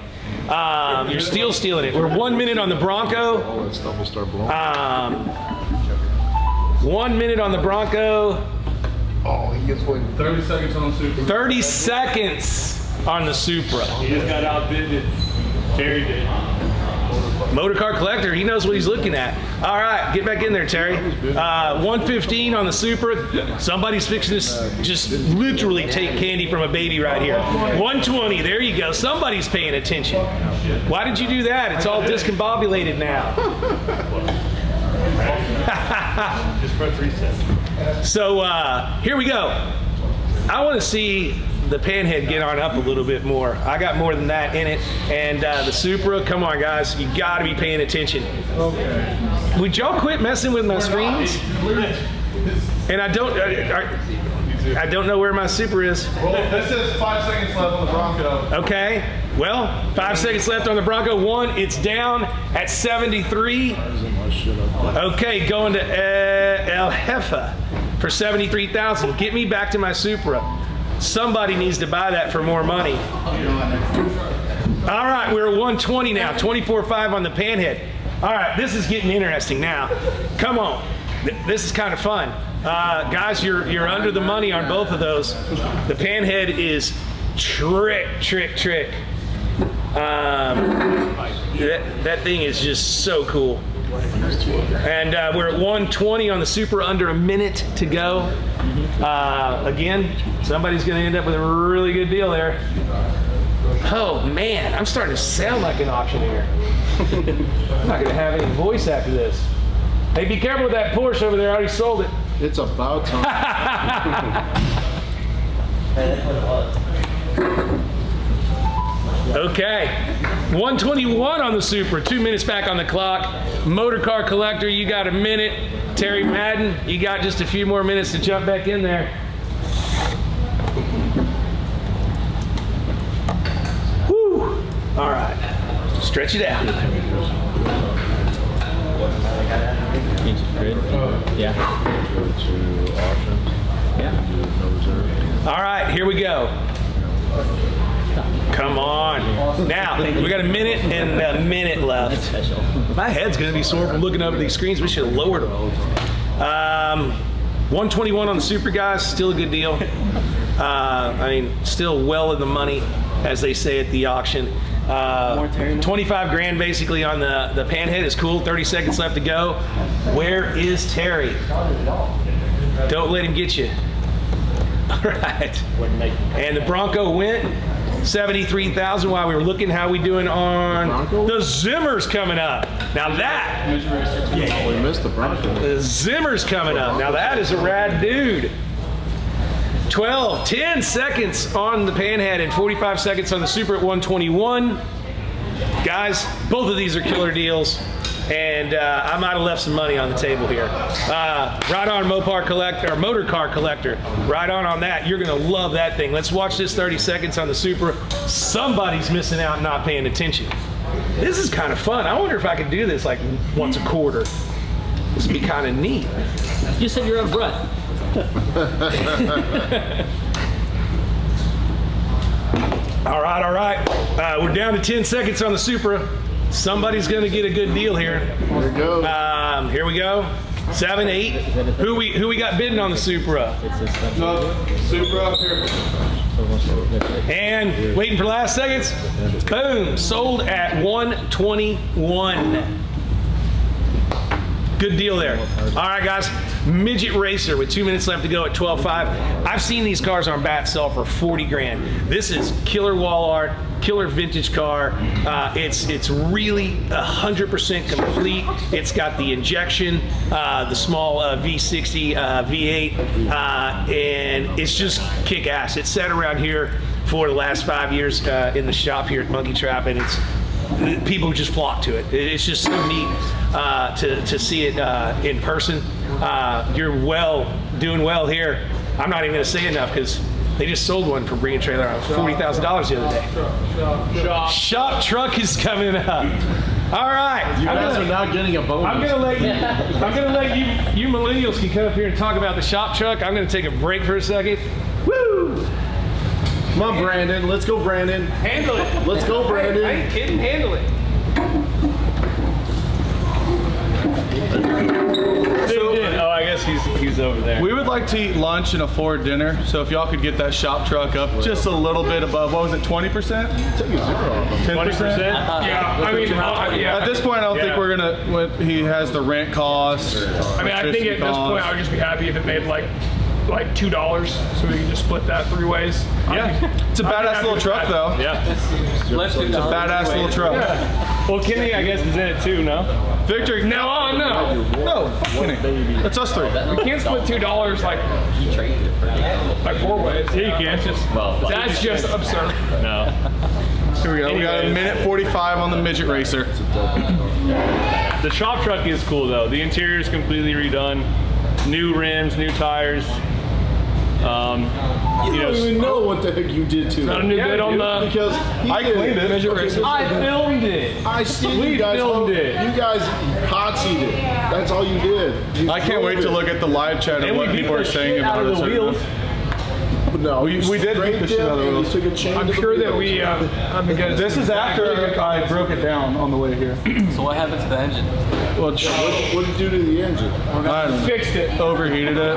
Um, you're still stealing it. We're one minute on the Bronco. All that stuff will start blowing. Um, one minute on the Bronco, Oh, he gets one. 30 seconds on the Supra. 30 seconds on the Supra. He just got outbidded. Terry did. Motor car collector, he knows what he's looking at. All right, get back in there, Terry. Uh, 115 on the Supra. Somebody's fixing this, just literally take candy from a baby right here. 120, there you go. Somebody's paying attention. Why did you do that? It's all discombobulated now. Just press reset. So uh, here we go. I want to see the panhead get on up a little bit more. I got more than that in it. And uh, the Supra, come on guys, you got to be paying attention. Okay. Would y'all quit messing with my screens? And I don't, I, I, I don't know where my Supra is. Well, this says five seconds left on the Bronco. Okay, well, five seconds left on the Bronco. One, it's down at 73. Okay, going to uh, El Jefa for 73,000. Get me back to my Supra. Somebody needs to buy that for more money. All right, we're at 120 now, 24.5 on the panhead. All right, this is getting interesting now. Come on, this is kind of fun. Uh, guys, you're, you're under the money on both of those. The panhead is trick, trick, trick. Um, that, that thing is just so cool. And uh, we're at 120 on the Supra, under a minute to go. Uh, again, somebody's going to end up with a really good deal there. Oh man, I'm starting to sound like an auctioneer. I'm not going to have any voice after this. Hey, be careful with that Porsche over there. I already sold it. It's about time. Okay. 121 on the Supra. two minutes back on the clock. Motor car collector, you got a minute. Terry Madden, you got just a few more minutes to jump back in there. All right. Stretch it out. Yeah. All right, here we go. Come on. Now, we got a minute and a minute left. My head's going to be sore from looking up at these screens. We should have lowered them. Um, 121 on the Supra Guys, still a good deal. Uh, I mean, still well in the money, as they say at the auction. Uh, 25 grand basically on the, the pan panhead is cool. 30 seconds left to go. Where is Terry? Don't let him get you. All right. And the Bronco went 73,000 while we were looking how we doing on the Zimmer's coming up. Now that We missed the Bronco. the Zimmer's coming up. Now that is a rad dude. 12, 10 seconds on the panhead and 45 seconds on the Supra at 121. Guys, both of these are killer deals. And uh, I might have left some money on the table here. Uh, right on Mopar collector or motor car collector. Right on on that. You're gonna love that thing. Let's watch this 30 seconds on the Supra. Somebody's missing out, not paying attention. This is kind of fun. I wonder if I could do this like once a quarter. This would be kind of neat. You said you're out of breath. All right, all right. Uh, we're down to 10 seconds on the Supra. Somebody's going to get a good deal here. There we go. Um, here we go. Seven, eight. Who we who we got bidding on the Supra? No, Supra up here. And waiting for last seconds. Boom! Sold at 121. Good deal there. All right, guys. Midget Racer with two minutes left to go at 12.5. I've seen these cars on bat sell for 40 grand. This is killer wall art, killer vintage car. Uh, it's it's really 100% complete. It's got the injection, uh, the small uh, V60, uh, V8, uh, and it's just kick ass. It's sat around here for the last five years uh, in the shop here at Monkey Trap, and it's people just flock to it. It's just so neat uh, to, to see it uh, in person. Uh, you're well, doing well here. I'm not even going to say enough because they just sold one for bringing a Trailer on $40,000 the other day. Shop truck is coming up. All right. You I'm guys gonna- are now getting a bonus. I'm gonna let you. I'm gonna let you. You millennials can come up here and talk about the shop truck. I'm gonna take a break for a second. Woo! Come on, Brandon. Let's go, Brandon. Handle it. Let's go, Brandon. I ain't kidding. Handle it. Oh, I guess he's he's over there. We would like to eat lunch and afford dinner, so if y'all could get that shop truck up just a little bit above, what was it, 20%? Take a zero off. 10%? Yeah, I mean, uh, yeah. At this point, I don't think we're gonna, when he has the rent costs. I mean, I think at this point, I would just be happy if it made like like two dollars, so we can just split that three ways. Yeah, it's a I'd be badass little truck that. though. Yeah. Let's It's a badass little truck. Well, Kenny, I guess, is in it too. No. Victor, No, oh, no, no, fucking it. That's us three. we can't split two dollars like like four ways. Yeah, you can't Just That's just absurd. no. Here we go. We got a minute 45 on the midget racer. The shop truck is cool though. The interior is completely redone. New rims, new tires. Um, you I know, don't even know what the heck you did to Not a it. new bid on the. Because I did cleaned it. Okay, I filmed it. I see We you guys. filmed it. You guys hot seated. That's all you did. You I can't wait to look at the live chat of And what people are saying about out it. wheels. No, We- we did beat the shit out of the wheels. Took a chain I'm to the sure that we. Uh, I'm gonna. This is after I broke it down on the way here. So what happened to the engine? Well, What, what did you do to the engine? I don't fixed it. overheated it.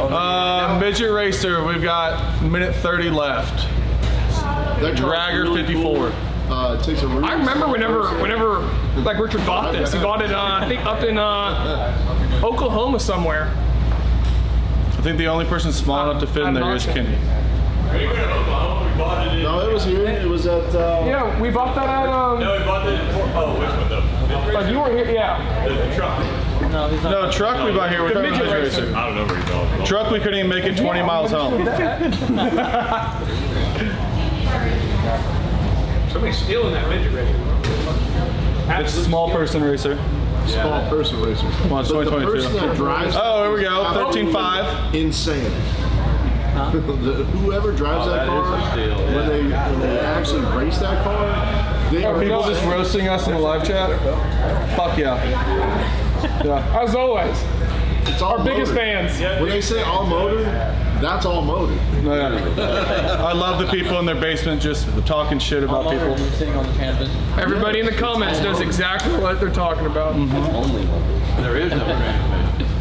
Uh, midget racer, we've got minute 30 left. That Dragger really 54. cool. Uh, it takes a really I remember whenever, person. whenever, like Richard bought this. He bought it, uh, I think, up in uh, Oklahoma somewhere. I think the only person small enough to fit in I'm there not is sure. Kenny. No, it was here. It was at. Uh, Yeah, we bought that at. Um, we bought the. Oh, which one though? like you were here, yeah. The truck. No, he's not. No, truck we bought here with The the midget midget racer. racer. I don't know where you going. Truck we couldn't even make it 20 miles home. Somebody's stealing that midget racer. It's a small person racer. small person racer. Well, it's 2022. person that drives. Oh, here we go. 13.5. Insane. The- Whoever drives Oh, that, that is car, a when yeah. they when they actually race that car, they Are people just roasting us in the live chat? Fuck yeah. Yeah. As always, it's all our biggest motor. fans. When they say all motor, that's all motor. Yeah. I love the people in their basement just talking shit about I'm people. on the canvas. Everybody in the comments knows exactly what they're talking about. Mm-hmm. Only There is no transmission.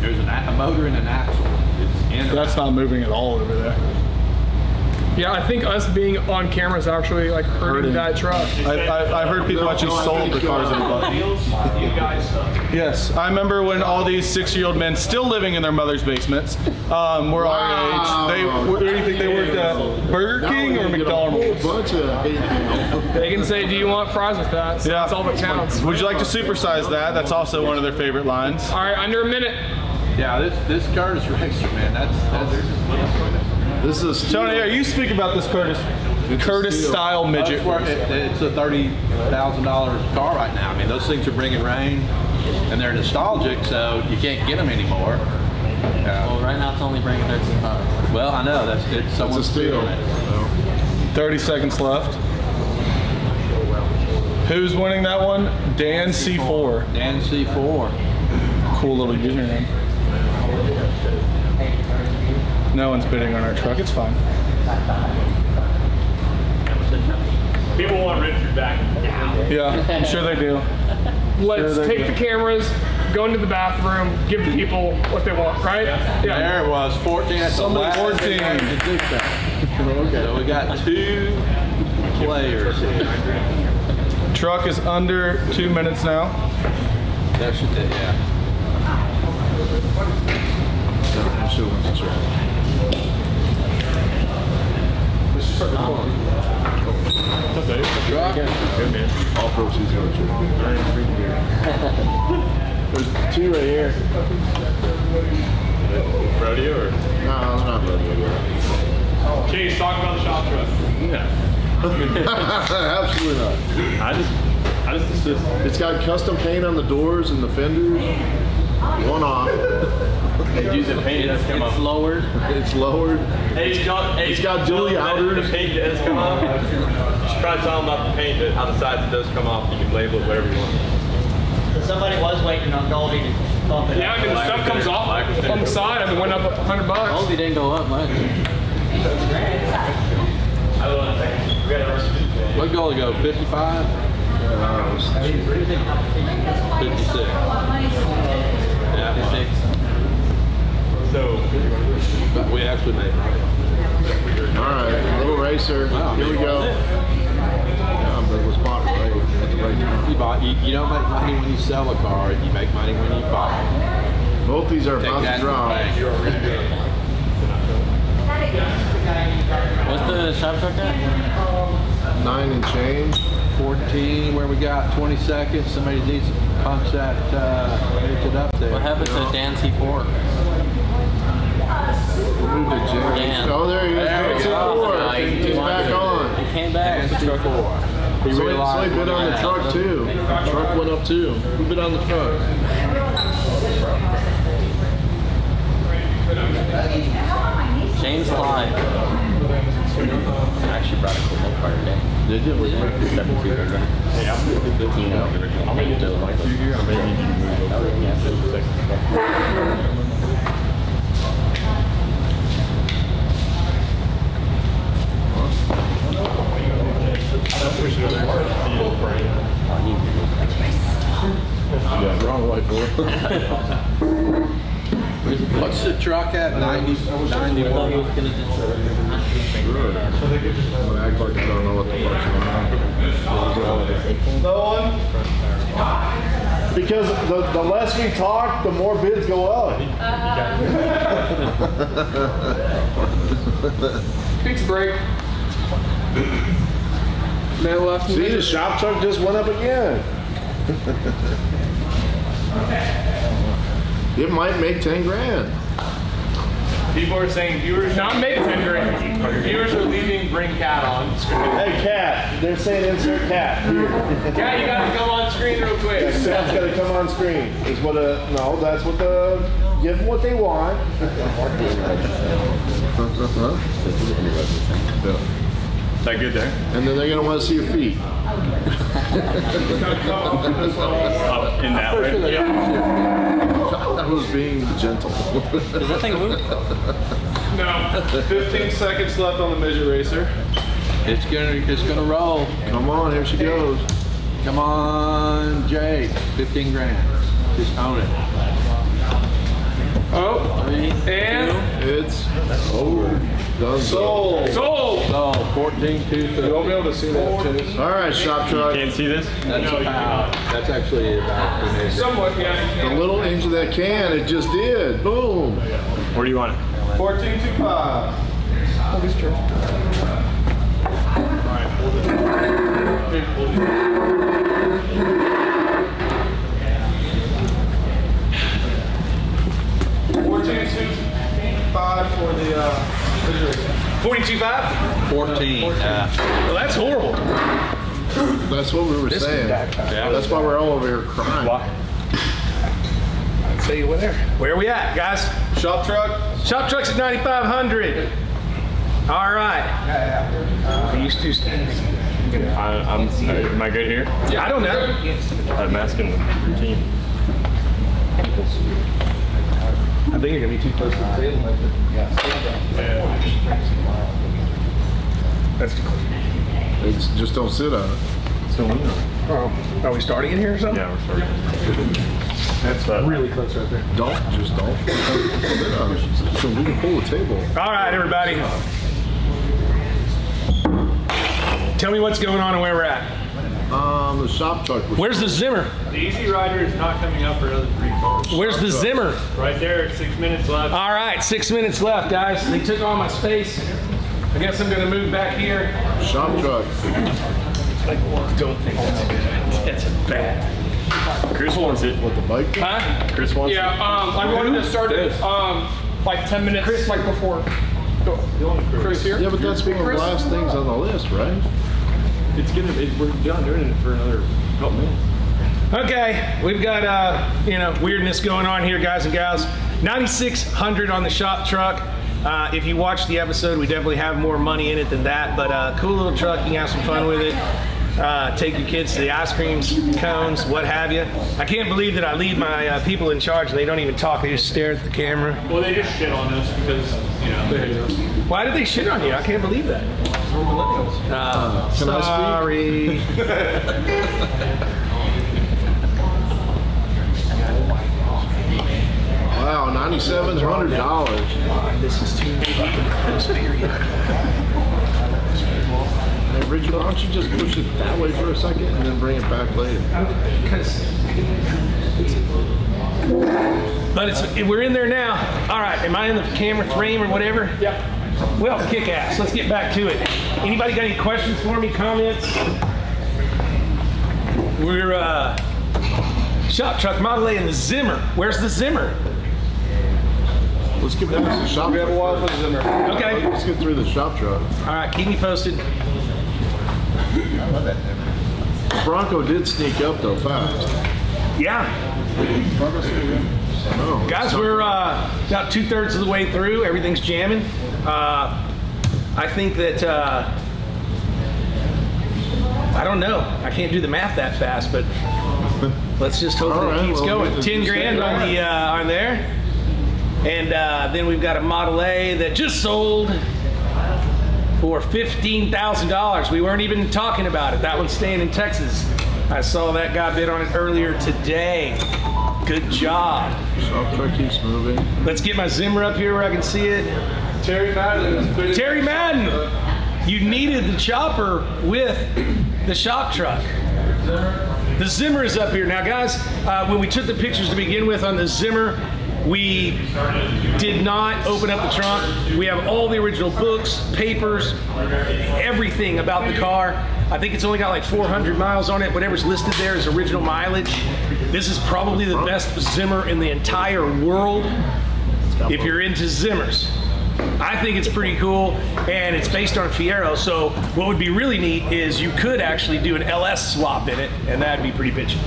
There's an, a a motor and an axle. It's in That's not moving at all over there. Yeah, I think us being on camera is actually like hurting Hurting. that truck. I, I, I've heard people No, actually no, sold the cars uh, in bought. You Yes, I remember when all these six-year-old men still living in their mother's basements um, were Wow. our age. They, where do you think they worked at? Burger King or gonna a McDonald's? bunch of hate. They can say, "Do you want fries with that?" So Yeah. that's all that counts. Would you like to supersize that? That's also one of their favorite lines. All right, under a minute. Yeah, this this car is Racer, man, that's that's. This is. Tony, are you speak about this Kurtis It's Kurtis style midget? It's, it- it's a thirty thousand dollar car right now. I mean, those things are bringing rain, and they're nostalgic, so you can't get them anymore. Well, Uh, right now it's only bringing 13.5. well, I know that's it's It's a someone's steal. stealing it. 30 seconds left. Who's winning that one? Dan C4. Dan C four. Cool little username. No one's bidding on our truck. It's fine. people want Richard back now. Yeah, I'm sure they do. Let's Sure, they take do. the cameras, go into the bathroom, give the people what they want, right? Yeah. There it was, 14 at the last 14. second to do that. So we got two players here. Truck is under two minutes now. That should, do, yeah. I should have went to church. All proceeds go to church. There's two right here. Rodeo or? No, it's not rodeo. Chase, talk about the shop truck. Yeah. Absolutely not. I just, I just assist. It's got custom paint on the doors and the fenders. One off. Use the paint that's come It's up. lowered. It's lowered. Hey, John, hey, It's got dually John, outers. The paint that has come off. You should probably tell them about the paint, that how the sides it does come off. You can label it whatever you want. Somebody was waiting on Goldie to bump it Yeah, I mean, the stuff comes off on the side. I mean, went up a hundred bucks. Goldie didn't go up much. What goal to go, 55? 56. Yeah, So, we actually made it. All right, little racer. Wow. Here we go. Yeah, but it was bought right at the right time. You, buy, you, you don't make money when you sell a car, you make money when you buy it. Both these are Take about that to to the drop. What's the shop truck at? Nine and change. 14, where we got 20 seconds, somebody needs to punch that, uh, reach it up there. What happened to Dan C4? Move to Jim. Dan. Oh, there he is. There we That's go. it. Four. No, he- He's he back on. He came back. And truck four. He So he, so realized he bid on the when truck too. The truck went up too. Who bid on the truck? James Clyde. I actually brought a cool milk bar today. Did you? Seventeen hundred. You know, I'm gonna need you like you here. I may need you to move over. Yeah, wrong way for What's the truck at? 90, 91? I thought he was gonna just. act like I don't know what the fuck's going on. Because the, the less we talk, the more bids go up. Pizza break. Man left. See, the shop truck just went up again. It might make 10 grand. People are saying viewers. Not make ten grand. Viewers are leaving. Bring cat on. Hey, cat. They're saying insert cat. Here. Cat, you gotta come on screen real quick. Cat's got to come on screen. Is what a no. That's what the give them what they want. Is that good there? And then they're gonna want to see your feet. Up in that way? I oh, was being gentle. Does that thing move? No. 15 seconds left on the midget racer. It's gonna, it's gonna roll. Come on, here she goes. Come on, Jay. 15 grand. Just own it. Oh, Three, and It's over. Done. Sold. sold. so 14, 2, You won't be able to see that, Chase. All right, shop truck. Can't see this? That's about, that's actually about the measure. Somewhat, yeah. The little inch of that can, it just did. Boom. Where do you want it? 1425. Fourteen two five for the uh, midget racer. 42.5? 14. Uh, Well, that's horrible. That's what we were saying. Yeah. That's why we're all over here crying. Why? I'll tell you where. Where are we at, guys? Shop truck. Shop trucks at 9,500. All right. Are you still I, I'm, am I good here? I don't know. I'm asking the team. I think you're gonna be too close to the table. That's too close. It's just don't sit on it. So we know. Oh, are we starting in here or something? Yeah, we're starting. That's really close right there. Don't just don't sit on it. So we can pull the table. All right, everybody. Tell me what's going on and where we're at. Um, the shop truck. Was Where's the Zimmer? The Easy Rider is not coming up for another three cars. Where's the Zimmer? Right there, six minutes left. All right, six minutes left, guys. They took all my space. I guess I'm gonna move back here. shop truck? Like, don't think that's a good idea. That's a bad. Chris wants it. What the bike? Huh? Chris wants it. Yeah, um, I wanted to start it, um, like ten minutes, Chris, like before. Chris here? Yeah, but that's one of the last things on the list, right? It's gonna, it, we're done doing it for another couple minutes. Okay, we've got uh, you know weirdness going on here, guys and gals. 9600 on the shop truck. Uh, if you watch the episode, we definitely have more money in it than that, but uh, cool little truck. You can have some fun with it. Uh, take your kids to the ice creams, cones, what have you. I can't believe that I leave my uh, people in charge and they don't even talk. They just stare at the camera. Well, they just shit on us because, you know. Why did they shit on you? I can't believe that. Uh, Can I sorry. Wow, ninety-seven hundred dollars. this is too fucking close, period. Hey, Richard, why don't you just push it that way for a second and then bring it back later? Because But it's we're in there now. All right, am I in the camera frame or whatever? Yeah. Well, kick ass. Let's get back to it. Anybody got any questions for me? Comments? We're uh, shop truck Model A in the Zimmer. Where's the Zimmer? Let's get back to the shop We have a while for the Zimmer. Okay. Let's get through the shop truck. All right, keep me posted. Bronco did sneak up though fast. Yeah, Oh, guys, we're uh, about two thirds of the way through. Everything's jamming. Uh, I think that uh, I don't know. I can't do the math that fast, but let's just hope All that it right, keeps well, going. Ten grand on the uh, on there, and uh, then we've got a Model A that just sold for fifteen thousand dollars. We weren't even talking about it. That one's staying in Texas. I saw that guy bid on it earlier today. Good job. shop truck keeps moving. Let's get my Zimmer up here where I can see it. Terry Madden. Terry Madden, you needed the chopper with the shop truck. The Zimmer is up here. Now, guys, uh, when we took the pictures to begin with on the Zimmer, we did not open up the trunk. We have all the original books, papers, everything about the car. I think it's only got like 400 miles on it. Whatever's listed there is original mileage. This is probably the best Zimmer in the entire world if you're into Zimmers. I think it's pretty cool, and it's based on Fiero. So what would be really neat is you could actually do an LS swap in it, and that'd be pretty bitchy.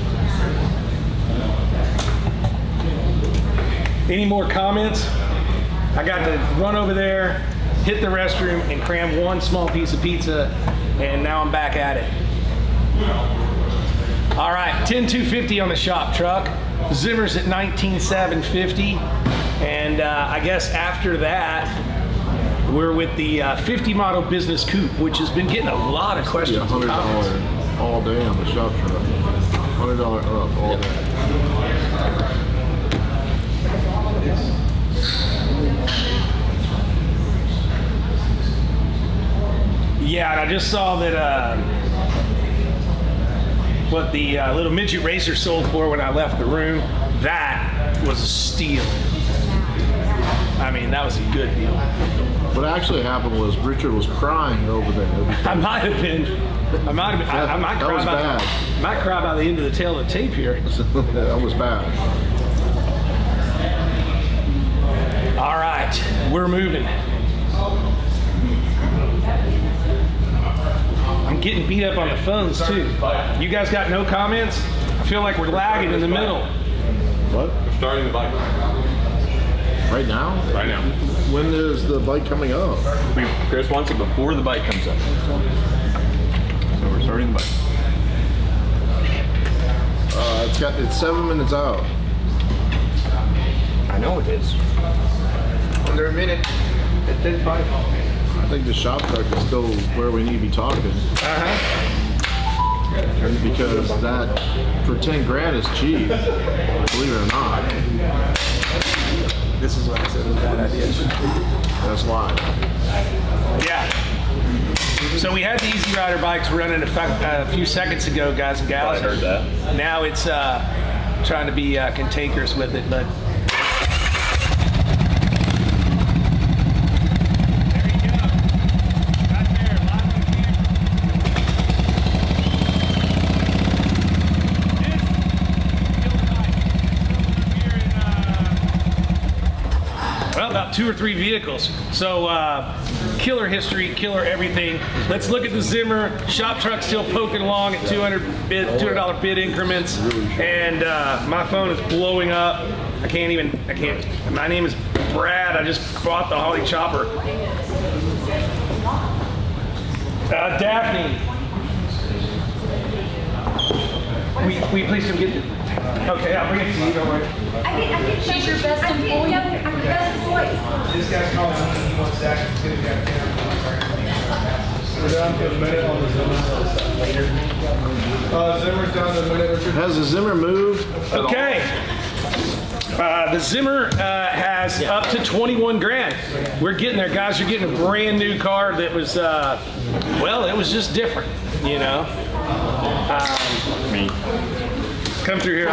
Any more comments? I got to run over there, hit the restroom, and cram one small piece of pizza, and now I'm back at it. All right, 10250 on the shop truck. Zimmer's at 19750, and uh, I guess after that, we're with the uh, 50 model business coupe, which has been getting a lot of questions. comments. dollar all day on the shop truck. Hundred dollar up all day. Yeah, and I just saw that uh, what the uh, little midget racer sold for when I left the room. That was a steal. I mean, that was a good deal. What actually happened was Richard was crying over there. I might have been. I might have been. I, I might That cry was by. bad. Might cry by the end of the tail of the tape here. that was bad. All right, we're moving. Getting beat up on the phones too. You guys got no comments? I feel like we're lagging in the middle. What? We're Starting the bike. Right now? Right now. When is the bike coming up? We, Chris wants it before the bike comes up. So we're starting the bike. Uh, it's got it's seven minutes out. I know it is. Under a minute. At ten five. I think the shop truck is still where we need to be talking. Because that for ten grand is cheap. Believe it or not. This is what I said was a bad idea. That's why. Yeah. So we had the Easy Rider bikes running a, fe- few seconds ago, guys and gals. I heard that. Now it's uh, trying to be uh, cantankerous with it, but. There you go. Right there, live on camera. Well, about two or three vehicles. So, uh, killer history, killer everything. Let's look at the Zimmer shop truck still poking along at 200 bid, $200 bid increments, and uh, my phone is blowing up. I can't even. I can't. My name is Brad. I just bought the Holly Chopper. Uh, Daphne. We, we please come get. Okay, I'll bring it to you. Don't worry. I get, I get. She's your best employee. I'm your best employee. This guy's calling me. He wants Zach to get it We're down to a minute on the Zimmer. Uh, Zimmer's down to a minute, Has the Zimmer moved? Okay. Uh, the Zimmer uh, has up to 21 grand. We're getting there, guys. You're getting a brand new car that was, uh, well, it was just different, you know. Um, Me. Come through here.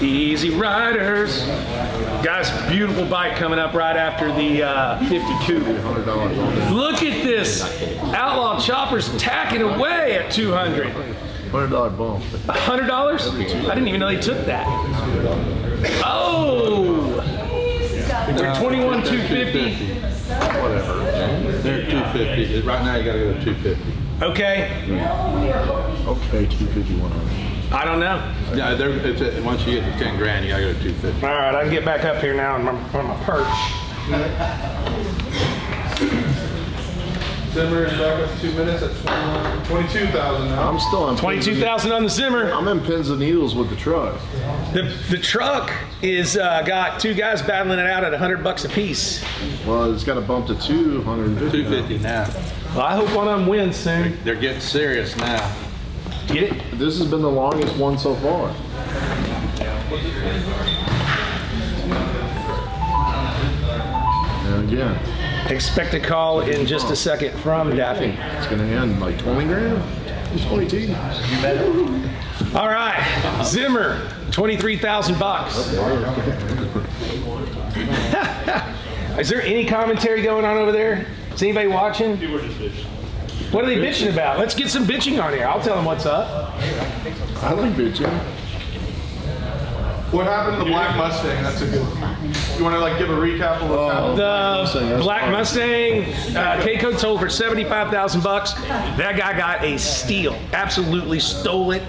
Easy Riders. Guys, beautiful bike coming up right after the uh, 52. Hundred dollars. Look at this. Outlaw Chopper's tacking away at 200. Hundred dollar bump. Hundred dollars? I didn't even know they took that. Oh, we're 21 250. Whatever. They're 250. Right now, you gotta go to 250. Okay, Okay, two fifty, one hundred. I don't know. Yeah, they're, it's, a- once you get to 10 grand, you gotta go to 250. All right, I can get back up here now on my, on my perch. Zimmer is back up two minutes at 22,000 now. I'm still on. Twenty-two thousand on the Zimmer. I'm in pins and needles with the truck. The the truck is uh, got two guys battling it out at hundred bucks a piece. Well, it's got a bump to two hundred and fifty. 250 now. Well, I hope one of them wins soon. They're getting serious now. Get it? This has been the longest one so far. And again, Expect a call in just a second from Daffy. it's gonna end like twenty grand. It's twenty-two. All right, Zimmer, twenty-three thousand bucks. Oh, Is there any commentary going on over there? Is anybody watching? What are they bitching about? Let's get some bitching on here. I'll tell them what's up. I like bitching. What happened to the Black Mustang? That's a good. You want to like give a recap of what's happened? The That's Black fine. Mustang, uh, Keiko sold for seventy-five thousand bucks. That guy got a steal. Absolutely stole it.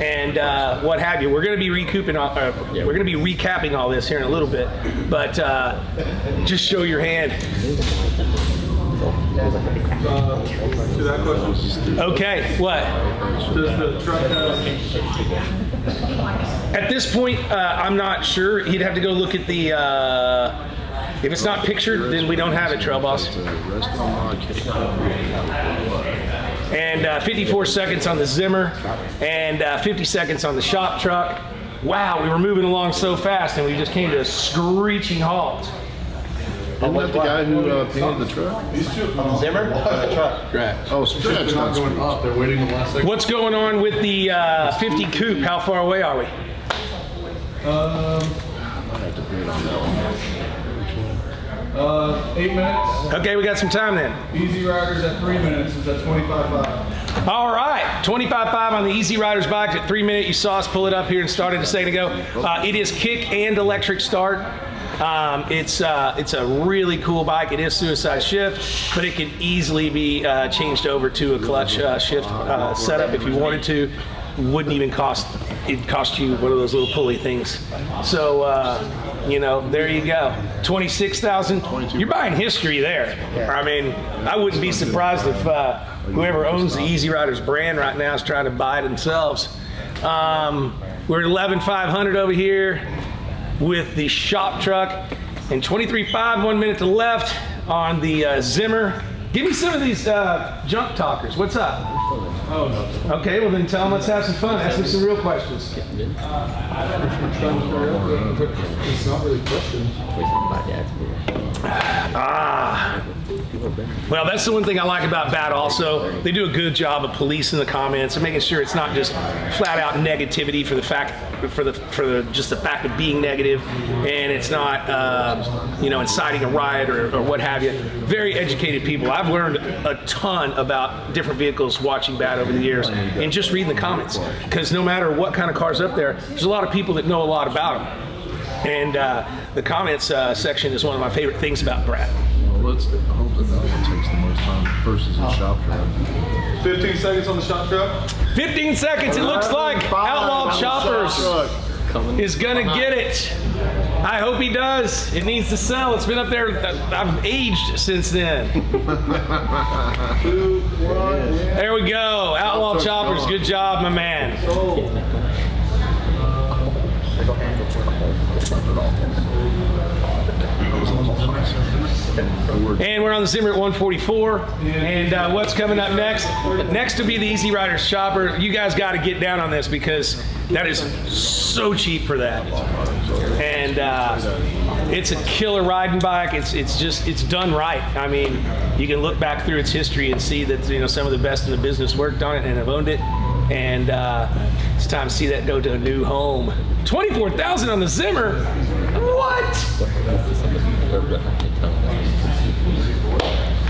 and uh, what have you. We're going to be recouping, all- uh, we're going to be recapping all this here in a little bit, but uh, just show your hand. To that question, Okay, what? does the truck have, At this point, uh, I'm not sure. He'd have to go look at the. Uh, if it's not pictured, then we don't have it, Trail Boss. And uh, 54 seconds on the Zimmer, and uh, 50 seconds on the shop truck. Wow, we were moving along so fast, and we just came to a screeching halt. Isn't that the guy who uh, painted the truck? Zimmer? The truck. Correct. Oh, stretch. not going up, they're waiting the last second. What's going on with the uh, 50 coupe? How far away are we? Um, I have to bring it on that one. uh, eight minutes, Okay, we got some time then. Easy Riders at three minutes, is at twenty-five five. All right, 25.5 on the Easy Riders bike at three minute. You saw us pull it up here and started a second ago. Uh, it is kick and electric start. Um, it's uh, it's a really cool bike. It is suicide shift, but it can easily be uh, changed over to a clutch uh, shift uh, setup if you wanted to. Wouldn't even cost it cost you one of those little pulley things. So uh, you know, there you go. Twenty six thousand. You're buying history there. I mean, I wouldn't be surprised if uh, whoever owns the Easy Riders brand right now is trying to buy it themselves. Um, we're at 11,500 over here with the shop truck and 23.5, one minute to left on the uh, Zimmer. Give me some of these uh, junk talkers. What's up? Oh, no. Okay, well then tell them let's have some fun. Ask me some real questions. It's not really questions. Ah. Well, that's the one thing I like about BaT also. They do a good job of policing the comments and making sure it's not just flat out negativity for the fact for the for the just the fact of being negative, and it's not uh, you know inciting a riot or, or what have you. Very educated people. I've learned a ton about different vehicles watching BaT over the years and just reading the comments because no matter what kind of cars up there, there's a lot of people that know a lot about them. And uh, the comments uh, section is one of my favorite things about Brad. Well, let's hope that that one takes the most time versus a oh. shop truck. Fifteen seconds on the shop truck. 15 seconds, it looks like Outlaw on shop Choppers is gonna get it. I hope he does. It needs to sell. It's been up there. Uh, I've aged since then. Two, one, yeah. There we go. Outlaw Choppers. Good job, my man. And we're on the Zimmer at 144. And uh, what's coming up next? Next will be the Easy Rider Chopper. You guys got to get down on this because that is so cheap for that. And uh, it's a killer riding bike. It's it's just it's done right. I mean, you can look back through its history and see that you know some of the best in the business worked on it and have owned it. And uh, it's time to see that go to a new home. Twenty-four thousand on the Zimmer. What?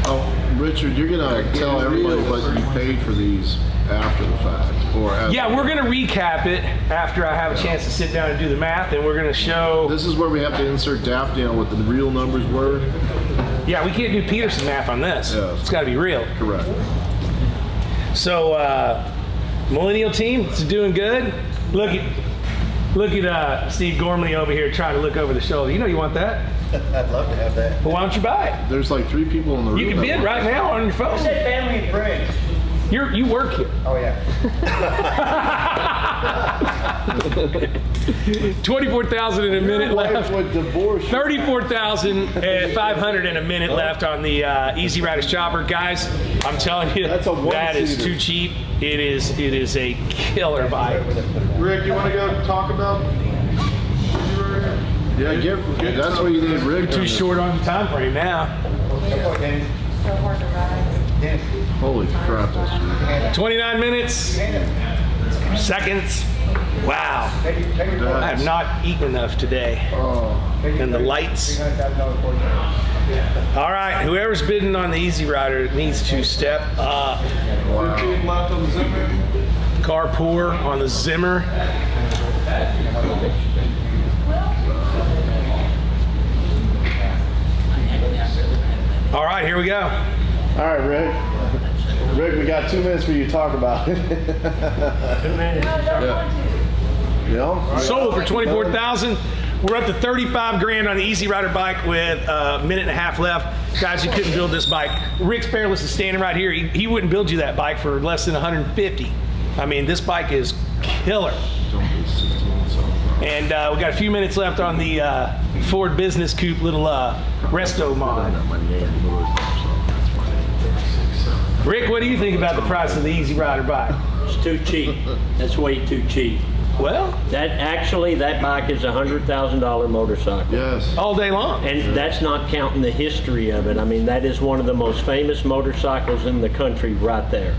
Oh, Richard, you're gonna tell everybody what you paid for these after the fact, or at, Yeah, we're gonna recap it after I have a chance to sit down and do the math, and we're gonna show. This is where we have to insert Daphne on what the real numbers were. Yeah, we can't do Peterson math on this. Yeah. It's got to be real. Correct. So, uh, Millennial team, it's doing good. Look at, look at uh, Steve Gormley over here trying to look over the shoulder. You know you want that. I'd love to have that. Well, why don't you buy it? There's like three people in the room. You can bid want right now on your phone. Said family and friends. You're, you work here. Oh, yeah. 24,000 in a minute Wife left. would divorce 34,500 in a minute left on the uh, Easy Riders Chopper. Guys, I'm telling you, That's a that is too cheap. It is it is a killer bike. Rick, you wanna go talk about? Yeah, get, that's what you need Rick. Too short on time frame now. So hard to ride. Holy crap, that's 29 minutes, seconds. Wow. I have not eaten enough today. And the lights. All right, whoever's bidding on the Easy Rider needs to step up. Fifteen left on the Zimmer. Carpour on the Zimmer. All right, here we go. All right, Rick. Rick, we got two minutes for you to talk about it. yeah. Sold for 24000 We're up to 35 grand on the Easy Rider bike with a minute and a half left. Guys, you couldn't build this bike. Rick Fairless is standing right here. He, he wouldn't build you that bike for less than 150. I mean, this bike is killer. And uh, we got a few minutes left on the uh, Ford Business Coupe little uh, resto mod. Rick, what do you think about the price of the Easy Rider bike? It's too cheap. That's way too cheap. Well, That, actually, that bike is a hundred thousand dollar motorcycle. Yes. all day long. And that's not counting the history of it. I mean, that is one of the most famous motorcycles in the country right there.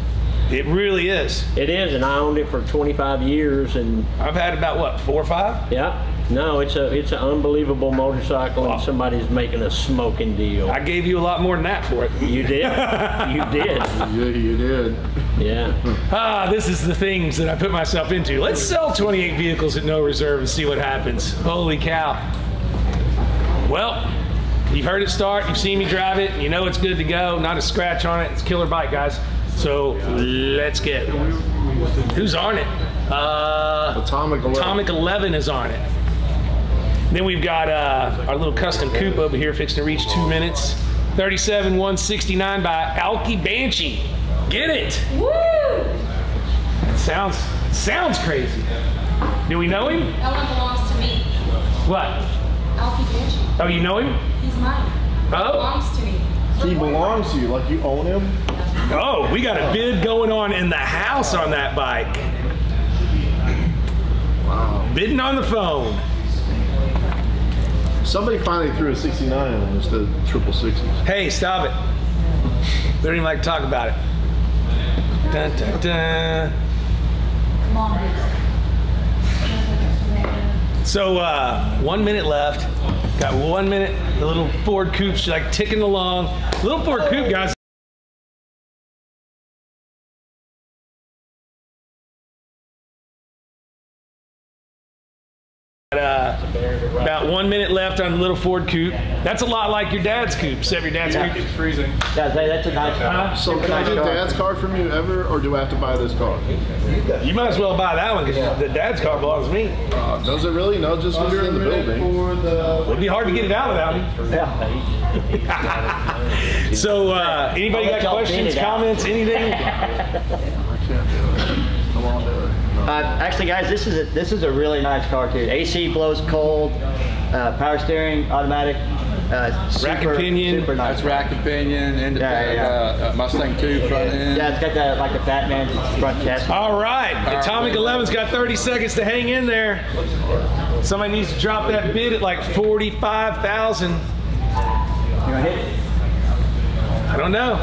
It really is. It is, and I owned it for 25 years, and I've had about what four or five. yeah, no, it's a it's an unbelievable motorcycle, and somebody's making a smoking deal. I gave you a lot more than that for it. You did, you did, Yeah, you did. yeah. Ah, this is the things that I put myself into. Let's sell 28 vehicles at no reserve and see what happens. Holy cow. Well, you've heard it start, you've seen me drive it, you know it's good to go, not a scratch on it. It's a killer bike, guys. So let's get it. Who's on it? Uh, Atomic 11. Atomic 11 is on it. Then we've got uh, our little custom coupe over here fixing to reach two minutes. 37 169 by Alki Banshee. Get it! Woo! Sounds sounds crazy. Do we know him? That one belongs to me. What? Alfie Banshee. Oh, you know him? He's mine. Oh, Belongs to me. He belongs to you, like you own him. oh, we got a bid going on in the house on that bike. Wow. Bidding on the phone. Somebody finally threw a 69 in him instead of triple sixes. Hey, stop it. They don't even like to talk about it. Dun, dun, dun. So uh, one minute left. Got one minute. The little Ford Coupe's like ticking along. Little Ford Coupe, guys. Left on the little Ford Coupe. That's a lot like your dad's coupe, except your dad's coupe. It's freezing. Yeah, that's a nice car. So can I get dad's car from you ever, or do I have to buy this car? You might as well buy that one because the dad's car belongs to me. Uh, does it really? No, just when you're in the building. For the It'd be hard to get it out without me. Yeah. So, uh, anybody got questions, clean it out. comments, anything? I can't do it. Come on, do it. No. Uh, actually, guys, this is a, this is a really nice car too. AC blows cold, uh, power steering, automatic. Uh, super, Rack and pinion. Super nice. That's rack and pinion, independent, Yeah, yeah, Uh, uh, Mustang 2 front end. Yeah, it's got that like a Batman front chassis. All right, Atomic 11's got 30 seconds to hang in there. Somebody needs to drop that bid at like 45,000. You gonna hit it? I don't know.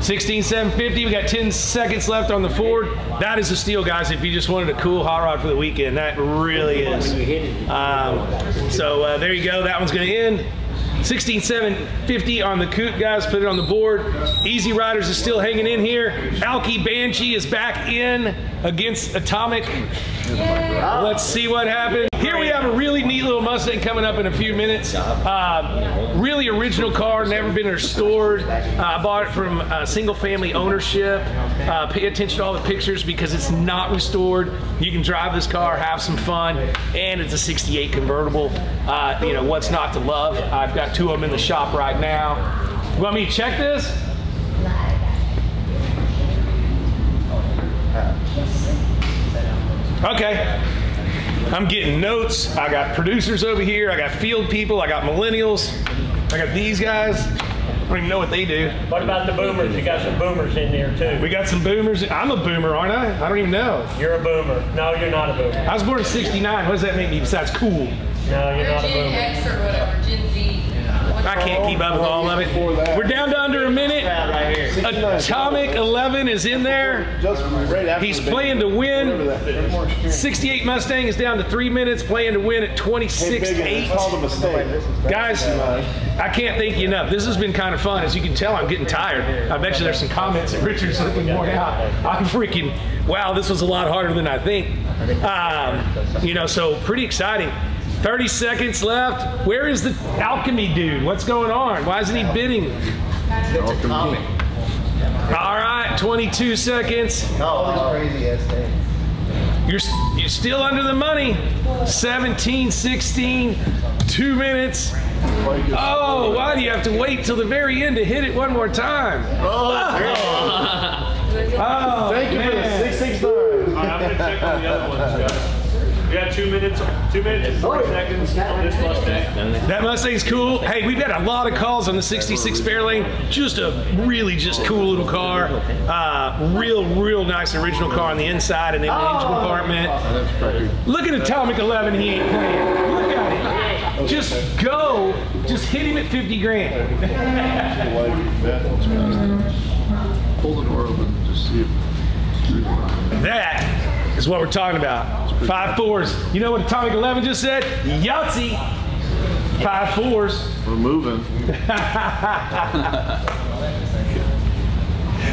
16,750. We got 10 seconds left on the Ford. That is a steal, guys. If you just wanted a cool hot rod for the weekend, that really is. Um, so uh, there you go. That one's going to end. 16,750 on the Coupe, guys. Put it on the board. Easy Riders is still hanging in here. Alki Banshee is back in against Atomic. Let's see what happens. Here we have a really neat little Mustang coming up in a few minutes. Uh, really original car, never been restored. Uh, I bought it from uh, single family ownership. Uh, pay attention to all the pictures because it's not restored. You can drive this car, have some fun, and it's a 68 convertible. Uh, you know, what's not to love? I've got two of them in the shop right now. You want me to check this? Okay. I'm getting notes. I got producers over here. I got field people. I got millennials. I got these guys. I don't even know what they do. What about the boomers? You got some boomers in there too. We got some boomers. I'm a boomer, aren't I? I don't even know. You're a boomer. No, you're not a boomer. I was born in 69. What does that make me besides cool? No, you're You're not a Gen boomer. X or whatever, Gen Z. I can't keep up with all of it. We're down to under a minute. Atomic 11 is in there. Just right after He's playing to win. that. Bit more experience. 68 Mustang is down to three minutes, playing to win at Hey, 26 Big, 8. it's called a mistake. Guys, I can't thank you enough. This has been kind of fun. As you can tell, I'm getting tired. I bet you there's some comments that Richard's looking worn out. I'm freaking, wow, this was a lot harder than I think. Um, you know, so pretty exciting. 30 seconds left. Where is the alchemy dude? What's going on? Why isn't he bidding? All right. right, 22 seconds. All these crazy ass things. You're, you're still under the money. 17, 16, two minutes. Oh, why do you have to wait till the very end to hit it one more time? Oh, Oh, Thank you for the man. 669. I'm gonna check on the other ones, guys. We got two minutes, two minutes and 40 seconds on this Mustang. That Mustang's cool. Hey, we've got a lot of calls on the 66 Fairlane. Just a really just cool little car. Uh, real, real nice original car on the inside and in the engine compartment. That's crazy. Look at Atomic 11 he ain't playing. Look at it. Just go. Just hit him at 50 grand. Pull the door open just see if. That is what we're talking about. Five fours. You know what Atomic 11 just said? Yahtzee. Five fours. We're moving.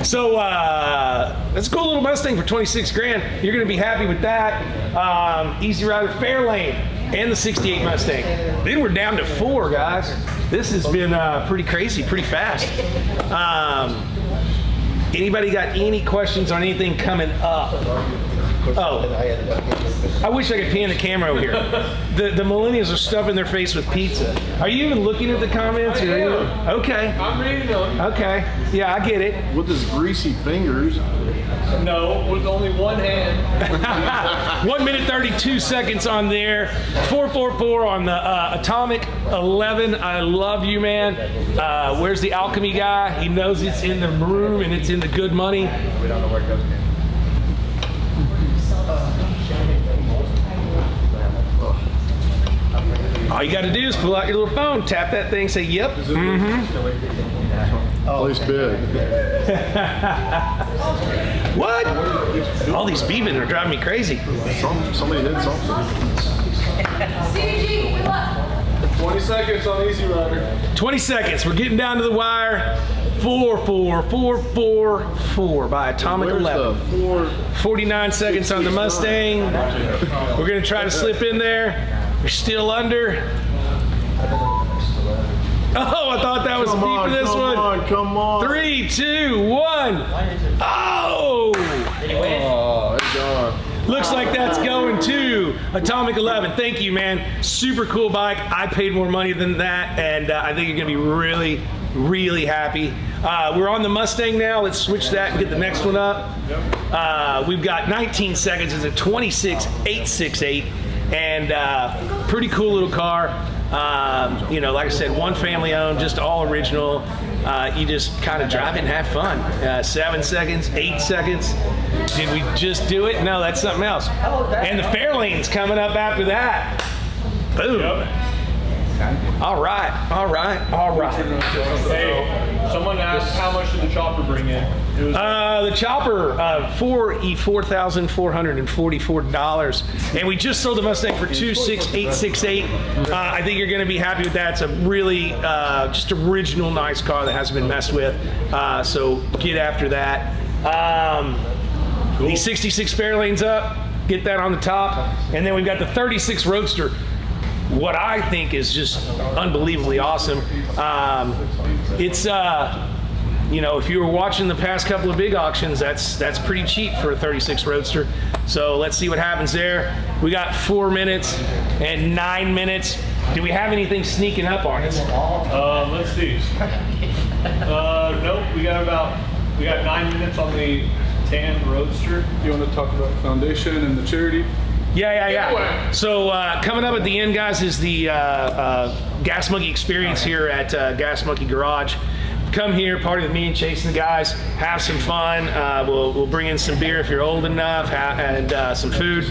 So uh, that's a cool little Mustang for 26 grand. You're gonna be happy with that. Um, Easy Rider Fairlane and the 68 Mustang. Then we're down to four, guys. This has been uh, pretty crazy, pretty fast. Um, anybody got any questions on anything coming up? Oh, I wish I could pan the camera over here. The, the millennials are stuffing their face with pizza. Are you even looking at the comments? Or okay. I'm reading them. Okay. Yeah, I get it. With his greasy fingers. No, with only one hand. One minute 32 seconds on there. 444 on the uh, Atomic 11. I love you, man. Uh, where's the alchemy guy? He knows it's in the room and it's in the good money. We don't know where it goes. All you got to do is pull out your little phone, tap that thing, say, yep. Mm-hmm. Place bid. What? All these beeping are driving me crazy. Some, somebody hit something. CG, good luck. 20 seconds on Easy Rider. 20 seconds. We're getting down to the wire. Four, four, four, four, four by Atomic Where's 11. the four? 49 seconds on the Mustang. We're gonna try to slip in there. We're still under. Oh, I thought that was Come deep on, for this come one. on, come on. Three, two, one. Oh! Oh, it's gone. Looks like that's going to Atomic 11. Thank you, man. Super cool bike. I paid more money than that, and uh, I think you're gonna be really, really happy. Uh, we're on the Mustang now. Let's switch that and get the next one up. Uh, we've got 19 seconds. It's a 26868, and uh, pretty cool little car. Um, you know, like I said, one family owned, just all original. Uh, you just kind of drive it and have fun. Uh, seven seconds, eight seconds. Did we just do it? No, that's something else. And the Fairlane's coming up after that. Boom. All right, all right, all right. Hey, someone asked how much did the chopper bring in? It was Uh, the chopper, uh, four e four thousand four hundred and forty-four dollars, and we just sold the Mustang for two six eight six eight. Uh, I think you're going to be happy with that. It's a really uh, just original, nice car that hasn't been messed with. Uh, so get after that. Um, The 66 Fairlane's up. Get that on the top, and then we've got the 36 Roadster. What I think is just unbelievably awesome. Um, it's uh, you know, if you were watching the past couple of big auctions, that's that's pretty cheap for a 36 Roadster. So let's see what happens there. We got four minutes and nine minutes. Do we have anything sneaking up on us? Uh, let's see. Uh, nope, we got about, we got nine minutes on the tan roadster. You want to talk about the foundation and the charity? Yeah, yeah, yeah. So uh, coming up at the end, guys, is the uh, uh, Gas Monkey experience here at uh, Gas Monkey Garage. Come here, party with me and Chase and the guys, have some fun. Uh, we'll, we'll bring in some beer if you're old enough, and uh, some food.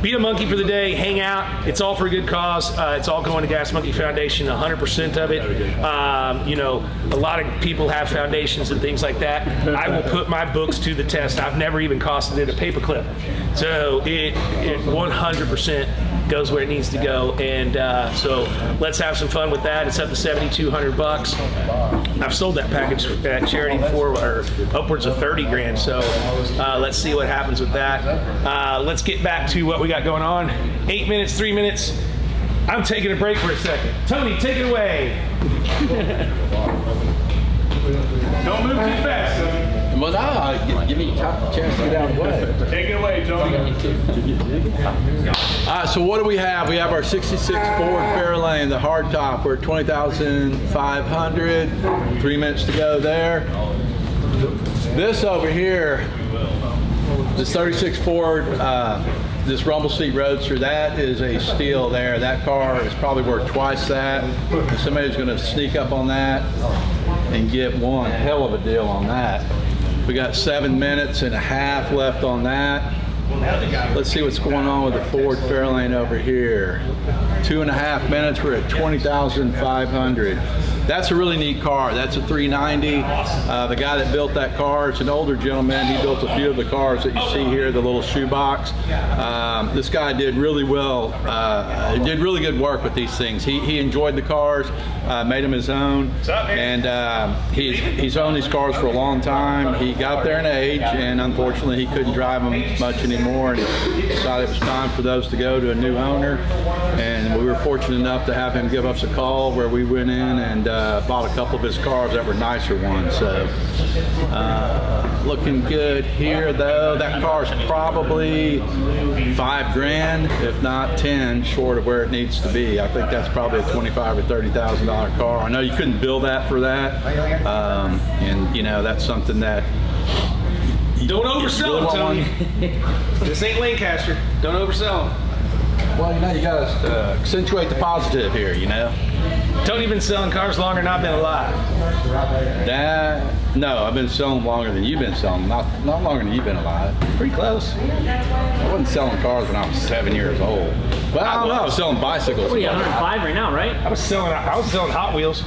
Be a monkey for the day, hang out. It's all for a good cause. Uh, it's all going to Gas Monkey Foundation, 100% of it. Um, you know, a lot of people have foundations and things like that. I will put my books to the test. I've never even costed it a paperclip. So it, it 100% goes where it needs to go. And uh, so let's have some fun with that. It's up to 7,200 bucks. I've sold that package at charity before, or upwards of 30 grand. So uh, let's see what happens with that. Uh, let's get back to what we got going on. Eight minutes, three minutes. I'm taking a break for a second. Tony, take it away. Don't move too fast. Well, give, give me a chance to get out of the way. Take it away, Tony. So what do we have? We have our 66 Ford Fairlane, the hardtop. We're at 20,500. Three minutes to go there. This over here, this 36 Ford, uh, this rumble seat roadster, that is a steal there. That car is probably worth twice that. Somebody's gonna sneak up on that and get one hell of a deal on that. We got seven minutes and a half left on that. Let's see what's going on with the Ford Fairlane over here. Two and a half minutes, we're at 20,500. That's a really neat car. That's a 390. Uh, the guy that built that car, it's an older gentleman. He built a few of the cars that you see here, the little shoebox. Um, this guy did really well, uh, did really good work with these things. He, he enjoyed the cars, uh, made them his own, and uh, he's, he's owned these cars for a long time. He got there in age, and unfortunately he couldn't drive them much anymore, and he decided it was time for those to go to a new owner. And we were fortunate enough to have him give us a call where we went in and uh, bought a couple of his cars that were nicer ones. So uh, looking good here though. That car's probably five grand, if not 10 short of where it needs to be. I think that's probably a 25 or $30,000 car. I know you couldn't build that for that. Um, and you know, that's something that Don't oversell really them, want Tony. this ain't Lancaster. Don't oversell them. well, you know, you gotta uh, accentuate the positive here, you know? Tony been selling cars longer than I've been alive. That, no, I've been selling longer than you've been selling. Not, not longer than you've been alive. Pretty close. I wasn't selling cars when I was seven years old. Well, I don't know. I was selling bicycles. What are you, 105 right now, right? I was selling. I was selling Hot Wheels.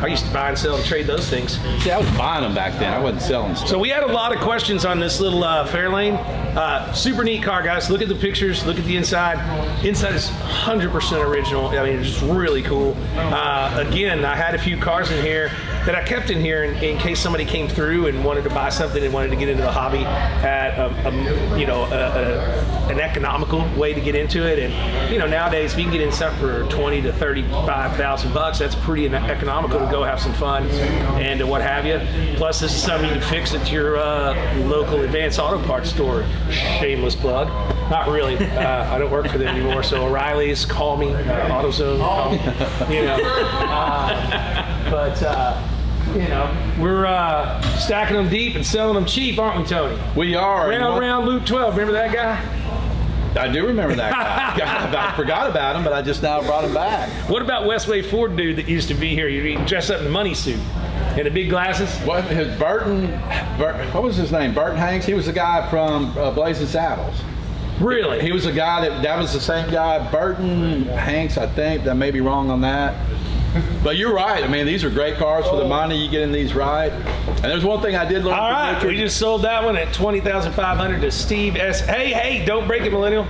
I used to buy and sell and trade those things. See, I was buying them back then. I wasn't selling stuff. So we had a lot of questions on this little uh, Fairlane. Uh, super neat car, guys. Look at the pictures. Look at the inside. Inside is 100% original. I mean, it's just really cool. Uh, again, I had a few cars in here that I kept in here in, in case somebody came through and wanted to buy something and wanted to get into the hobby at a, a you know a, a, an economical way to get into it. And you know nowadays if you can get in something for 20 to 35 thousand bucks, that's pretty economical to go have some fun and uh, what have you. Plus, this is something you can fix at your uh, local advanced auto parts store. Shameless plug. Not really. Uh, I don't work for them anymore. So O'Reilly's, call me. Uh, AutoZone, call me. You know. Uh, but. You know, we're uh, stacking them deep and selling them cheap, aren't we, Tony? We are. Round, round, Luke 12. Remember that guy? I do remember that guy. God, I forgot about him, but I just now brought him back. What about Westway Ford dude that used to be here? You dressed up in a money suit and the big glasses? What his Burton? Bur- what was his name? Burton Hanks. He was the guy from uh, Blazing Saddles. Really? He was the guy that that was the same guy. Burton Hanks, I think. I may be wrong on that. But you're right. I mean, these are great cars for the money you get in these right. And there's one thing I did learn. All from right, Richard. we just sold that one at twenty thousand five hundred to Steve S. Hey, hey, don't break it, millennial,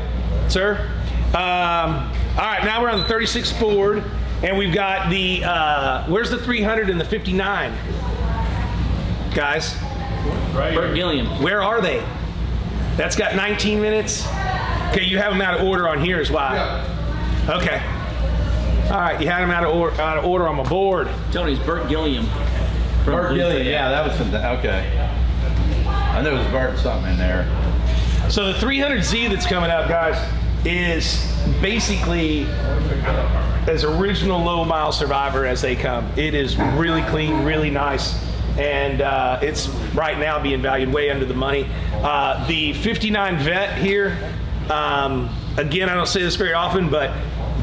sir. Um, all right, now we're on the 36 Ford, and we've got the uh, where's the 300 and the 59, guys? Right Bert Gilliam. Where are they? That's got 19 minutes. Okay, you have them out of order on here, is why. Okay. All right, you had them out of order, out of order on my board. Tony's Bert Gilliam. from Burt Gilliam. Ticket. Yeah, that was something. Okay. I knew it was Burt something in there. So the 300Z that's coming up, guys, is basically as original low mile survivor as they come. It is really clean, really nice, and uh, it's right now being valued way under the money. Uh, the 59 Vette here, um, again, I don't say this very often, but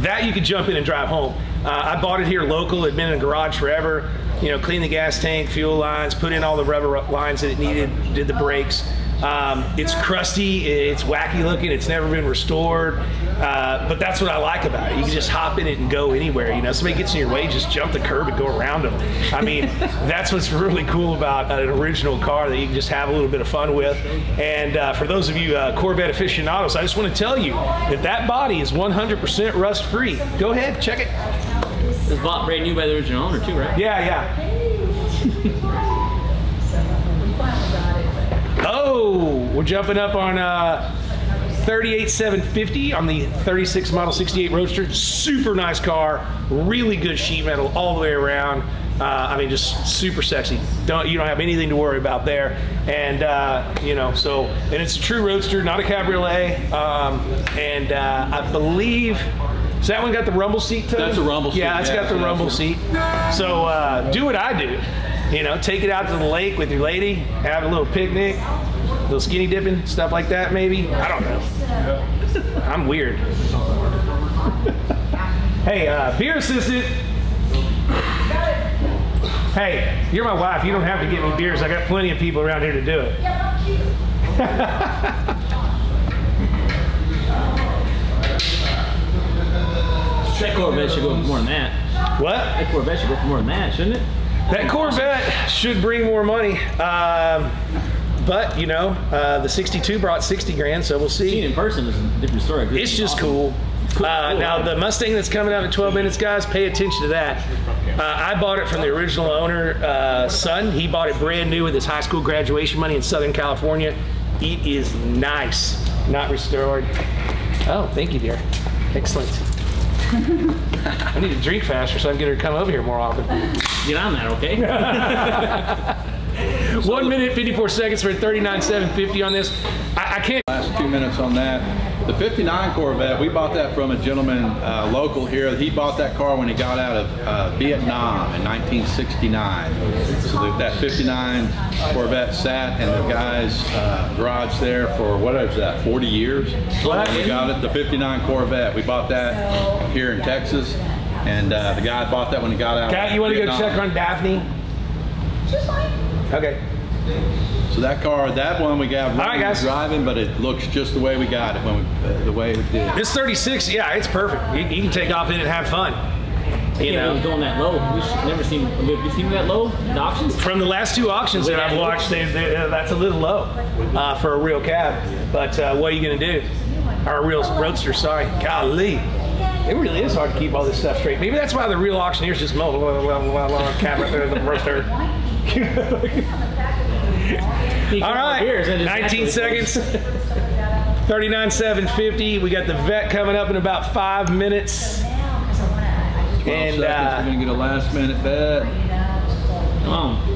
that you could jump in and drive home. Uh, I bought it here local. It'd been in a garage forever. You know, clean the gas tank, fuel lines, put in all the rubber lines that it needed, did the brakes. Um, it's crusty, it's wacky looking, it's never been restored, uh, but that's what I like about it. You can just hop in it and go anywhere. You know, somebody gets in your way, just jump the curb and go around them. I mean, that's what's really cool about an original car that you can just have a little bit of fun with. And uh, for those of you uh, Corvette aficionados, I just want to tell you that that body is 100% rust free. Go ahead, check it. It's bought brand new by the original owner too, right? Yeah, yeah. Oh, we're jumping up on uh, 38750 on the 36 Model 68 Roadster. Super nice car, really good sheet metal all the way around. Uh, I mean, just super sexy. Don't you don't have anything to worry about there, and uh, you know so and it's a true roadster, not a cabriolet. Um, and uh, I believe has that one got the rumble seat too? That's a rumble seat, Yeah, it's yeah, got the rumble seat. So uh, do what I do. You know, take it out to the lake with your lady, have a little picnic, a little skinny dipping, stuff like that. Maybe I don't know. I'm weird. hey, uh, beer assistant. Hey, you're my wife. You don't have to get me beers. I got plenty of people around here to do it. That Corvette should go for more than that. What? That Corvette should go for more than that, shouldn't it? That Corvette should bring more money. Um, but, you know, uh, the 62 brought 60 grand, so we'll see. Seeing in person is a different story. It's just cool. Uh, now the Mustang that's coming out in 12 minutes, guys, pay attention to that. Uh, I bought it from the original owner, uh, son. He bought it brand new with his high school graduation money in Southern California. It is nice, not restored. Oh, thank you, dear. Excellent. I need to drink faster so I can get her to come over here more often. Get on that, okay? One minute, 54 seconds for 39,750 on this. I, I can't. Last two minutes on that. The 59 Corvette, we bought that from a gentleman uh, local here. He bought that car when he got out of uh, Vietnam in 1969. So that- that 59 Corvette sat in the guy's uh, garage there for, what is that, 40 years? What? We got it, the 59 Corvette. We bought that here in Texas. And uh, the guy bought that when he got out. Kat, of you want to go check on Daphne? Okay. So that car, that one we got right, guys. driving, but it looks just the way we got it when we, uh, the way we did. This 36, yeah, it's perfect. You, you can take off in it and have fun. You Yeah, it know, going that low. We've never seen. Have you seen that low? The options? from the last two auctions that I've watched, they, they, uh, that's a little low uh, for a real cab. But uh, what are you going to do? Or a real roadster, sorry. Golly. It really is hard to keep all this stuff straight. Maybe that's why the real auctioneers just mow blah, blah, blah, blah, blah, cab right there in the roadster. All right, 19 seconds. 39,750. We got the Vette coming up in about five minutes. 12 And seconds, uh, we're gonna get a last minute bet. Come on.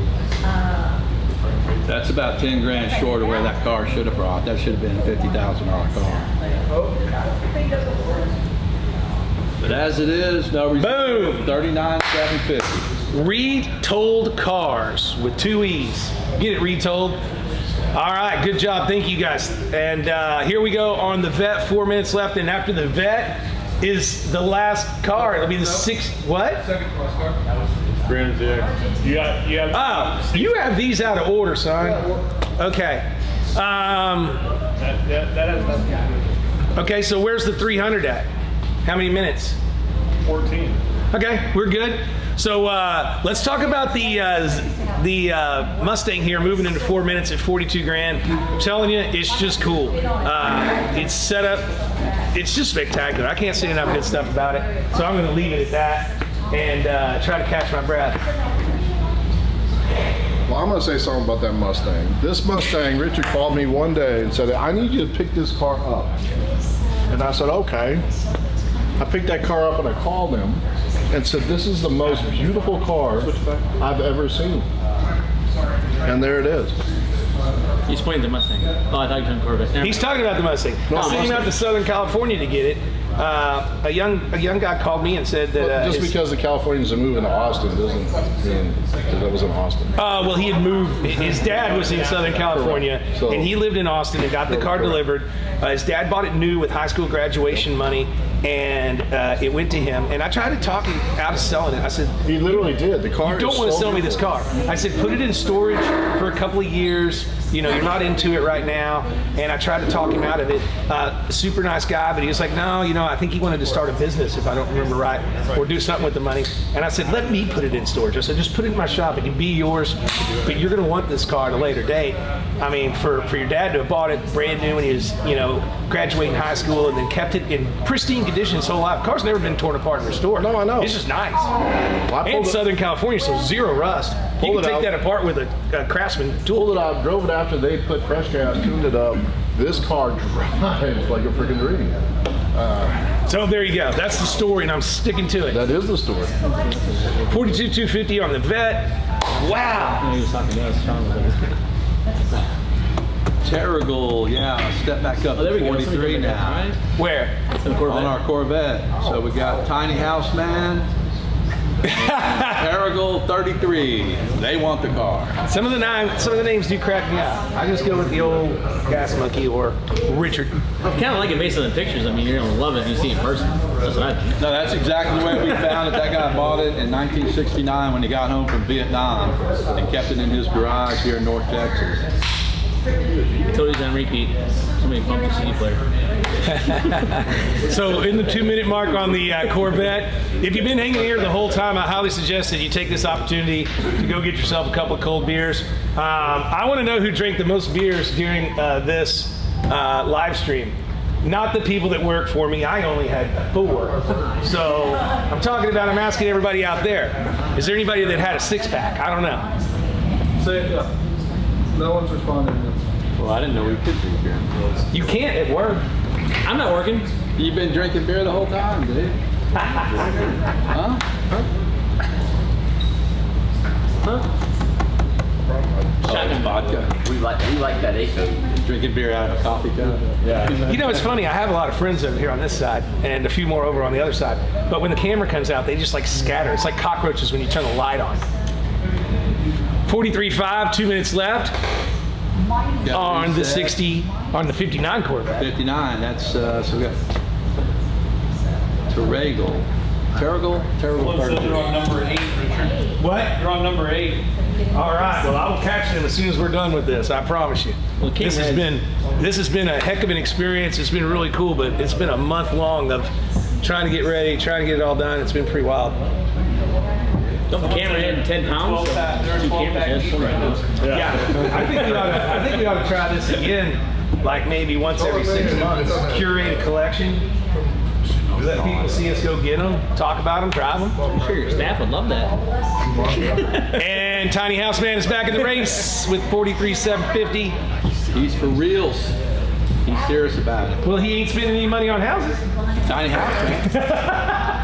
That's about 10 grand short of where that car should have brought. That should have been a $50,000 car. But as it is, no reserve. Boom. 39,750. Retold Cars with two E's. Get it retold. All right, good job. Thank you guys. And uh, here we go on the Vette. Four minutes left, and after the Vette is the last car. It'll be the sixth. What? Second to last car. Grand Jack. You got, you have. Oh, you have these out of order, son. Okay. Um, That, that, that has nothing to do with okay, so where's the 300 at? How many minutes? 14. Okay, we're good. So uh, let's talk about the uh, the uh, Mustang here, moving into four minutes at 42 grand. I'm telling you, it's just cool. Uh, it's set up. It's just spectacular. I can't say enough good stuff about it. So I'm going to leave it at that and uh, try to catch my breath. Well, I'm going to say something about that Mustang. This Mustang, Richard called me one day and said, I need you to pick this car up. And I said, okay. I picked that car up and I called him and said, this is the most beautiful car I've ever seen. And there it is. He's pointing the Mustang. Oh, I thought you were Corvette. Never He's talking about the Mustang. No, I sent him out to Southern California to get it. Uh, a young a young guy called me and said that uh, Just because the Californians are moving to Austin doesn't mean that it was in Austin. Uh, well, he had moved. His dad was in Southern California, So- and he lived in Austin and got the car Correct. delivered. Uh, his dad bought it new with high school graduation money, and uh, it went to him. And I tried to talk him out of selling it. I said, He literally did. The car "You don't want to sell me this car." I said, "Put it in storage for a couple of years. You know, you're not into it right now." And I tried to talk him out of it. Uh, super nice guy, but he was like, "No, you know, I think he wanted to start a business, if I don't remember right, or do something with the money." And I said, "Let me put it in storage." I said, "Just put it in my shop. It can be yours, but you're going to want this car at a later date." I mean, for for your dad to have bought it brand new when he was, you know, graduating high school and then kept it in pristine condition his whole life. The car's never been torn apart and restored. No, I know. It's just nice. Well, I And Southern California, so zero rust. You can take out. that apart with a, a Craftsman tool. Pulled it out, drove it after after they put fresh gas, tuned it up, this car drives like a freaking dream. Uh, So there you go. That's the story, and I'm sticking to it. that is the story. 42 250 on the Vette. Wow. He was talking to us, Sean was like, Terrigal, yeah, step back up Oh, there to we go. 43 now. Where? On our Corvette. So we got Tiny House Man, Terrigal 33. They want the car. Some of the nine, some of the names do crack me up. I just go with the old gas monkey or Richard. I kind of like it based on the pictures. I mean, you're gonna love it if you see it in person. That's what I think. No, that's exactly the way we found it. That guy bought it in 1969 when he got home from Vietnam and kept it in his garage here in North Texas. Totally on repeat. Somebody bumped the CD player. So in the two minute mark on the uh, Corvette, if you've been hanging here the whole time, I highly suggest that you take this opportunity to go get yourself a couple of cold beers. Um, I want to know who drank the most beers during uh, this uh, live stream. Not the people that work for me. I only had four. So I'm talking about. I'm asking everybody out there. Is there anybody that had a six pack? I don't know. Say, uh, no one's responding. Well, I didn't know we could drink beer. You can't at work. I'm not working. You've been drinking beer the whole time, dude. huh? Huh? Oh, Shotgun vodka. We like we like that ACO. Drinking beer out of a coffee cup. Yeah. You know, it's funny. I have a lot of friends over here on this side, and a few more over on the other side. But when the camera comes out, they just like scatter. It's like cockroaches when you turn the light on. 43.5, two minutes left Got on the reset. 60, on the 59 Corvette. 59. That's uh, so we got Terrigal. Terrigal? Terrigal. So you're on number eight, Richard. What? You're on number eight. All right. Well, I will catch them as soon as we're done with this. I promise you. Well, this has has- been this has been a heck of an experience. It's been really cool, but it's been a month long of trying to get ready, trying to get it all done. It's been pretty wild. Don't the camera in 10 pounds? Two cameras, yes, 20 pounds. Yeah, I think we ought to. I think we ought to try this again, like maybe once every six months. Curate a collection. Let people see us go get them, talk about them, drive them. I'm sure your staff would love that. And Tiny House Man is back in the race with 43,750. He's for reals. He's serious about it. Well, he ain't spending any money on houses. Tiny house, man.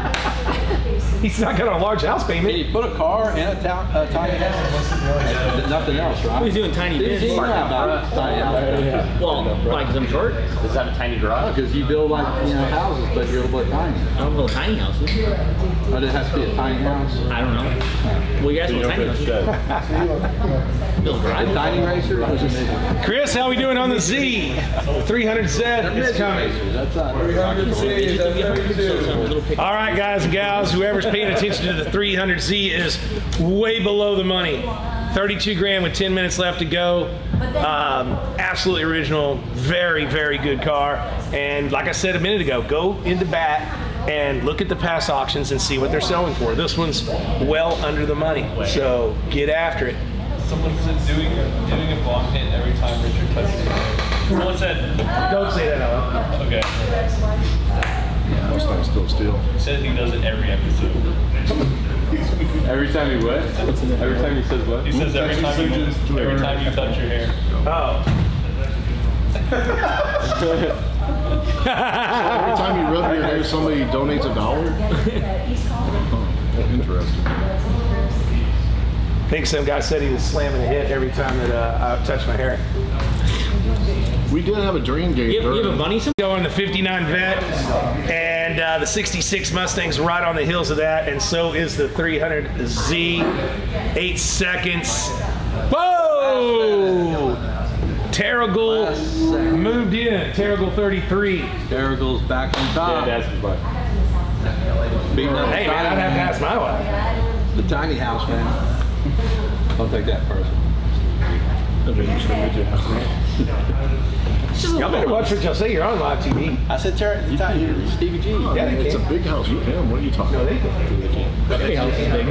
He's not got a large house Can payment. you put a car in a, town, a tiny house? Nothing else, right? He's doing tiny He's bits. not about tiny house. Well, why? Because I'm short? Is that a tiny garage? Because you build like you know houses, but you're a little bit tiny. I don't build tiny houses. But it has to be a tiny house. I don't know. Well, you guys want tiny houses. Build a A garage. tiny racer or is it Chris, how we doing on the Z? 300Z is coming. That's not. All right, guys and gals, whoever's paying attention to the 300Z is way below the money. 32 grand with 10 minutes left to go. Um, absolutely original, very, very good car. And like I said a minute ago, go into BaT and look at the past auctions and see what they're selling for. This one's well under the money, so get after it. Someone said doing a, doing a bomb hit every time Richard touches it. Someone said, Don't say that out loud. Okay. Mustang still steel. He said he does it every episode. Every time he what? Every time he says what? He says every time you, every time you touch your hair. Oh. Every time you rub your hair, somebody donates a dollar. Interesting. I think some guy said he was slamming a hit every time that uh, I touched my hair. We did have a dream gate. You have, you have a during- bunny some? Go the 59 Vette, and uh, the 66 Mustang's right on the heels of that, and so is the 300Z. Eight seconds. Whoa! Terrigal moved in. Terrigal 33. Terrigal's back on Yeah, top. that's his. Beating up Hey man, I'd have to ask my wife. the tiny house, man. Don't take that person. Y'all better watch what y'all say. You're on live TV. I said, Terry, the tiny, Stevie G. Yeah, they It's a big house with him. What are you talking No, about? they can. Big house is big.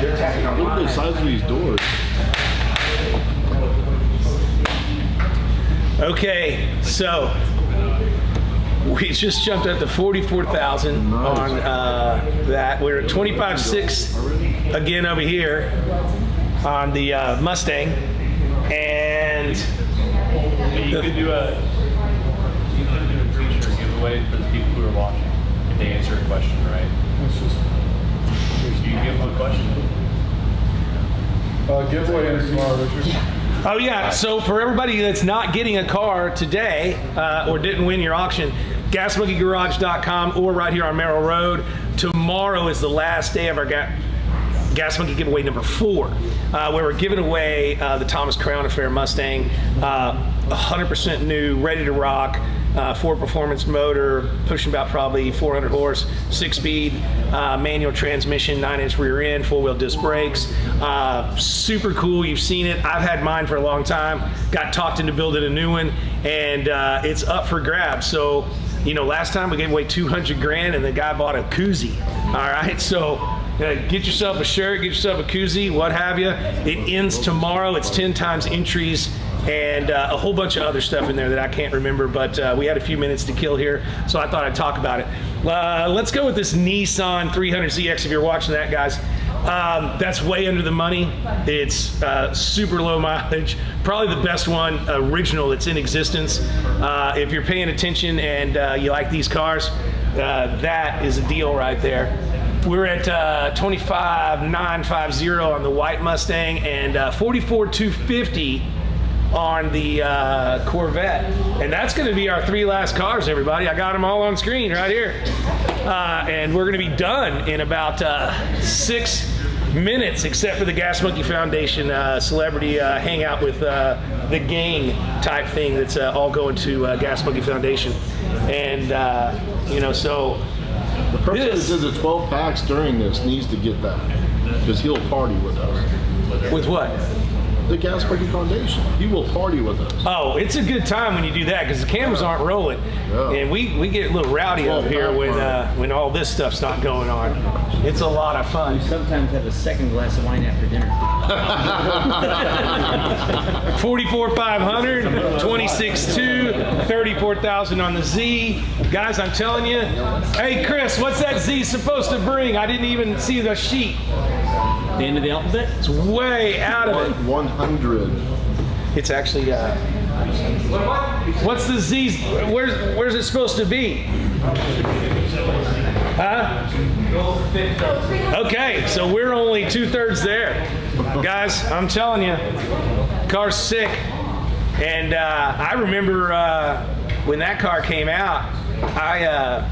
They're tapping on Look at the size of these doors. Okay, so we just jumped up to 44,000 on uh, that. We're at 25.6 again over here on the uh, Mustang. And You could do a, you could do a giveaway for the people who are watching, if they answer a question right. You give them a question. Uh, giveaway ends tomorrow, Richard. Oh yeah. So for everybody that's not getting a car today uh, or didn't win your auction, GasMonkeyGarage.com or right here on Merrell Road. Tomorrow is the last day of our ga- Gas Monkey giveaway number four, uh, where we're giving away uh, the Thomas Crown Affair Mustang, uh, 100% new, ready to rock. Uh, Ford performance motor, pushing about probably 400 horse, six speed, uh, manual transmission, nine inch rear end, four wheel disc brakes. Uh, super cool. You've seen it. I've had mine for a long time. Got talked into building a new one, and uh, it's up for grabs. So, you know, last time we gave away 200 grand, and the guy bought a koozie. All right, so uh, get yourself a shirt, get yourself a koozie, what have you. It ends tomorrow. It's 10 times entries and uh, a whole bunch of other stuff in there that I can't remember, but uh, we had a few minutes to kill here, so I thought I'd talk about it. Uh, let's go with this Nissan 300ZX if you're watching that, guys. Um, that's way under the money. It's uh, super low mileage, probably the best one original that's in existence. Uh, if you're paying attention and uh, you like these cars, uh, that is a deal right there. We're at uh, 25,950 on the white Mustang and uh, 44,250 on the uh, Corvette. And that's going to be our three last cars, everybody. I got them all on screen right here. Uh, and we're going to be done in about uh, six minutes, except for the Gas Monkey Foundation uh, celebrity uh, hangout with uh, the gang type thing that's all going to Gas Monkey Foundation. And, you know, so The person This- that did the 12 packs during this needs to get that because he'll party with us. with what? The Gas Monkey Foundation. He will party with us. Oh, it's a good time when you do that because the cameras aren't rolling, Yeah. and we, we get a little rowdy up here when uh, when all this stuff's not going on. It's a lot of fun. You sometimes have a second glass of wine after dinner. 44 500, 26 2, 34,000 on the Z. Guys, I'm telling you. Hey, Chris, what's that Z supposed to bring? I didn't even see the sheet. The end of the alphabet? It's way out of it. 100. It's actually. Uh, what's the Z? Where's where's it supposed to be? Huh? Okay, so we're only two thirds there, guys. I'm telling you, car's sick, and uh, I remember uh, when that car came out. I uh,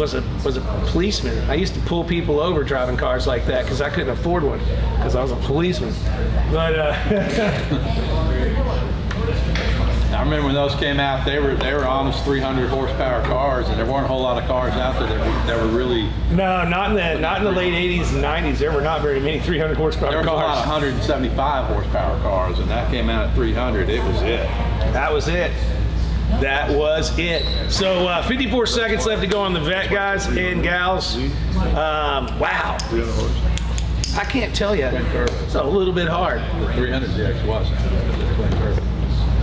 was a was a policeman. I used to pull people over driving cars like that because I couldn't afford one because I was a policeman. But uh, I remember when those came out, they were they were almost 300 horsepower cars, and there weren't a whole lot of cars out there that were, that were really. No, not in the not in the late '80s and '90s. There were not very many 300 horsepower cars. There was a lot of 175 horsepower cars, and that came out at 300. It was it. That was it. That was it. So uh, 54 seconds left to go on the Vette, guys and gals. Um, wow. I can't tell you. It's a little bit hard. 300 ZX was. Twin.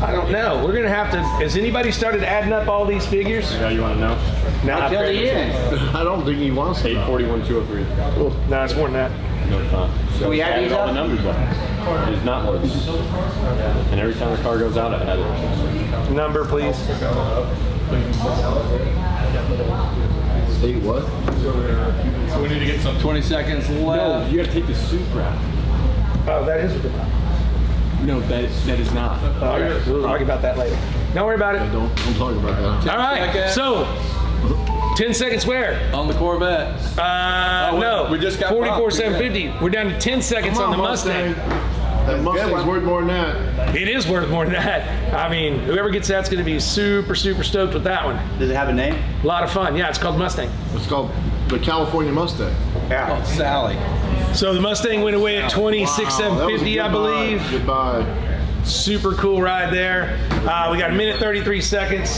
I don't know. We're gonna have to. Has anybody started adding up all these figures? Now you want to know? No, Till the end. I don't think he wants to. 841, 203. no, it's more than that. No, it's not. Can we add these all up? the numbers up. It's not more than And every time the car goes out, I add it. Number, please. Eight what? So we need to get some. 20 seconds left. No, left. you got to take the Supra out. Oh, that is. No, that is, that is not. All right, we'll argue about that later. Don't worry about it. Don't, don't talk about that. All right. seconds. So, 10 seconds where? On the Corvette. Uh, Oh, no. we just got 44 bumped. 750. We're down to 10 seconds on, the Mustang. That Mustang's worth more than that. It is worth more than that. I mean, whoever gets that's going to be super, super stoked with that one. Does it have a name? A lot of fun. Yeah, it's called Mustang. It's called the California Mustang. Yeah. Sally. So the Mustang went away at 26 Wow, that was a 750, I goodbye. believe. Goodbye. Super cool ride there. Uh, we got a minute 33 seconds.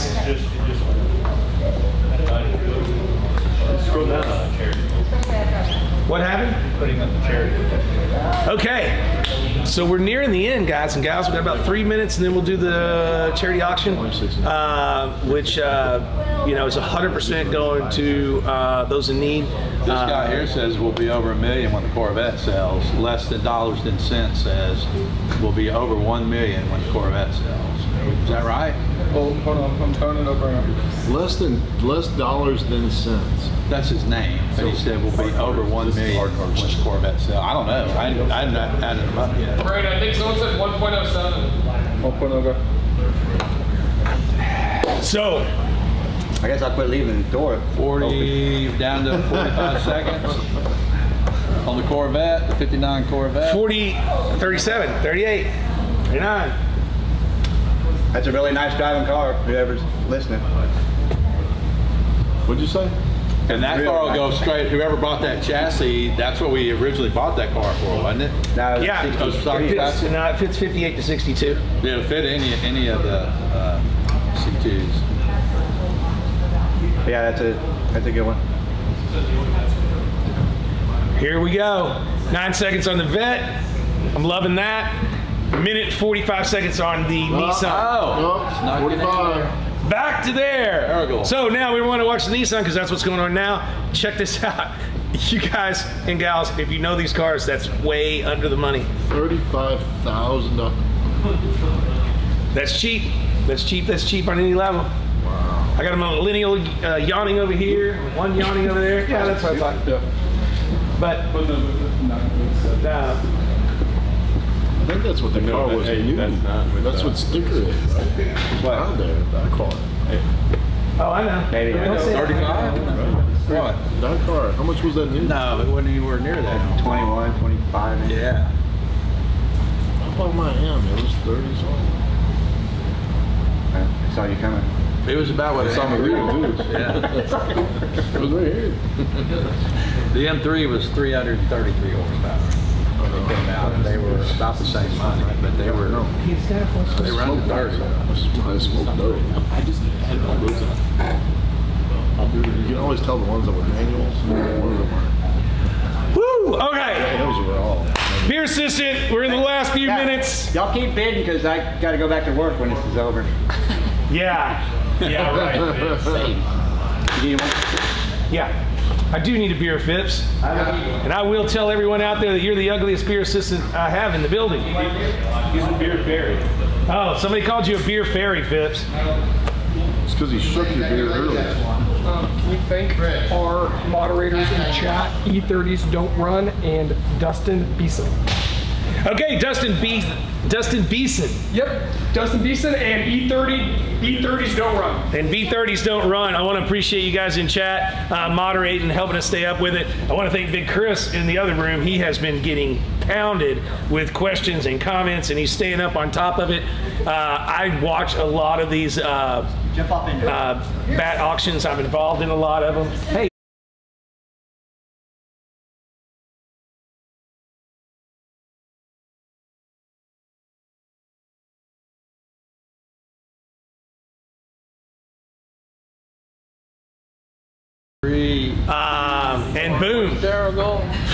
Scroll down. What happened? Putting up the charity. Okay. So we're nearing the end, guys and gals. We got about three minutes, and then we'll do the charity auction, uh, which uh, you know, is 100% going to uh, those in need. This Uh, guy here says we'll be over a million when the Corvette sells. Less than dollars than cents says we'll be over one million when the Corvette sells. Is that right? Hold, hold on, I'm turning it over now. Less than less dollars than cents. That's his name. But he said we'll be over one million when the Corvette sells. I don't know. I, I'm not added them up yet. Right, I think someone said 1.07. I'll put it over. So, I guess I'll quit leaving the door. 40 down to 45 seconds on the Corvette, the 59 Corvette. 40, 37, 38, 39. That's a really nice driving car, whoever's listening. What'd you say? And that car will go straight. Whoever bought that chassis, that's what we originally bought that car for, wasn't it? Now, Yeah, It was it fits, chassis. no, it fits 58 to 62. Yeah, It'll fit any any of the uh, C2s. yeah, that's a that's a good one. Here we go. Nine seconds on the Vette. I'm loving that. Minute 45 seconds on the Nissan. Oh, it's not 45. Back to there. Terrible. So now we want to watch the Nissan because that's what's going on now. Check this out. You guys and gals, if you know these cars, that's way under the money. Thirty-five thousand dollars. That's cheap. That's cheap. That's cheap on any level. Wow. I got a millennial uh, yawning over here, one yawning over there. Yeah, that's what I thought. Yeah. But I think that's what the car was hey, new. that's not with That's the- what sticker is. Right? What? Out there, that car. oh, I know. Maybe. Don't say that. 35? What? That car. How much was that new? No, it wasn't anywhere near that. 21, 25. maybe. Yeah. How about my M? It was thirty something. I saw you coming. It was about what It's on the M3 rear, was. too. Yeah. It was right here. The M3 was 333 horsepower when they came out, and they were about the same money, but they were they were under 30. I smoked dope. I just had all those. You can always tell the ones that were manuals. One of them were. Woo! Okay. Those were all. Beer assistant, we're in the last few Yeah. minutes. Y'all keep bidding because I got to go back to work when this is over. Yeah. Yeah, right. You? Yeah. I do need a beer, Phipps. And I will tell everyone out there that you're the ugliest beer assistant I have in the building. He's a beer fairy. Oh, somebody called you a beer fairy, Phipps. It's because he shook your beer earlier. Um, we thank our moderators in chat, E30s Don't Run, and Dustin Beeson. Okay, Dustin B. Dustin Beeson. Yep, Dustin Beeson and E E30, E30s Don't Run. And B30s don't run. I want to appreciate you guys in chat, uh, moderating, helping us stay up with it. I want to thank Big Chris in the other room. He has been getting pounded with questions and comments, and he's staying up on top of it. Uh, I watch a lot of these uh, Jump up in. uh, BaT auctions. I'm involved in a lot of them. Hey. Um, and boom,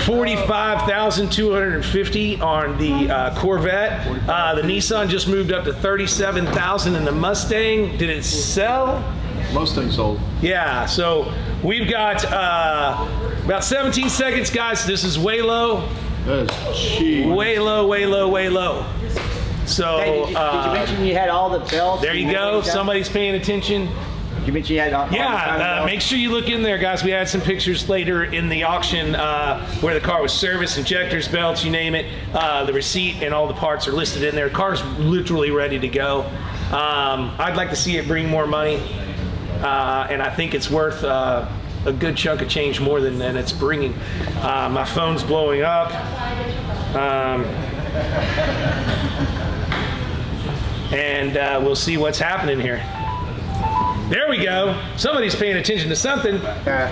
45,250 on the uh, Corvette. Uh, the Nissan just moved up to 37,000 in the Mustang. Did it sell? Mustang sold. Yeah, so we've got uh, about 17 seconds, guys. This is way low, That is cheap. way low, way low, way low. So Hey, did, you, did you uh, mention you had all the belts? there you go. Somebody's paying attention. Had Yeah, uh, make sure you look in there, guys. We had some pictures later in the auction uh, where the car was serviced, injectors, belts, you name it. Uh, the receipt and all the parts are listed in there. Car's literally ready to go. Um, I'd like to see it bring more money, uh, and I think it's worth uh, a good chunk of change more than, than it's bringing. Uh, my phone's blowing up. Um, and we'll see what's happening here. There we go. Somebody's paying attention to something.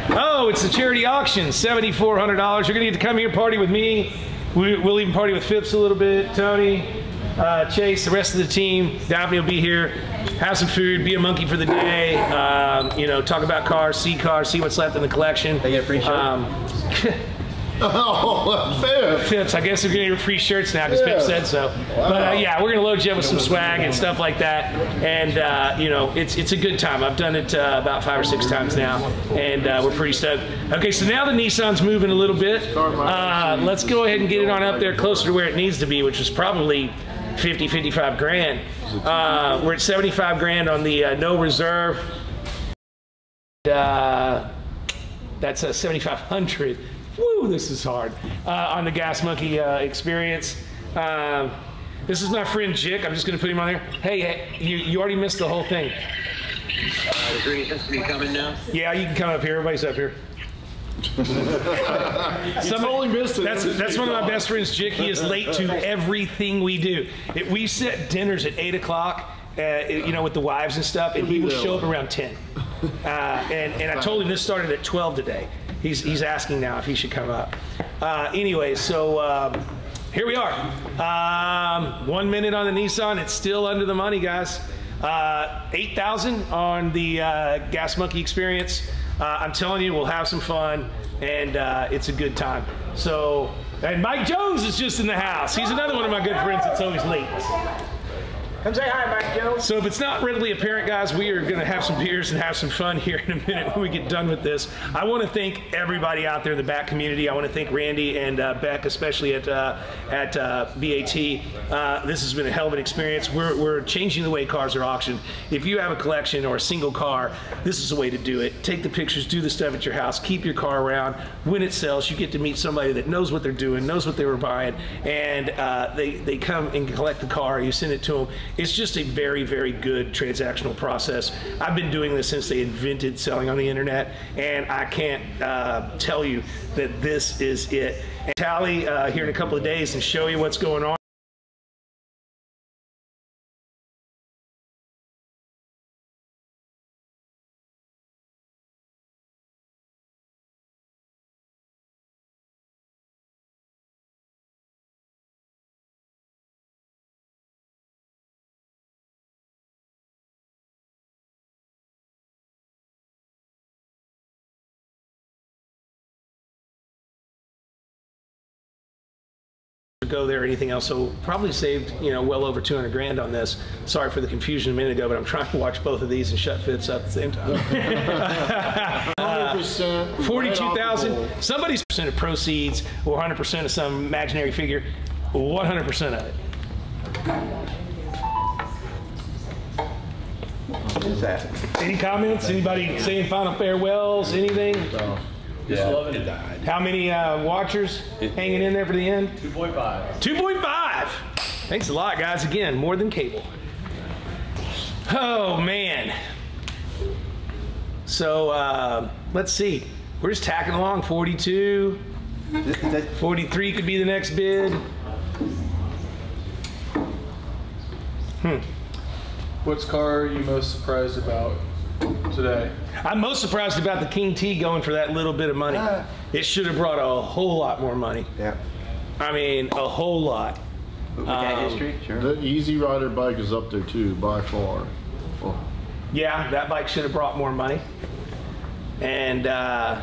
Oh, it's the charity auction, $7,400. You're going to get to come here, party with me. We, we'll even party with Phipps a little bit, Tony, uh, Chase, the rest of the team. Daphne will be here. Have some food, be a monkey for the day. Um, you know, talk about cars, see cars, see what's left in the collection. They get a free shirt? Um, Oh, fair. Phipps, I guess we're getting your free shirts now because Yeah. said so. But uh, yeah, we're gonna load you up with some swag and stuff like that. And uh, you know, it's it's a good time. I've done it uh, about five or six times now, and uh, we're pretty stoked. Okay, so now the Nissan's moving a little bit. Uh, let's go ahead and get it on up there closer to where it needs to be, which is probably 50, 55 grand. Uh, we're at 75 grand on the uh, no reserve. Uh, that's a 7500 woo this is hard uh, on the gas monkey uh, experience um, this is my friend Jick. I'm just going to put him on there. Hey, hey, you, you already missed the whole thing. Uh, is there any sense of me coming now? Yeah, you can come up here. Everybody's up here. Some, totally missed it. That's that's one of my best friends, Jick. He is late to everything we do. If we set dinners at eight o'clock, uh, you know, with the wives and stuff, and he will show up around ten. Uh, and and I told him this started at twelve today. He's he's asking now if he should come up. Uh, anyway, so. Um, here we are. Um, one minute on the Nissan. It's still under the money, guys. Uh, 8,000 on the uh, Gas Monkey experience. Uh, I'm telling you, we'll have some fun, and uh, it's a good time. So, and Mike Jones is just in the house. He's another one of my good friends that's always late. Come say hi, Mike Jones. So if it's not readily apparent, guys, we are going to have some beers and have some fun here in a minute when we get done with this. I want to thank everybody out there in the back community. I want to thank Randy and uh, Beck, especially at uh, at uh, BAT. Uh, this has been a hell of an experience. We're, we're changing the way cars are auctioned. If you have a collection or a single car, this is the way to do it. Take the pictures, do the stuff at your house, keep your car around. When it sells, you get to meet somebody that knows what they're doing, knows what they were buying, and uh, they, they come and collect the car. You send it to them. It's just a very, very good transactional process. I've been doing this since they invented selling on the internet, and I can't uh, tell you that this is it. And tally uh, here in a couple of days and show you what's going on. Go there or anything else. So probably saved, you know, well over 200 grand on this. Sorry for the confusion a minute ago, but I'm trying to watch both of these and shut Phipps up at the same time. 100%. 42,000. Somebody's percent of proceeds or 100% of some imaginary figure. 100% of it. What is that? Any comments? Anybody saying final farewells? Anything? Just loving it. How many uh, watchers hanging in there for the end? 2.5. 2.5. Thanks a lot, guys. Again, more than cable. Oh, man. So, uh, let's see. We're just tacking along. 42. 43 could be the next bid. Hmm. What's car are you most surprised about today? I'm most surprised about the King T going for that little bit of money. It should have brought a whole lot more money. Yeah. I mean, a whole lot. With that Um, history, sure. The Easy Rider bike is up there too, by far. Oh, Yeah, that bike should have brought more money. And, uh,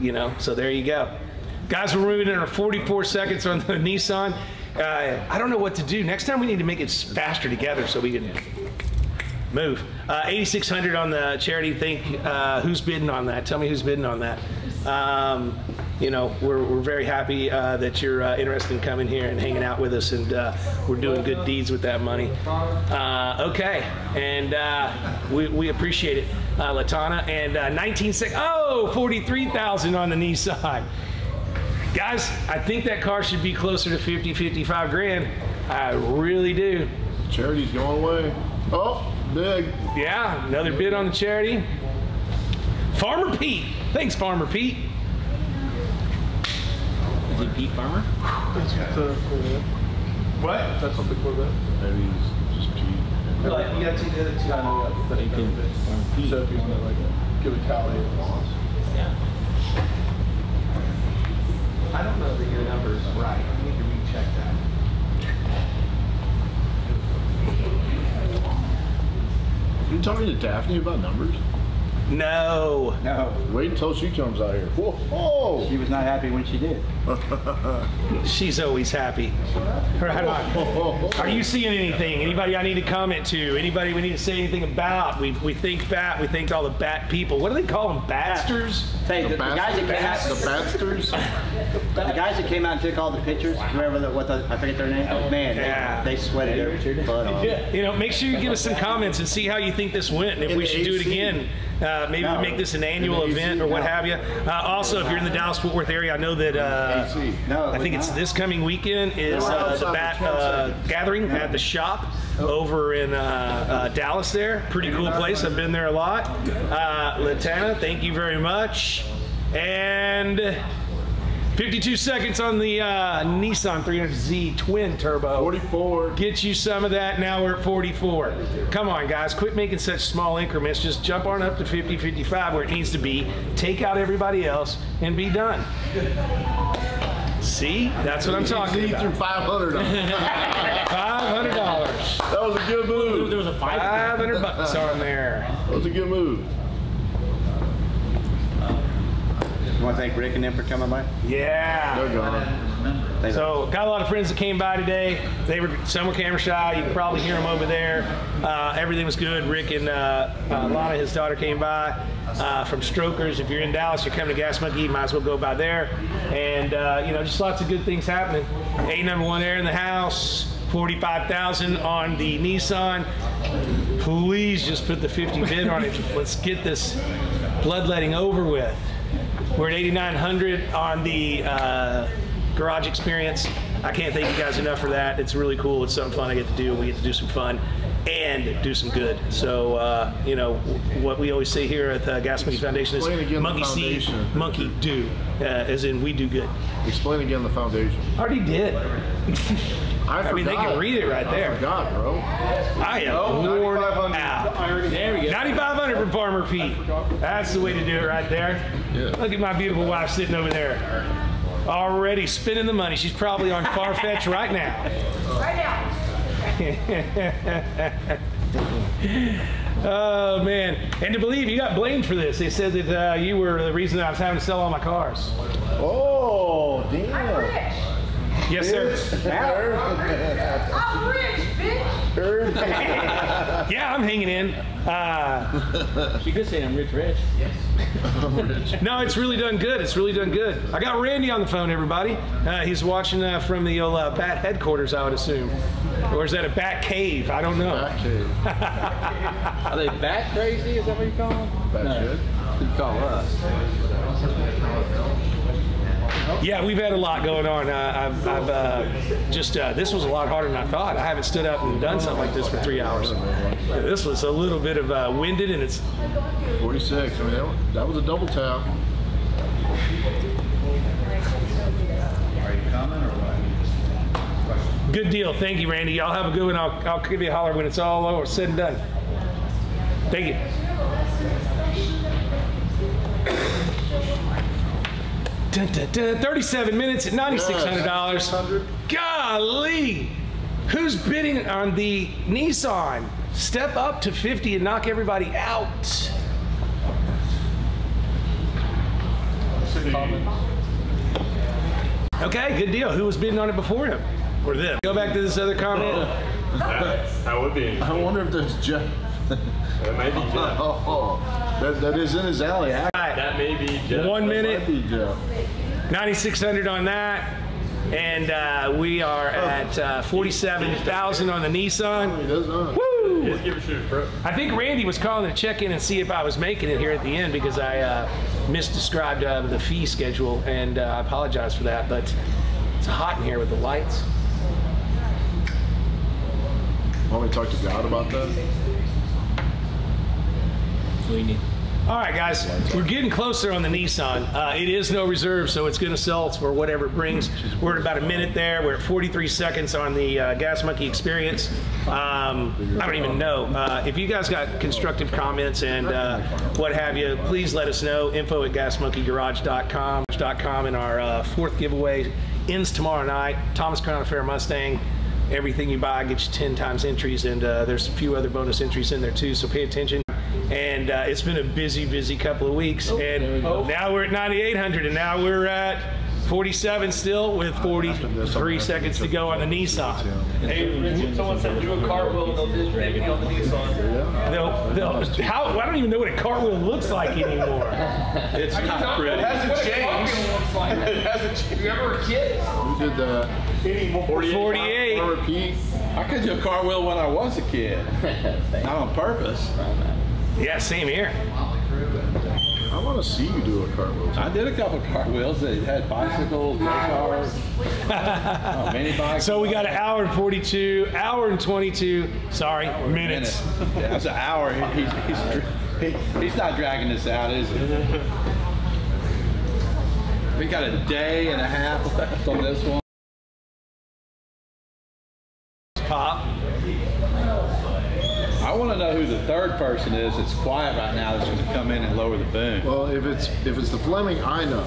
you know, so there you go. Guys, we're moving in 44 seconds on the Nissan. Uh, I don't know what to do. Next time we need to make it faster together so we can move. Uh, 8,600 on the charity. Think uh, who's bidding on that? Tell me who's bidding on that. Um, you know, we're, we're very happy uh, that you're uh, interested in coming here and hanging out with us, and uh, we're doing good deeds with that money. Uh, okay, and we, we appreciate it, Latana. And uh, 19 sec. Oh, 43,000 on the Nissan. Guys, I think that car should be closer to 50, 55 grand. I really do. Charity's going away. Oh, big. Yeah, another bid on the charity. Farmer Pete. Thanks, Farmer Pete. Is it Pete Farmer? That's the Corvette. What? That's not the Corvette. Maybe he's just cheap. You got to the other two. I know that, but he can, so if you want to like give a tally of loss. Yeah. I don't know that your number is right. I need to recheck that. You talking to Daphne about numbers? No. No, Wait until she comes out here. Whoa, whoa. she was not happy when she did. She's always happy. Right on. Are you seeing anything? Anybody I need to comment to? Anybody we need to say anything about? We, we think bat. We think all the bat people. What do they call them? Batsters? Hey, the, the guys that came out, The Batsters? the guys that came out and took all the pictures, whoever the, what the, I forget their name. Man, Yeah. they, they sweated their butt off. You know, make sure you give us some comments and see how you think this went, and if In we should do it again. Uh, maybe we make this an annual event AC, or what no. have you. Uh, also, if you're in the Dallas Fort Worth area, I know that uh, AC. No, I think it's not. this coming weekend is uh, the BaT uh, gathering at the shop over in uh, uh, Dallas. There, pretty cool place. I've been there a lot. Uh, Latana, thank you very much. And 52 seconds on the uh, Nissan 300Z twin turbo. 44. Get you some of that. Now we're at 44. Come on, guys. Quit making such small increments. Just jump on up to 50, 55 where it needs to be. Take out everybody else and be done. See? That's what I'm talking See through 500 on $500. That was a good move. There was a 500 bucks on there. That was a good move. You want to thank Rick and them for coming by? Yeah. They're gone. They- So got a lot of friends that came by today. They were some were camera shy. You can probably hear them over there. Uh, everything was good. Rick and uh, uh, Lana, his daughter, came by uh, from Strokers. If you're in Dallas, you're coming to Gas Monkey. You might as well go by there. And uh, you know, just lots of good things happening. A number one air in the house. Forty-five thousand on the Nissan. Please just put the 50 bid on it. Let's get this bloodletting over with. We're at 8,900 on the uh, garage experience. I can't thank you guys enough for that. It's really cool. It's something fun I get to do. We get to do some fun and do some good. So, uh, you know, what we always say here at the Gas Monkey Foundation is again monkey see, monkey do, uh, as in we do good. Explain again the foundation. I Already did. I, I mean, they can read it right there. I forgot, bro. I am worn 9,500. out. There we go. 9,500 from Farmer Pete. That's the way to do it right there. Yeah. Look at my beautiful wife sitting over there. Already spending the money. She's probably on Farfetch right now. Right now. Oh, man. And to believe you got blamed for this. They said that uh, you were the reason I was having to sell all my cars. Oh, I'm damn. Rich. Yes, sir. I'm rich, bitch. Yeah, I'm hanging in. Uh, She could say I'm rich, rich. no, it's really done good. It's really done good. I got Randy on the phone, everybody. Uh, he's watching uh, from the old uh, Bat headquarters, I would assume. Or is that a Bat cave? I don't know. Back cave. Are they bat crazy? Is that what you call them? Back shit. You call us. Yeah, we've had a lot going on. Uh, I've, I've uh, just, uh, this was a lot harder than I thought. I haven't stood up and done something like this for three hours. This was a little bit of uh, winded and it's 46. I mean, that was, that was a double tap. good deal. Thank you, Randy. Y'all have a good one. I'll, I'll give you a holler when it's all over, said and done. Thank you. Dun, dun, dun. 37 minutes at $9,600. Golly! Who's bidding on the Nissan? Step up to 50 and knock everybody out. Okay, good deal. Who was bidding on it before him? Or them? Go back to this other comment. Uh, that would be. I wonder if there's Jeff. That may be Jeff. Oh, oh. That, that is in his alley. All right, That may be Jeff. one Might minute, be Jeff. 9,600 on that. And uh, we are at uh, 47,000 on the Nissan. He does not. Woo! Just give a shoot, bro. I think Randy was calling to check in and see if I was making it here at the end because I uh, misdescribed uh, the fee schedule, and uh, I apologize for that. But it's hot in here with the lights. Want me to talk to God about that? All right, guys, we're getting closer on the Nissan. Uh, it is no reserve, so it's going to sell for whatever it brings. We're at about a minute there. We're at 43 seconds on the uh, Gas Monkey experience. Um, I don't even know. Uh, if you guys got constructive comments and uh, what have you, please let us know. Info at gasmonkeygarage.com. .com, and our uh, fourth giveaway ends tomorrow night. Thomas Crown Affair Mustang. Everything you buy gets you 10 times entries, and uh, there's a few other bonus entries in there too, so pay attention and uh, it's been a busy, busy couple of weeks. and now we're at 9,800, and now we're at 47 still with 43 seconds to go on the Nissan. Hey, someone said do a cartwheel, they'll do 50 on the Nissan. They'll, they'll, how, I don't even know what a cartwheel looks like anymore. It's not pretty. It hasn't What changed. cartwheel. It hasn't changed. You ever a kid? Who did that? 48. Or repeat. I could do a cartwheel when I was a kid. Not on purpose. Yeah, same here. I want to see you do a cartwheel. I did a couple cartwheels. They had bicycles, go-karts, oh, mini bikes. So we got an hour and 42, hour and 22, sorry, minutes. Yeah, that's an hour. He- He's, he's, he's not dragging this out, is he? We got a day and a half left on this one. Pop. I want to know who the third person is that's quiet right now that's going to come in and lower the boom. Well, if it's if it's the Fleming, I know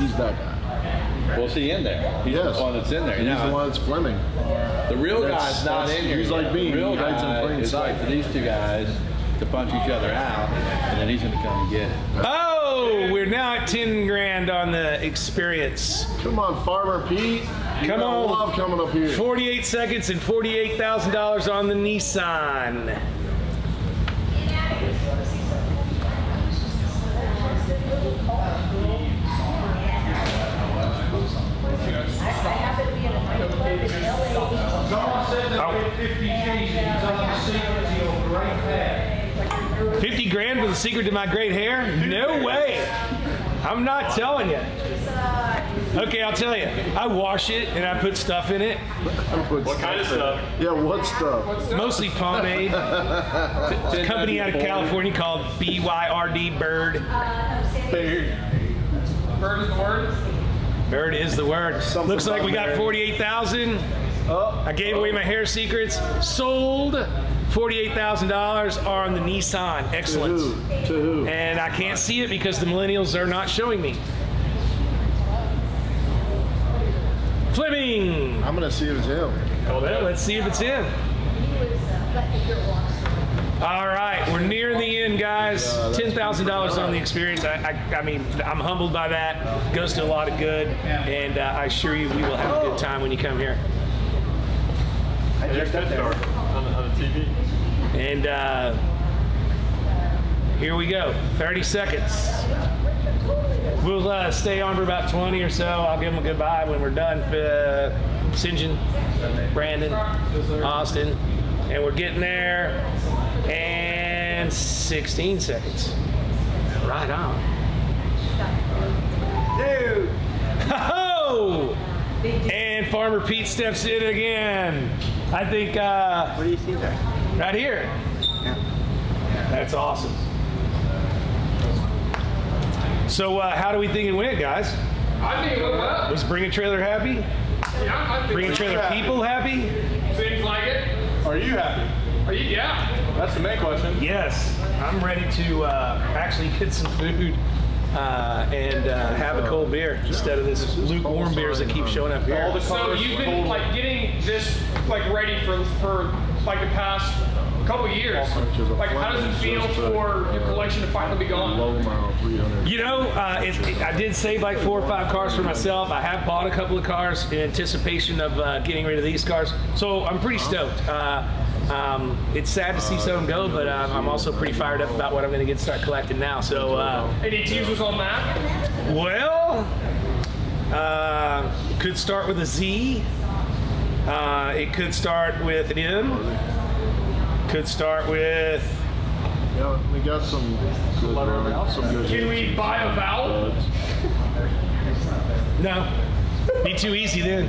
he's that guy. Well, see in there. He's Yes. the one that's in there. He's Now, the one that's Fleming. The real That's- guy's not in here. he's yet. like me. The real He in guy plain is sight. like for these two guys to punch each other out, and then he's going to come and get it. Oh, we're now at 10 grand on the experience. Come on, Farmer Pete. You Come got on. love coming up here. 48 seconds and $48,000 on the Nissan. I happen to be in a nightclub in LA. Someone said that 50 G's is on the secret to your great hair. 50 grand for the secret to my great hair? No way. I'm not telling you. Okay, I'll tell you. I wash it and I put stuff in it, what kind of stuff? Yeah, what stuff? mostly pomade. A company out of California called BYRD Bird. Bird is the word. Bird is the word. Looks like we got 48,000. I gave away my hair secrets. Sold $48,000 on the Nissan To who? To who? And I can't see it because the millennials are not showing me. Fleming. I'm gonna see if it's him. Well, let's see if it's him. All right, we're nearing the end, guys. Ten thousand dollars on the experience. I, I, I mean, I'm humbled by that. Goes to a lot of good, and uh, I assure you, we will have a good time when you come here. There's that star on the, on the TV. And uh, here we go. 30 seconds. We'll uh, stay on for about 20 or so. I'll give them a goodbye when we're done. Uh, Sinjin, Brandon, Austin, and we're getting there. And 16 seconds. Right on. Dude. Ho! And Farmer Pete steps in again. I think. Uh, What do you see there? Right here. Yeah. That's awesome. So, uh, how do we think it went, guys? I think it went well. Was Bring a Trailer happy? Yeah, I think Bring a so. Trailer people happy? Seems like it. Are you happy? Are you? Yeah. That's the main question. Yes. I'm ready to uh, actually get some food uh, and uh, have a cold beer instead of this lukewarm beers that keep showing up All here. the So you've been cold. like getting this like ready for for like the past couple years. Like how does it feel for your collection to finally be gone? Low mile 300. You know, uh, it, it- I did save like four or five cars for myself. I have bought a couple of cars in anticipation of uh, getting rid of these cars, so I'm pretty stoked. Um, it's sad to see some go, but uh, I'm also pretty fired up about what I'm going to get start collecting now. So, uh, Any teasers on that? well, uh, could start with a Z. Uh, it could start with an M. Could start with Yeah, we got some good, uh, some good. Can we buy a vowel? No. Be too easy then.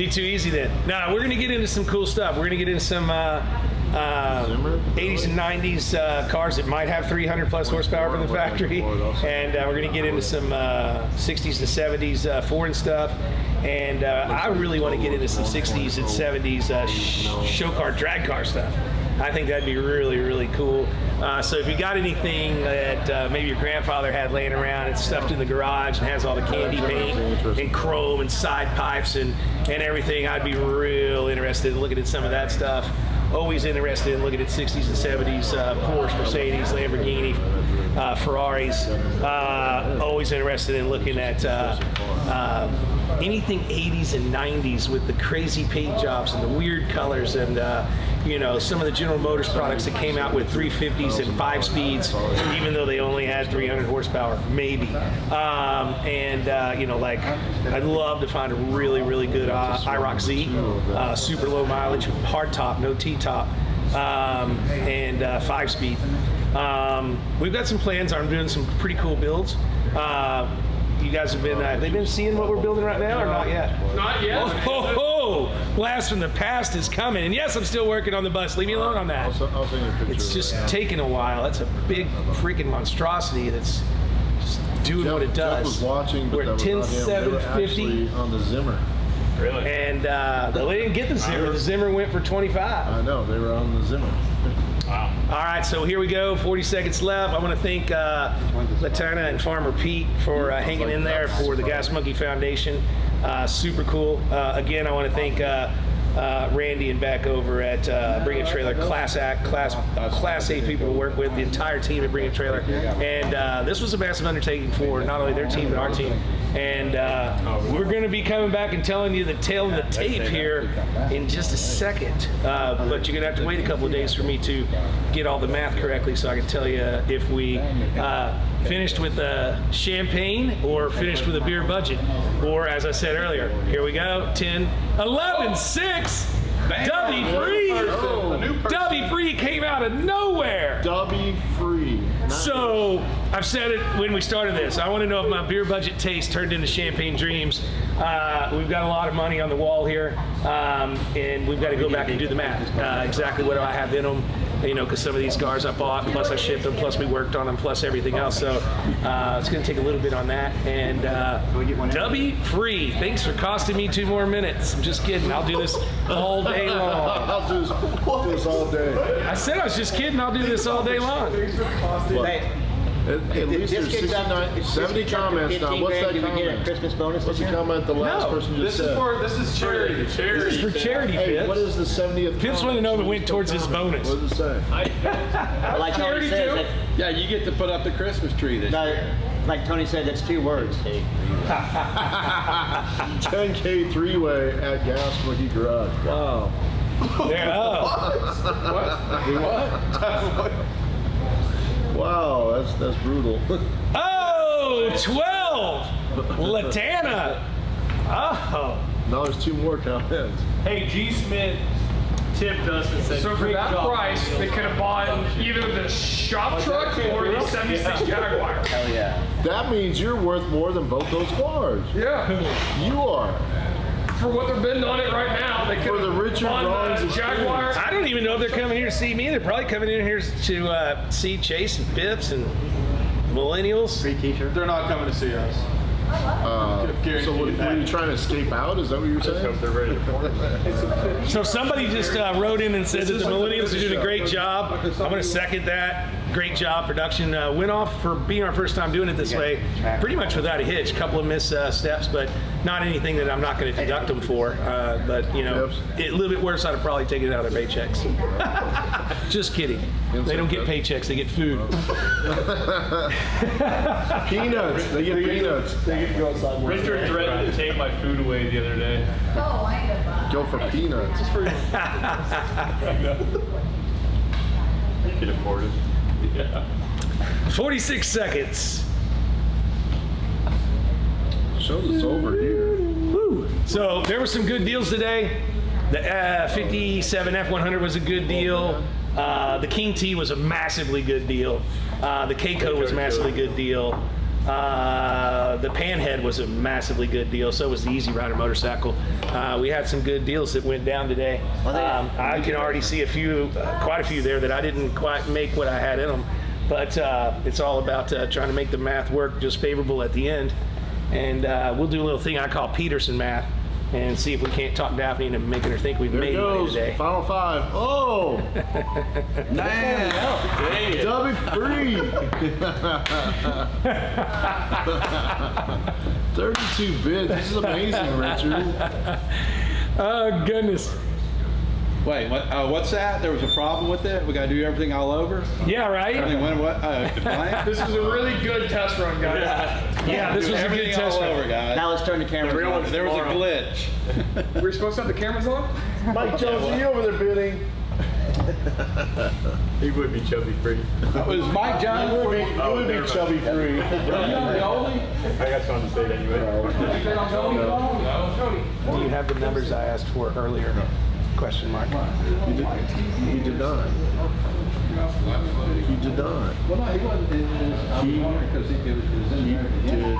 Be too easy then. No, we're gonna get into some cool stuff. We're gonna get into some uh, uh, 80s and 90s uh, cars that might have 300 plus horsepower from the factory, and uh, we're gonna get into some uh, 60s to 70s uh, foreign stuff. And uh, I really want to get into some 60s and 70s uh, sh- show car, drag car stuff. I think that'd be really, really cool. Uh, so if you got anything that uh, maybe your grandfather had laying around, it's stuffed in the garage and has all the candy paint and chrome and side pipes and, and everything, I'd be real interested in looking at some of that stuff. Always interested in looking at 60s and 70s uh, Porsche, Mercedes, Lamborghini, uh, Ferraris. Uh, always interested in looking at uh, uh, anything 80s and 90s with the crazy paint jobs and the weird colors and uh, you know some of the General Motors products that came out with 350s and five speeds, even though they only had 300 horsepower, maybe. Um, and uh, you know, like I'd love to find a really really good uh, IROC-Z, uh, super low mileage, hard top, no T top, um, and uh, five speed. Um, we've got some plans. I'm doing some pretty cool builds. Uh, you guys have been, uh, have they been seeing what we're building right now or not yet? Not yet. Oh, ho, ho. blast from the past is coming. And yes, I'm still working on the bus. Leave me alone on that. I'll, I'll send you a picture. It's just that. taking a while. That's a big freaking monstrosity that's just doing Jeff, what it does. Jeff was does. watching, but We're that at 10, not him. They were actually on the Zimmer. Really? And uh, they didn't get the Zimmer. The Zimmer went for 25. I know they were on the Zimmer. Wow. All right, so here we go. 40 seconds left. I want to thank uh, Latana and Farmer Pete for uh, hanging in there for the Gas Monkey Foundation. Uh, super cool. Uh, again, I want to thank uh, Randy and Beck over at uh, Bring a Trailer, Class Act, Class Class A people to work with, the entire team at Bring a Trailer. And uh, this was a massive undertaking for not only their team but our team. And uh, we're going to be coming back and telling you the tale of the tape here in just a second. Uh, but you're going to have to wait a couple of days for me to get all the math correctly so I can tell you if we uh, finished with a champagne or finished with a beer budget. Or, as I said earlier, here we go 10, 11, 6. Dubby Free! Dubby Free came out of nowhere! Dubby Free. So I've said it when we started this. I want to know if my beer budget taste turned into champagne dreams. Uh, we've got a lot of money on the wall here, um, and we've got to go back and do the math. Uh, exactly what do I have in them? You know, because some of these cars I bought, plus I shipped them, plus we worked on them, plus everything else. So uh, it's going to take a little bit on that. And uh, Dubby free. Thanks for costing me two more minutes. I'm just kidding. I'll do this all day long. I'll do this, do this all day. I said I was just kidding. I'll do this all day long. Hey, At, at least this there's 69, 70 gets up to comments now. What's that do get a comment? Christmas bonus What's the this year? comment the last No. person just This said? is for, this is charity. This is for charity, Hey, Fitz. what is the 70th? Fitz wanted to know if it went towards his bonus. What does it say? Like Tony says, that, Yeah, you get to put up the Christmas tree this no, year. like Tony said, that's two words. 10K three-way at Gas Monkey Garage. Wow. There, oh. Wow, that's that's brutal. Oh, 12! Latana! Oh. now there's two more comments. Hey, G. Smith tipped us and said, So for that job." price, they could have bought either the shop truck or the 76 Jaguar. Hell yeah. That means you're worth more than both those cars. Yeah. You are. For what they're bidding on it right now, they For the have Richard bought Rawlings the experience. Jaguar. I don't even know if they're coming here to see me. They're probably coming in here to uh, see Chase and Phipps and Millennials. Free t-shirt. They're not coming to see us. Uh, so what, you what are you trying to escape out? Is that what you're saying? Hope they're ready to. So somebody just uh, wrote in and said that the Millennials are doing a great job. I'm going to second that. Great job. Production uh, went off for being our first time doing it this way, pretty much without a hitch. A couple of miss uh, steps, but not anything that I'm not going to deduct them for. Uh, but you know, it, a little bit worse. I'd have probably taken it out of their paychecks. just kidding. They don't get paychecks. They get food. Peanuts. They get peanuts. They get. Richard threatened to take my food away the other day. Oh, I know. Go for peanuts. Can afford it. Yeah. 46 seconds. Shows it's over here. Woo. So there were some good deals today. The uh, 57 F100 was a good deal. Uh, the King T was a massively good deal. Uh, the Keiko was a massively good deal. Uh, the Panhead was a massively good deal. So was the Easy Rider motorcycle. Uh, we had some good deals that went down today. Um, I can already see a few, uh, quite a few there that I didn't quite make what I had in them. But uh, it's all about uh, trying to make the math work just favorable at the end. And uh, we'll do a little thing I call Peterson math and see if we can't talk Daphne into making her think we've There made money goes. today. Final five. Oh! Damn. Dubby free. 32 bids. This is amazing, Richard. Oh, goodness. Wait, what, uh, what's that? There was a problem with it? We got to do everything all over? Yeah, right? Everything went what? Uh. This is a really good test run, guys. Yeah, this was a good Everything test all run. over, guys. Now let's turn the camera on. There was a glitch. We're supposed to have the cameras on? Mike Jones, are you over there bidding? He would be chubby free. Was Mike Jones? You would be, you would be chubby free. I got something to say anyway. Do you have the numbers I asked for earlier? Question mark. He did, he did not. He did not. Well, no, he wasn't in because he it was it was in He did not.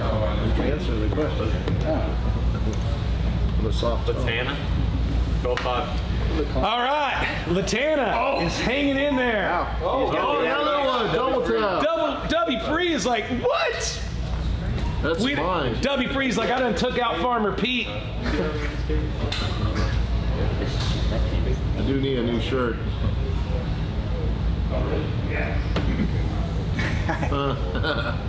Oh, Answer the question. With a soft tone. Latana. Go five. All right, Latana oh. is hanging in there. Oh, another one. Double tap. Double Dubby Free is like, what? That's We, mine. Dubby Free's like, I done took out Farmer Pete. I do need a new shirt.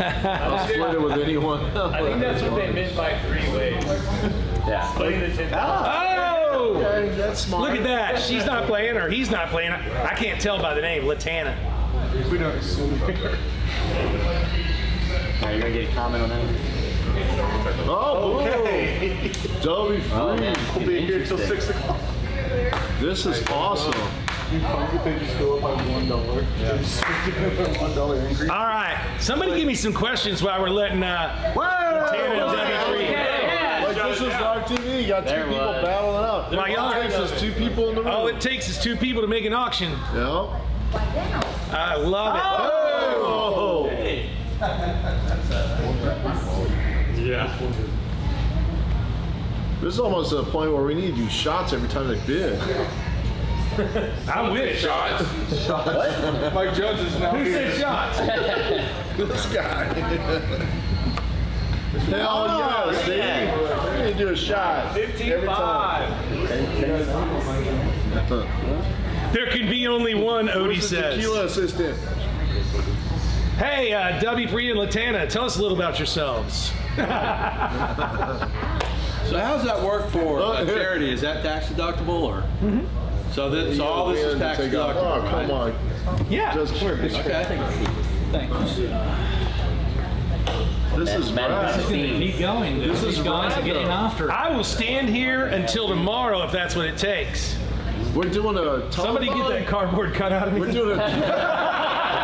I'll split it with anyone. I think that's what they meant by three ways. Yeah. Splitting the ten. Oh! oh! Okay, that's smart. Look at that. She's not playing or he's not playing. I, I can't tell by the name, Latana. We don't assume. Are you gonna get a comment on that? Oh, okay. Dobby free. Oh, man. We'll be here till six o'clock. This is awesome. You think you just go up by one dollar? Yeah. One dollar increase. All right, somebody give me some questions while we're letting uh, Latana and Dubby Free. Like this is live TV. You got two There people was. battling out. While y'all It takes us two people in the room. All it takes is two people to make an auction. Yeah. I love it. Oh. Yeah. This is almost to the point where we need to do shots every time they bid. I wish. Shots. Shots? Mike Jones is now Who here. said shots? this guy. Hell oh, yes, Steve. We need to do a shot every time. There can be only one, Odie Where's says. tequila assistant? Hey, uh, Dubby Free and Latana, tell us a little about yourselves. So how's that work for a charity? Is that tax deductible or? So that, so all this is tax deductible, Oh, come right? on. Yeah. Just Okay. This is rad. Keep going. This is guys rad, are getting though. after it. I will stand here until tomorrow if that's what it takes. We're doing a Somebody get that cardboard cut out of me. We're doing a.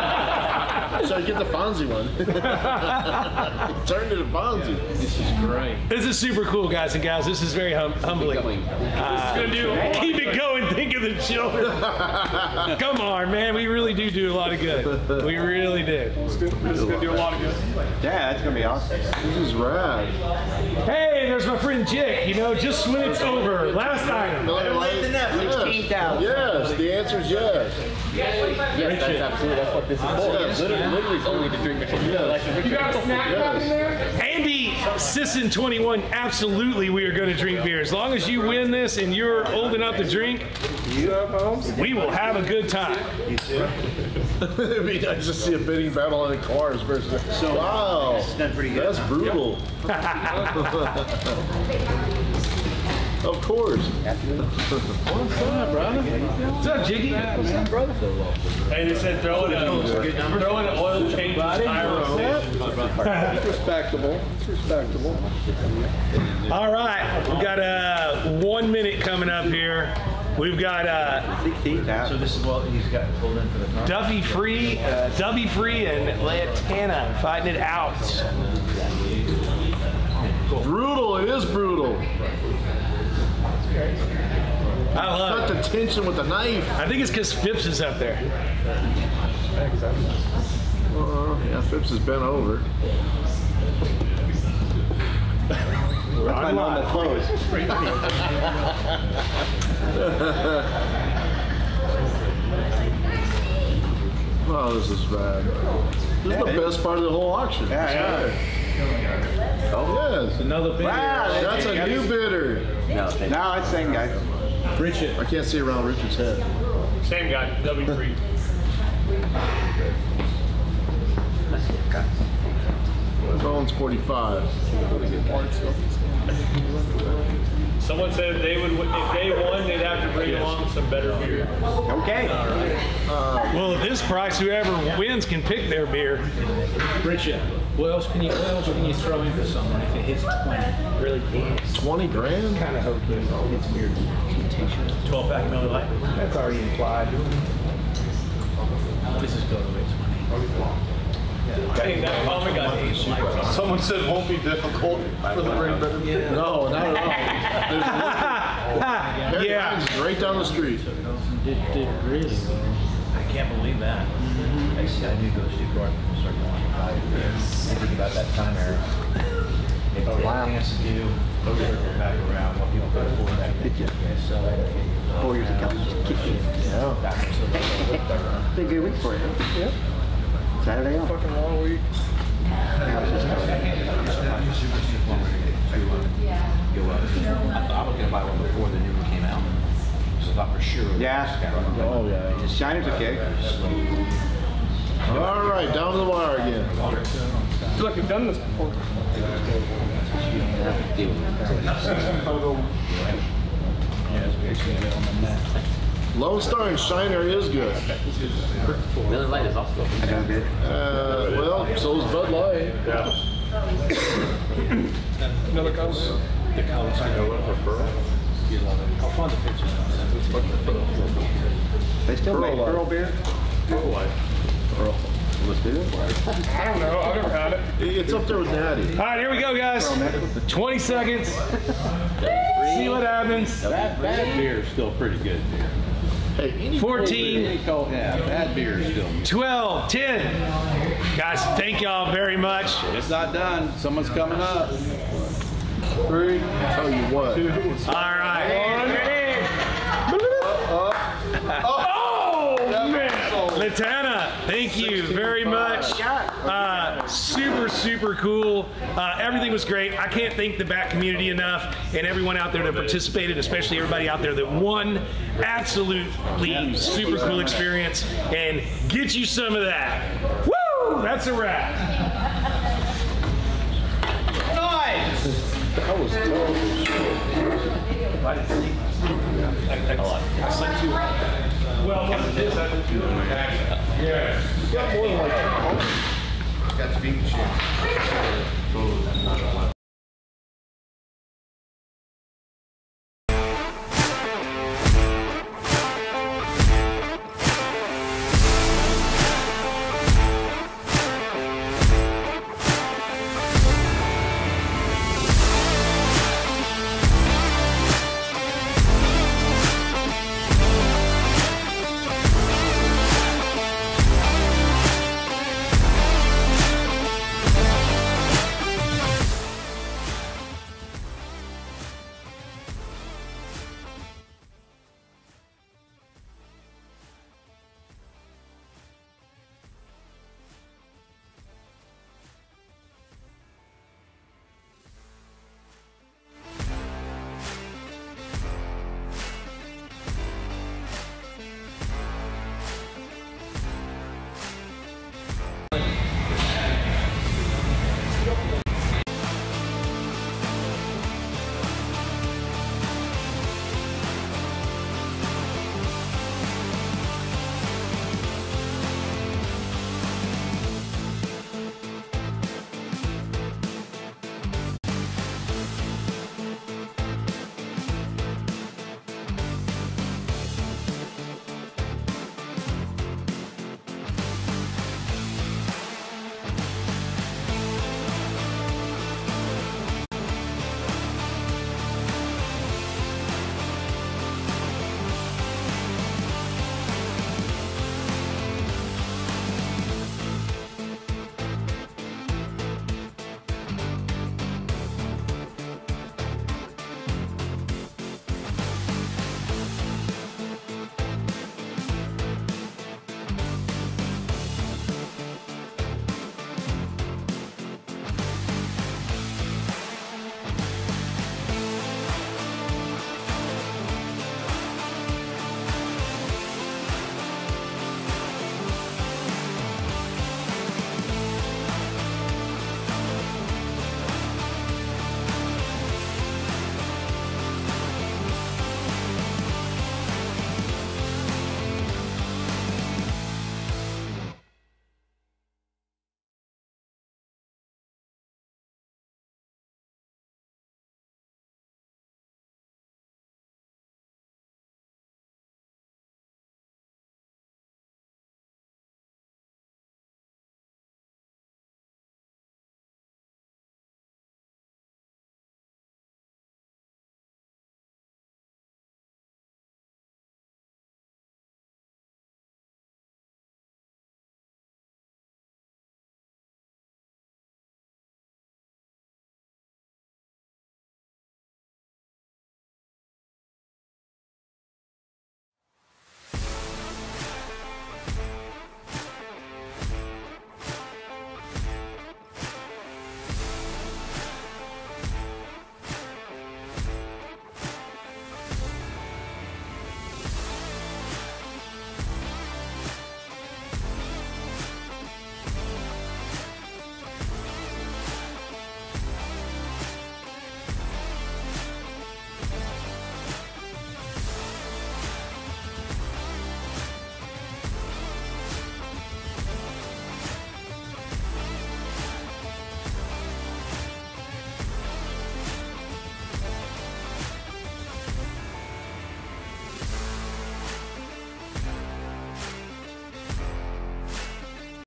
Should I get the Fonzie one? Turn to the Fonzie. This is great. This is super cool, guys and gals. This is very hum- humbling. Uh, Gonna do. keep it going. Think of the children. Come on, man. We really do do a lot of good. We really do. This is gonna do a lot of good. Yeah, that's gonna be awesome. This is rad. Hey, there's my friend Jick. You know, just when it's over. Last item. Yes. Yes, the answer is yes. Yes, that's absolutely. That's what this is for. Yes. Literally, literally, it's only to drink before you like You got a snack pack in there? Andy Sisson 21, absolutely we are going to drink beer. As long as you win this and you're old enough to drink, we will have a good time. It'd be nice to see a bidding battle on the cars versus. wow, done pretty good. that's brutal. of course. What's up, brother? What's up, Jiggy? What's up, brother? Hey, they said throw in a, throw in an oil change tire It's respectable. It's respectable. All right, we've got uh, one minute coming up here. We've got uh, So this is what he's got pulled in for the car. Duffy Free, uh, Dubby Free, and Lantana fighting it out. Brutal. It is brutal. I love Cut it. the tension with the knife. I think it's because Phipps is up there. Uh, yeah, Phipps has been over. My normal clothes. Oh, this is rad. This is the best part of the whole auction. Yeah, yeah. Oh, yes. Another big. That's a new bidder. No, thank No, it's same guy. Richard. I can't see around Richard's head. Same guy, W three. That's all one's 45. Someone said they would, if they won, they'd have to bring along some better beer. Okay. Uh, well, at this price, whoever wins can pick their beer. Richard, what else can you what else can you throw in for someone if it hits twenty? Really can't. 20 grand? Kind of hokey. It's weird. 12 pack Miller Lite. That's already implied. This is going to be twenty. Hey, that comment got eight likes. Someone said it won't be difficult for the bring better beer. No, not at all. There's Yeah. Harry right down the street. Did, did really? I can't believe that. Mm-hmm. I see, I knew those two cars would start going by. Thinking about that time era. If they had things to do, those are back around, what people could afford back then. Yeah, so that- Four years ago. Yeah. Back into the- Big good week for you. Yep. Saturday off. Fucking long week. Yeah. I was gonna buy one before the new one came out. So I thought for sure. Yeah. Oh, yeah. Shiner's okay. All right, down to the wire again. I feel like we've done this before. Lone Star and Shiner is good. Miller Lite is also. Uh, well, so is Bud Light. Another comment. The colors I know for Pearl. I'll find the pictures. They still make Pearl beer? Pearl beer? Let's do it. I don't know. I've never had it. It's up there with Natty. All right, here we go, guys. 20 seconds. See what happens. That bad beer is still pretty good beer. Hey, any cold 14. beer- yeah, bad beer is still. 12, 10. Guys, thank y'all very much. It's not done. Someone's coming up. Three. I'll Tell you what. All right. Oh, man. Latana, thank you very much. Uh, super, super cool. Uh, everything was great. I can't thank the BaT community enough and everyone out there that participated, especially everybody out there that won. Absolutely super cool experience. And get you some of that. Woo! That's a wrap. Nice! That was well, what it is, I did do it in action. Yes. You got more like. Got to beat you.